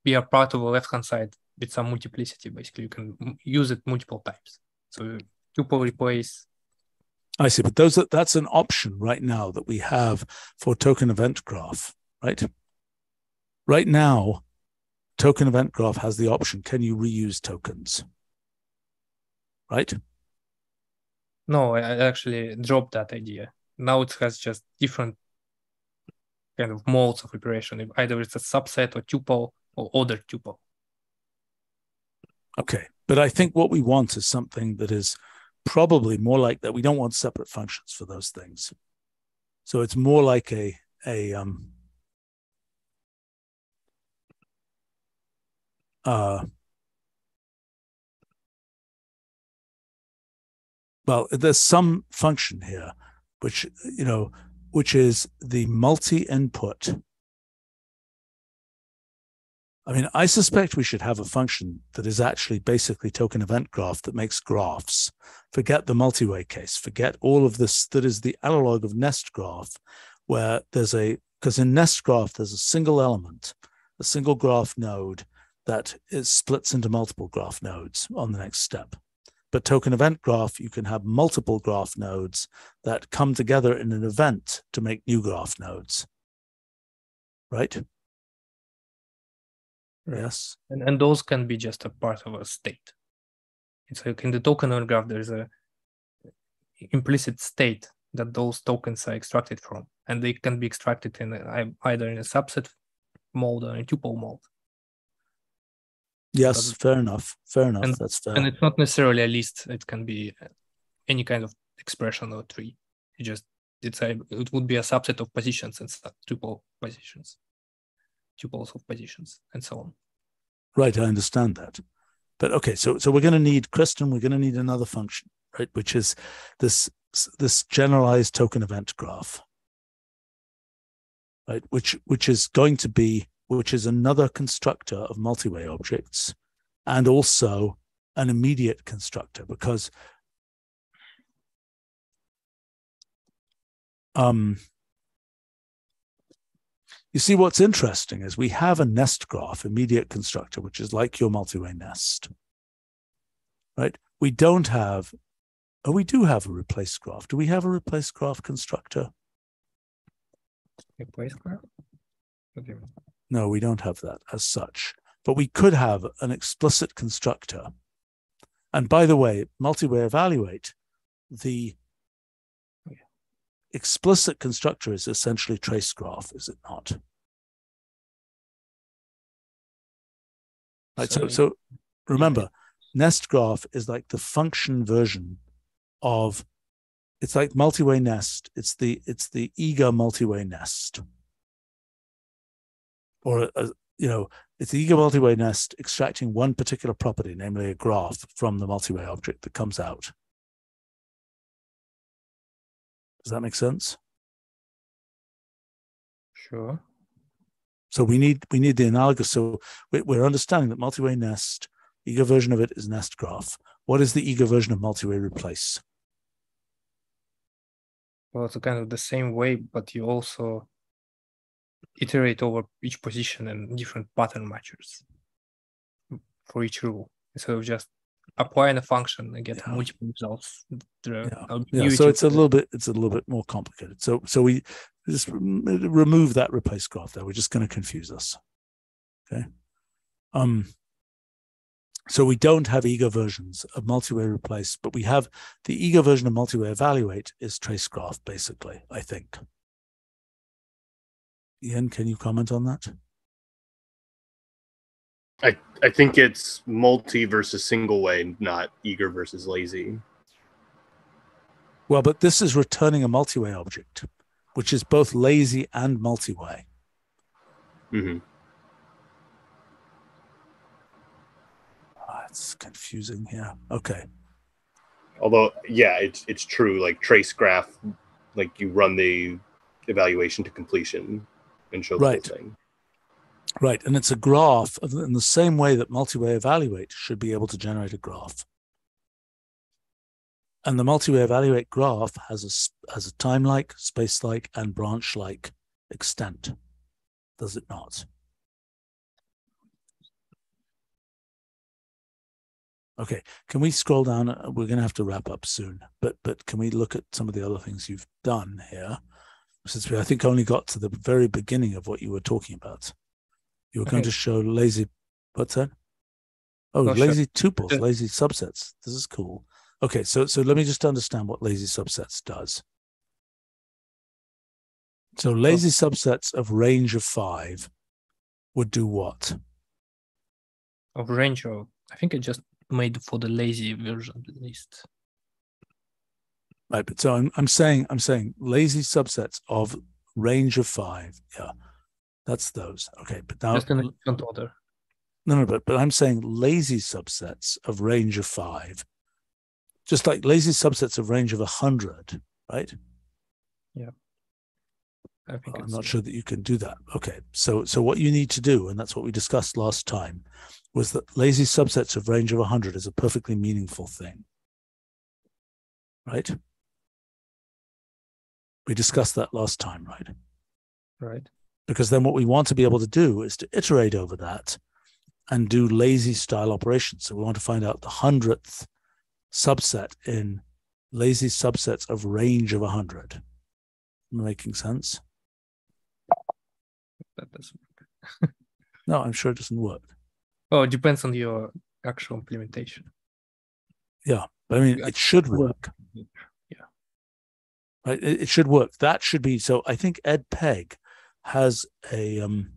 be a part of the left hand side with some multiplicity. Basically, you can use it multiple times. So tuple replace. I see, but those that's an option right now that we have for token event graph, right? Right now, token event graph has the option: can you reuse tokens? Right? No, I actually dropped that idea. Now it has just different kind of modes of operation. Either it's a subset or tuple or other tuple. Okay. But I think what we want is something that is probably more like that. We don't want separate functions for those things. So it's more like a a um uh well there's some function here which you know which is the multi-input I mean, I suspect we should have a function that is actually basically token event graph that makes graphs. Forget the multi-way case. Forget all of this that is the analog of nest graph, where there's a because in nest graph there's a single element, a single graph node that is splits into multiple graph nodes on the next step. But token event graph, you can have multiple graph nodes that come together in an event to make new graph nodes. Right? Yes. And, and those can be just a part of a state. It's like in the token graph, there's a implicit state that those tokens are extracted from, and they can be extracted in uh, a, either in a subset mode or in tuple mode. Yes, but, fair enough. Fair enough. And, That's fair. And it's not necessarily a list. It can be uh, any kind of expression or tree. It just it's a it would be a subset of positions and tuple positions tuples of positions and so on. Right, I understand that. But okay, so so we're going to need Kristen. We're going to need another function, right? Which is this this generalized token event graph, right? Which which is going to be which is another constructor of multi-way objects, and also an immediate constructor because um you see, what's interesting is we have a nest graph, immediate constructor, which is like your multi-way nest, right? We don't have, oh, we do have a replace graph. Do we have a replace graph constructor? Replace graph? No, we don't have that as such, but we could have an explicit constructor. And by the way, multi-way evaluate, the explicit constructor is essentially trace graph, is it not? Right. So, so remember, nest graph is like the function version of it's like multi-way nest. It's the it's the eager multi-way nest, or a, you know, it's the eager multi-way nest extracting one particular property, namely a graph, from the multi-way object that comes out. Does that make sense? Sure. So we need we need the analogous. So we're understanding that multi-way nest, eager version of it is nest graph. What is the eager version of multi-way replace? Well, it's kind of the same way, but you also iterate over each position and different pattern matchers for each rule instead of just applying a function and get yeah. multiple results. Yeah. yeah. So it's a little bit it's a little bit more complicated. So so we just remove that replace graph there. We're just going to confuse us. Okay. Um. So we don't have eager versions of multi-way replace, but we have the eager version of multi-way evaluate is trace graph basically, I think. Ian, can you comment on that? I, I think it's multi versus single way, not eager versus lazy. Well, but this is returning a multi-way object, which is both lazy and multi-way. Mm-hmm. Oh, it's confusing here. Okay. Although, yeah, it's it's true. Like trace graph, like you run the evaluation to completion and show right. the whole thing. Right, and it's a graph in the same way that multi-way evaluate should be able to generate a graph. And the multi-way evaluate graph has a has a time-like, space-like, and branch-like extent. Does it not? Okay, can we scroll down? Uh, we're going to have to wrap up soon, but but can we look at some of the other things you've done here? Since we, I think, only got to the very beginning of what you were talking about. You were okay. going to show lazy. What's that? Oh, Not lazy sure. tuples, lazy subsets. This is cool. Okay, so so let me just understand what lazy subsets does. So oh. lazy subsets of range of five would do what? Of range of, I think it just made for the lazy version at least. Right, but so I'm I'm saying I'm saying lazy subsets of range of five. Yeah, that's those. Okay, but now just in different order. No, no, but but I'm saying lazy subsets of range of five, just like lazy subsets of range of a hundred, right? Yeah. I think I'm not sure that you can do that. Okay, so so what you need to do, and that's what we discussed last time, was that lazy subsets of range of 100 is a perfectly meaningful thing. Right? We discussed that last time, right? Right. Because then what we want to be able to do is to iterate over that and do lazy style operations. So we want to find out the hundredth subset in lazy subsets of range of 100. Making sense? That doesn't work. no, I'm sure it doesn't work. Oh, it depends on your actual implementation. Yeah, but I mean, it should work. Yeah. Right, it, should work. That should be so. I think Ed Pegg has a um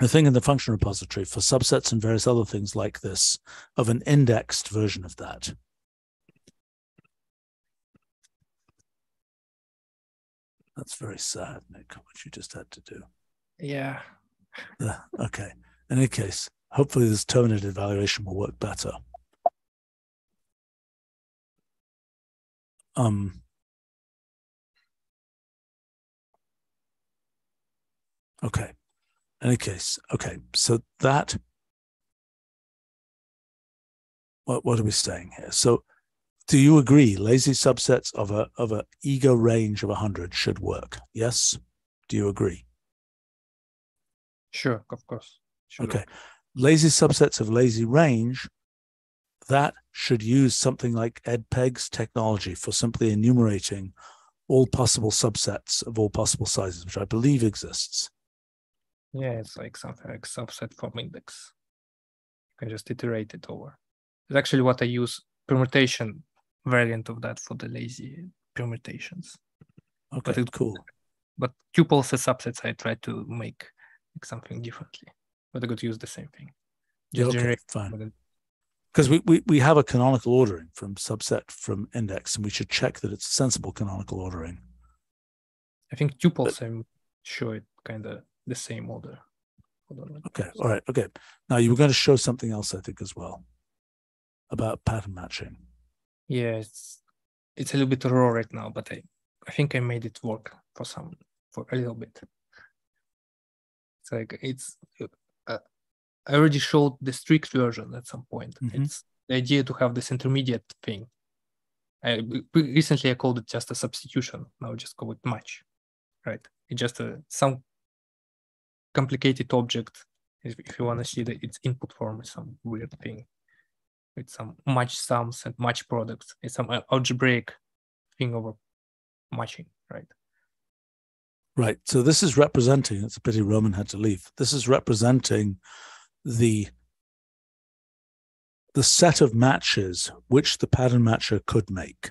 a thing in the function repository for subsets and various other things like this of an indexed version of that. That's very sad, Nick, what you just had to do. Yeah. Uh, okay. In any case, hopefully this terminated evaluation will work better. Um, okay. In any case, okay. So that, what, what are we saying here? So do you agree lazy subsets of a of a eager range of 100 should work yes do you agree sure of course sure. okay lazy subsets of lazy range that should use something like Ed Pegg's technology for simply enumerating all possible subsets of all possible sizes which i believe exists yeah it's like something like subset from index you can just iterate it over it's actually what i use permutation variant of that for the lazy permutations. Okay, but it, cool. But tuples as subsets, I try to make something differently, but I could use the same thing. Just okay, fine. Because we, we, we have a canonical ordering from subset from index, and we should check that it's sensible canonical ordering. I think tuples, but, I'm sure it kind of the same order. Okay, all right, okay. Now you were going to show something else, I think, as well about pattern matching yeah it's it's a little bit raw right now but i i think i made it work for some for a little bit it's like it's uh, i already showed the strict version at some point mm-hmm. it's the idea to have this intermediate thing I, recently i called it just a substitution now I just call it match right it's just a some complicated object if, if you want to see that its input form is some weird thing with some match sums and match products. It's some uh, algebraic thing over matching, right? Right. So this is representing, it's a pity Roman had to leave. This is representing the the set of matches which the pattern matcher could make.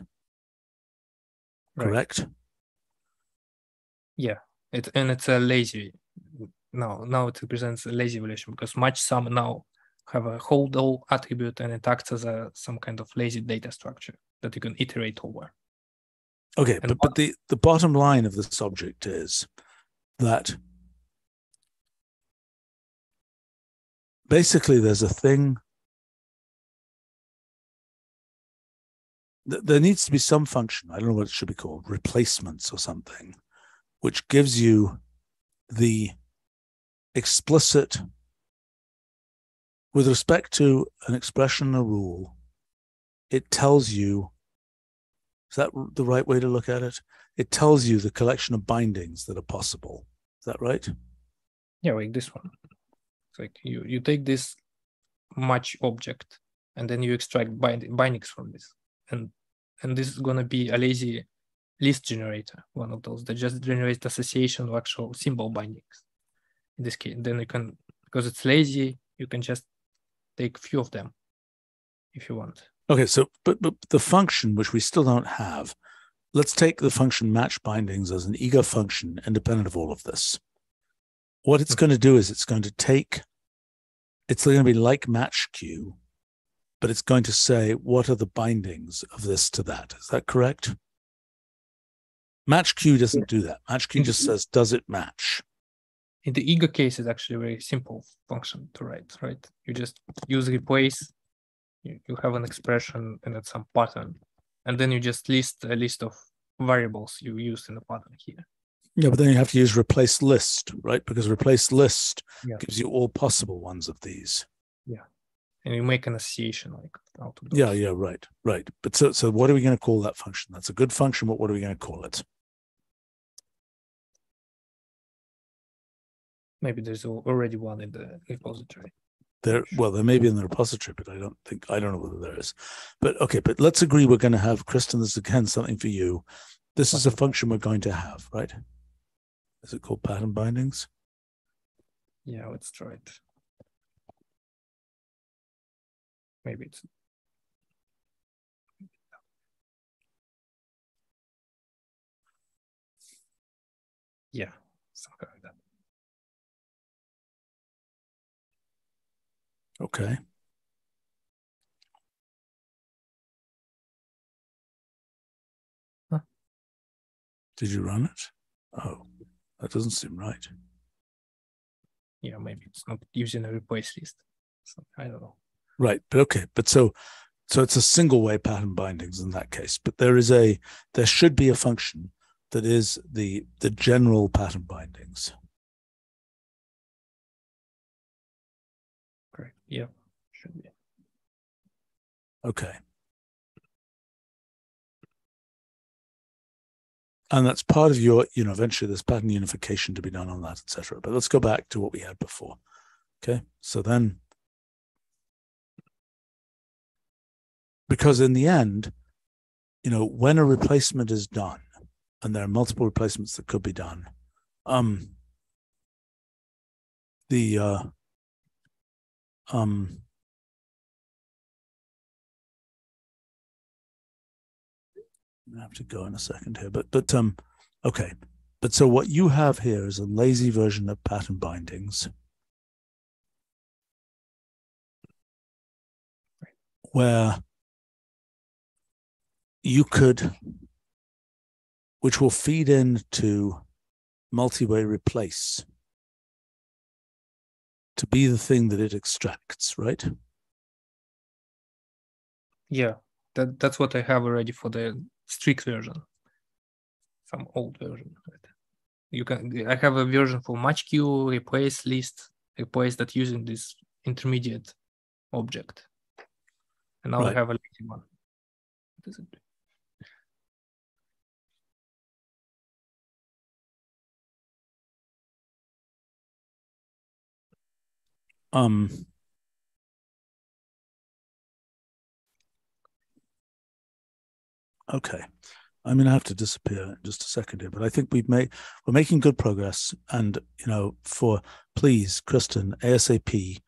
Right. Correct? Yeah. It and it's a lazy now now it represents a lazy evaluation because match sum now have a hold all attribute and it acts as a some kind of lazy data structure that you can iterate over. Okay, and but, but the, the bottom line of this object is that basically there's a thing there needs to be some function i don't know what it should be called replacements or something which gives you the explicit with respect to an expression a rule it tells you is that the right way to look at it? It tells you the collection of bindings that are possible. Is that right? Yeah like this one. It's like you you take this match object and then you extract bind, bindings from this. And and this is going to be a lazy list generator one of those that just generates association of actual symbol bindings in this case then you can because it's lazy you can just take few of them if you want. Okay so but but the function which we still don't have let's take the function match bindings as an eager function independent of all of this. What it's mm-hmm. going to do is it's going to take it's going to be like match Q but it's going to say what are the bindings of this to that? Is that correct? Match Q doesn't do that. Match Q just mm-hmm. says does it match in the eager case it's actually a very simple function to write right you just use replace you, you have an expression and it's some pattern and then you just list a list of variables you use in the pattern here yeah, but then you have to use replace list, right? Because replace list yeah. gives you all possible ones of these. Yeah. And you make an association like out of those. Yeah, yeah, right, right. But so so what are we going to call that function? That's a good function, but what are we going to call it? Maybe there's already one in the repository. There, well, there may be in the repository, but I don't think I don't know whether there is. But okay, but let's agree we're going to have Kristen. This is again something for you. This is a function we're going to have, right? Is it called pattern bindings? Yeah, let's try it. Maybe it's yeah, Okay. Huh. Did you run it? Oh. That doesn't seem right. Yeah, maybe it's not using a replace list. So, I don't know. Right, but okay, but so so it's a single way pattern bindings in that case. But there is a there should be a function that is the the general pattern bindings. Yeah, should be. Okay. and that's part of your you know eventually there's pattern unification to be done on that etc but let's go back to what we had before okay so then because in the end you know when a replacement is done and there are multiple replacements that could be done um the uh um I have to go in a second here, but but um, okay. But so what you have here is a lazy version of pattern bindings, where you could, which will feed into multi-way replace to be the thing that it extracts, right? Yeah, that that's what I have already for the strict version, some old version. You can I have a version for match Q, replace list, replace that using this intermediate object. And now right. I have a lazy one. What it Um, Okay. I'm going to have to disappear in just a second here, but I think we've made we're making good progress. And you know, for please, Kristen, ASAP,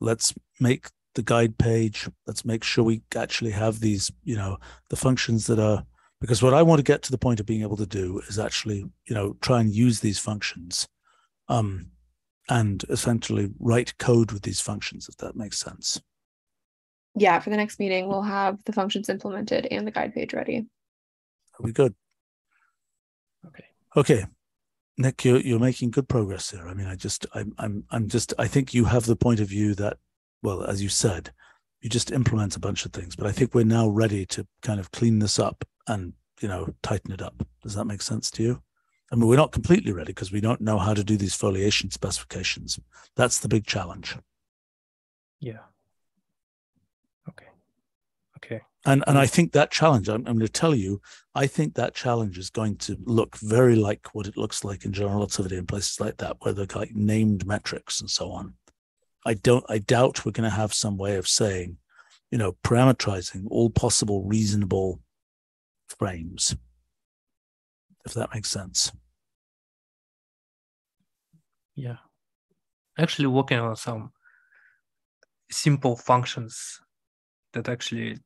let's make the guide page. Let's make sure we actually have these, you know, the functions that are because what I want to get to the point of being able to do is actually, you know, try and use these functions um, and essentially write code with these functions, if that makes sense. Yeah, for the next meeting, we'll have the functions implemented and the guide page ready. Are we good? Okay. Okay. Nick, you're you're making good progress here. I mean, I just I'm I'm I'm just I think you have the point of view that, well, as you said, you just implement a bunch of things. But I think we're now ready to kind of clean this up and you know tighten it up. Does that make sense to you? I mean, we're not completely ready because we don't know how to do these foliation specifications. That's the big challenge. Yeah. Okay. Okay. And and I think that challenge, I'm, I'm going to tell you, I think that challenge is going to look very like what it looks like in general relativity and places like that, where they're like named metrics and so on. I don't, I doubt we're going to have some way of saying, you know, parameterizing all possible reasonable frames, if that makes sense. Yeah. Actually working on some simple functions that actually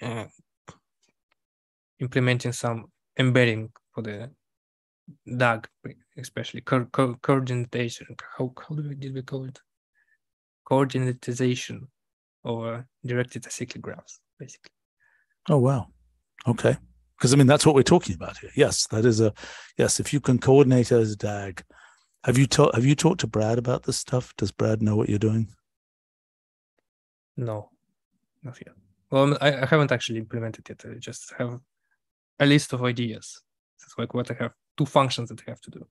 uh, implementing some embedding for the DAG, especially co- co- coordination. How, how do we, did we call it? Coordinatization or directed acyclic graphs, basically. Oh wow, okay. Because I mean that's what we're talking about here. Yes, that is a yes. If you can coordinate as a DAG, have you talked have you talked to Brad about this stuff? Does Brad know what you're doing? No, not yet. Well, I, I haven't actually implemented it. I just have a list of ideas. It's like what I have two functions that I have to do.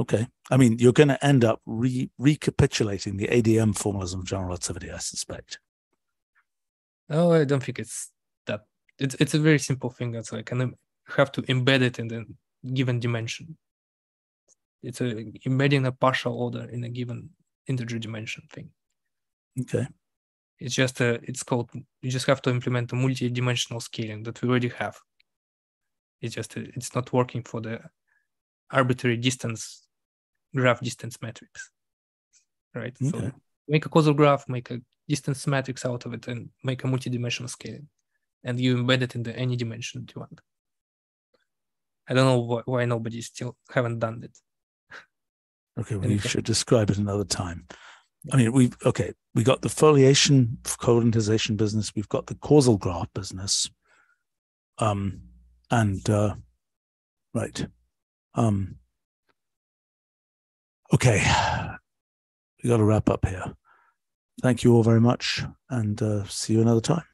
Okay. I mean, you're going to end up re- recapitulating the ADM formalism of general relativity, I suspect. No, I don't think it's. It's it's a very simple thing. It's like and have to embed it in the given dimension. It's a embedding a partial order in a given integer dimension thing. Okay. It's just a, it's called, you just have to implement a multi-dimensional scaling that we already have. It's just, a, it's not working for the arbitrary distance, graph distance metrics, right? Okay. So make a causal graph, make a distance matrix out of it and make a multi-dimensional scaling. And you embed it into any dimension you want. I don't know why, why nobody still haven't done it. Okay, well, you should describe it another time. I mean, we've okay, we got the foliation coordinatization business, we've got the causal graph business, um, and uh, right, um, okay, we got to wrap up here. Thank you all very much, and uh, see you another time.